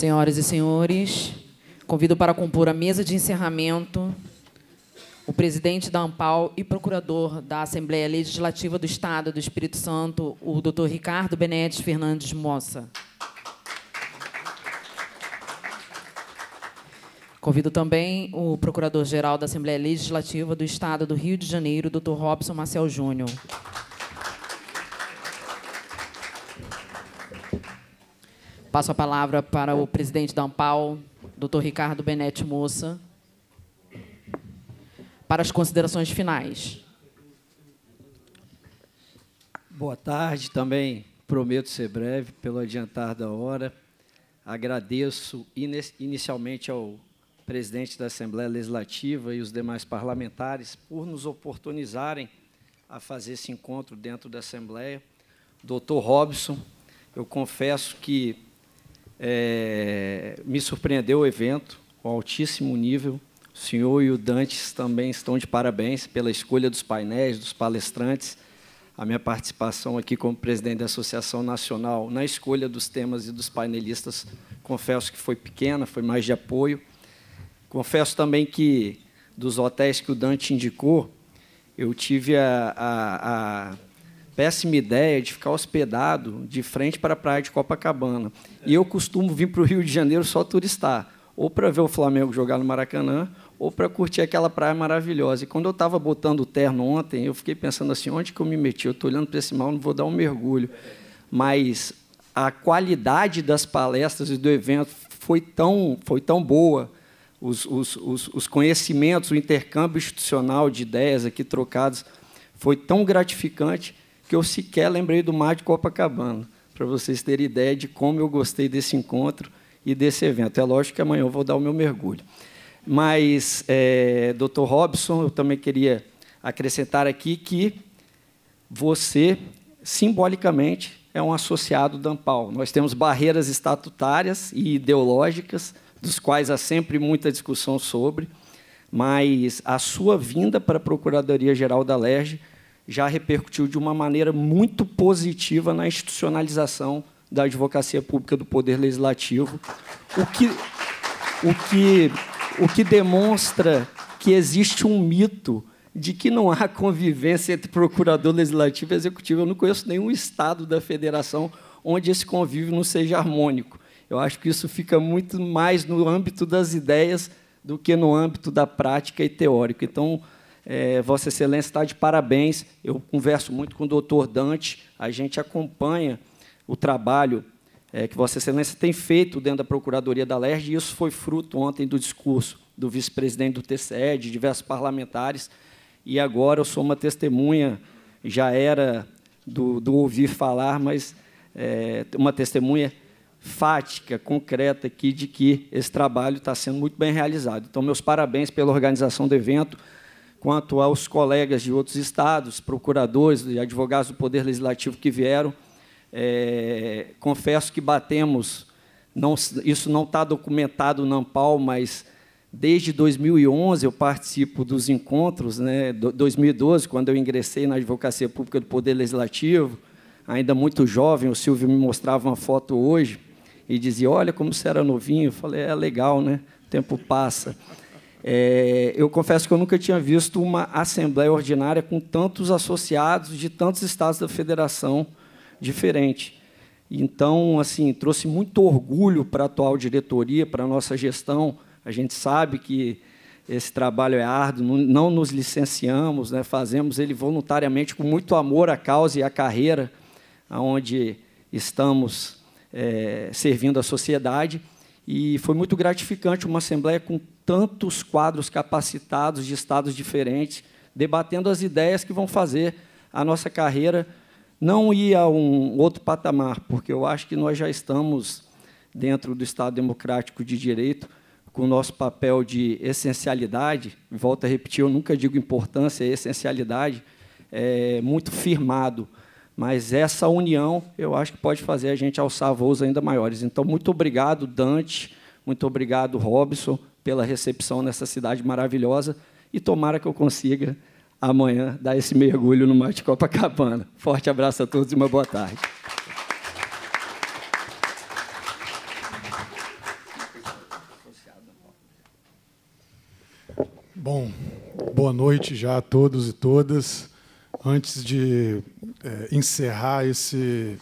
Speaker 1: Senhoras e senhores, convido para compor a mesa de encerramento o presidente da ANPAL e procurador da Assembleia Legislativa do Estado do Espírito Santo, o doutor Ricardo Benedes Fernandes Mossa. Convido também o procurador-geral da Assembleia Legislativa do Estado do Rio de Janeiro, doutor Robson Marcel Júnior. Passo a palavra para o presidente da ANPAL, doutor Ricardo Benetti Moça, para as considerações finais.
Speaker 7: Boa tarde, também prometo ser breve, pelo adiantar da hora. Agradeço inicialmente ao presidente da Assembleia Legislativa e os demais parlamentares por nos oportunizarem a fazer esse encontro dentro da Assembleia. Doutor Robson, eu confesso que é, me surpreendeu o evento, com altíssimo nível. O senhor e o Dantes também estão de parabéns pela escolha dos painéis, dos palestrantes. A minha participação aqui como presidente da Associação Nacional na escolha dos temas e dos painelistas, confesso que foi pequena, foi mais de apoio. Confesso também que, dos hotéis que o Dante indicou, eu tive a, a, a péssima ideia de ficar hospedado de frente para a praia de Copacabana. E eu costumo vir para o Rio de Janeiro só turistar, ou para ver o Flamengo jogar no Maracanã, ou para curtir aquela praia maravilhosa. E quando eu estava botando o terno ontem, eu fiquei pensando assim, onde que eu me meti? Eu estou olhando para esse mal, não vou dar um mergulho. Mas a qualidade das palestras e do evento foi tão, foi tão boa, os, os, os, os conhecimentos, o intercâmbio institucional de ideias aqui trocadas foi tão gratificante que eu sequer lembrei do mar de Copacabana, para vocês terem ideia de como eu gostei desse encontro e desse evento. É lógico que amanhã eu vou dar o meu mergulho. Mas, é, doutor Robson, eu também queria acrescentar aqui que você, simbolicamente, é um associado da Ampal. Nós temos barreiras estatutárias e ideológicas, dos quais há sempre muita discussão sobre, mas a sua vinda para a Procuradoria-Geral da LERJ já repercutiu de uma maneira muito positiva na institucionalização da advocacia pública do Poder Legislativo, o que, o que, o que demonstra que existe um mito de que não há convivência entre procurador legislativo e executivo. Eu não conheço nenhum estado da federação onde esse convívio não seja harmônico. Eu acho que isso fica muito mais no âmbito das ideias do que no âmbito da prática e teórica. Então, é, Vossa Excelência está de parabéns. Eu converso muito com o doutor Dante, a gente acompanha o trabalho é, que Vossa Excelência tem feito dentro da Procuradoria da LERJ, e isso foi fruto ontem do discurso do vice-presidente do TCE, de diversos parlamentares, e agora eu sou uma testemunha, já era do, do ouvir falar, mas é, uma testemunha fática, concreta aqui, de que esse trabalho está sendo muito bem realizado. Então, meus parabéns pela organização do evento quanto aos colegas de outros estados, procuradores e advogados do Poder Legislativo que vieram. É, confesso que batemos, não, isso não está documentado na ANPAL, mas desde 2011 eu participo dos encontros, né, 2012, quando eu ingressei na Advocacia Pública do Poder Legislativo, ainda muito jovem, o Silvio me mostrava uma foto hoje e dizia, olha como você era novinho. Eu falei, é legal, né? o tempo passa. É, eu confesso que eu nunca tinha visto uma assembleia ordinária com tantos associados de tantos estados da federação diferente. Então, assim, trouxe muito orgulho para a atual diretoria, para a nossa gestão. A gente sabe que esse trabalho é árduo, não nos licenciamos, né? fazemos ele voluntariamente com muito amor à causa e à carreira, aonde estamos é, servindo a sociedade. E foi muito gratificante uma assembleia com tantos quadros capacitados de estados diferentes, debatendo as ideias que vão fazer a nossa carreira não ir a um outro patamar, porque eu acho que nós já estamos dentro do Estado Democrático de Direito com o nosso papel de essencialidade, volto a repetir, eu nunca digo importância, é essencialidade, é muito firmado. Mas essa união, eu acho que pode fazer a gente alçar voos ainda maiores. Então, muito obrigado, Dante, muito obrigado, Robson, pela recepção nessa cidade maravilhosa e tomara que eu consiga amanhã dar esse mergulho no Mar de Copacabana. Forte abraço a todos e uma boa tarde.
Speaker 6: Bom, boa noite já a todos e todas. Antes de é, encerrar esse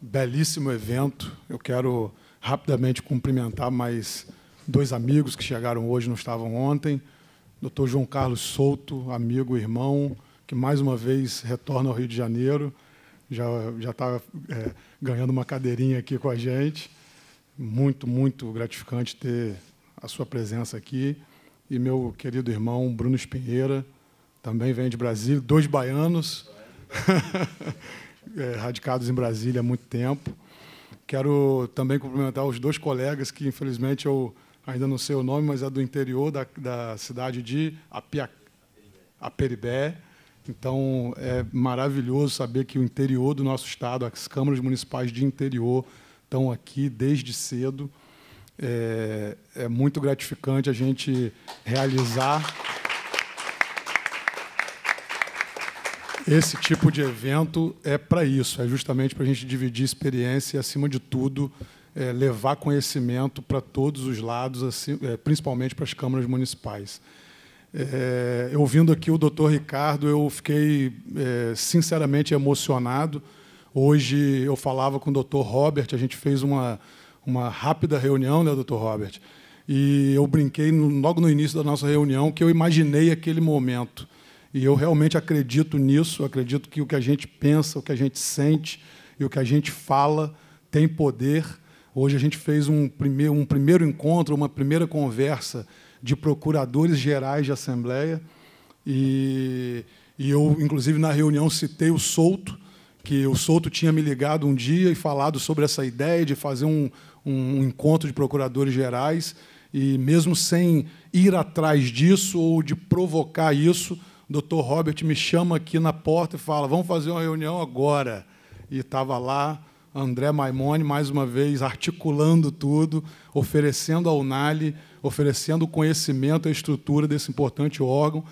Speaker 6: belíssimo evento, eu quero rapidamente cumprimentar mais dois amigos que chegaram hoje, não estavam ontem. Dr. João Carlos Souto, amigo, irmão, que mais uma vez retorna ao Rio de Janeiro, já está é, ganhando uma cadeirinha aqui com a gente. Muito, muito gratificante ter a sua presença aqui e meu querido irmão Bruno Espinheira, também vem de Brasília, dois baianos, é, (laughs) radicados em Brasília há muito tempo. Quero também cumprimentar os dois colegas que, infelizmente, eu ainda não sei o nome, mas é do interior da, da cidade de Apia, Aperibé. Então, é maravilhoso saber que o interior do nosso estado, as câmaras municipais de interior, estão aqui desde cedo. É, é muito gratificante a gente realizar esse tipo de evento é para isso, é justamente para a gente dividir experiência e, acima de tudo, é, levar conhecimento para todos os lados, assim, é, principalmente para as câmaras municipais. É, ouvindo aqui o doutor Ricardo, eu fiquei é, sinceramente emocionado. Hoje eu falava com o doutor Robert, a gente fez uma, uma rápida reunião, né, doutor Robert? E eu brinquei no, logo no início da nossa reunião que eu imaginei aquele momento. E eu realmente acredito nisso, acredito que o que a gente pensa, o que a gente sente e o que a gente fala tem poder. Hoje a gente fez um primeiro, um primeiro encontro, uma primeira conversa de procuradores gerais de Assembleia. E, e eu, inclusive, na reunião citei o Souto, que o Souto tinha me ligado um dia e falado sobre essa ideia de fazer um, um encontro de procuradores gerais, e mesmo sem ir atrás disso ou de provocar isso, o doutor Robert me chama aqui na porta e fala: vamos fazer uma reunião agora. E estava lá André Maimone, mais uma vez, articulando tudo, oferecendo ao NALI, oferecendo conhecimento à estrutura desse importante órgão.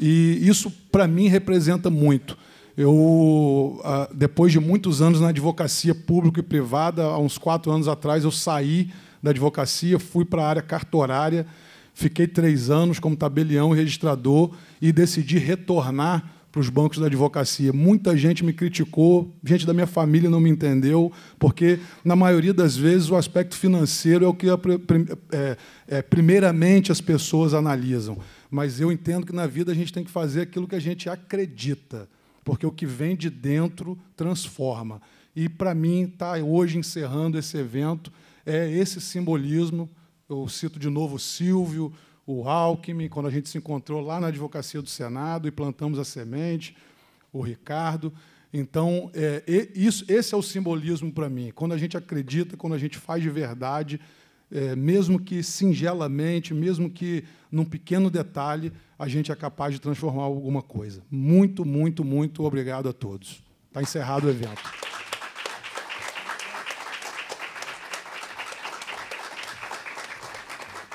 Speaker 6: E isso, para mim, representa muito. Eu, ah, depois de muitos anos na advocacia pública e privada, há uns quatro anos atrás, eu saí da advocacia, fui para a área cartorária, fiquei três anos como tabelião registrador e decidi retornar para os bancos da advocacia. Muita gente me criticou, gente da minha família não me entendeu, porque, na maioria das vezes, o aspecto financeiro é o que, é, é, primeiramente, as pessoas analisam. Mas eu entendo que, na vida, a gente tem que fazer aquilo que a gente acredita porque o que vem de dentro transforma. E, para mim, está hoje encerrando esse evento, é esse simbolismo. Eu cito de novo o Silvio, o Alckmin, quando a gente se encontrou lá na advocacia do Senado e plantamos a semente, o Ricardo. Então, é, isso, esse é o simbolismo para mim. Quando a gente acredita, quando a gente faz de verdade, é, mesmo que singelamente, mesmo que num pequeno detalhe, a gente é capaz de transformar alguma coisa. Muito, muito, muito obrigado a todos. Está encerrado o evento.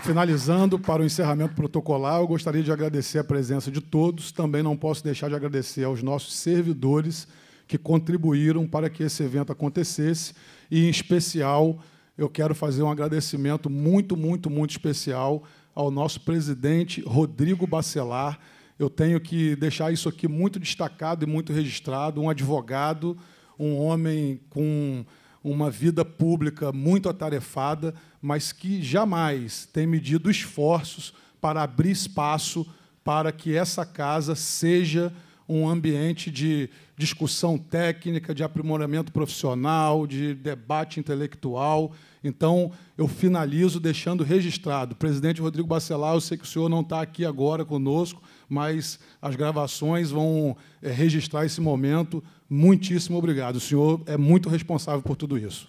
Speaker 6: Finalizando, para o encerramento protocolar, eu gostaria de agradecer a presença de todos. Também não posso deixar de agradecer aos nossos servidores que contribuíram para que esse evento acontecesse, e, em especial, eu quero fazer um agradecimento muito, muito, muito especial ao nosso presidente Rodrigo Bacelar. Eu tenho que deixar isso aqui muito destacado e muito registrado. Um advogado, um homem com um, uma vida pública muito atarefada, mas que jamais tem medido esforços para abrir espaço para que essa casa seja um ambiente de discussão técnica, de aprimoramento profissional, de debate intelectual. Então, eu finalizo deixando registrado. Presidente Rodrigo Bacelar, eu sei que o senhor não está aqui agora conosco, mas as gravações vão é, registrar esse momento. Muitíssimo obrigado. O senhor é muito responsável por tudo isso.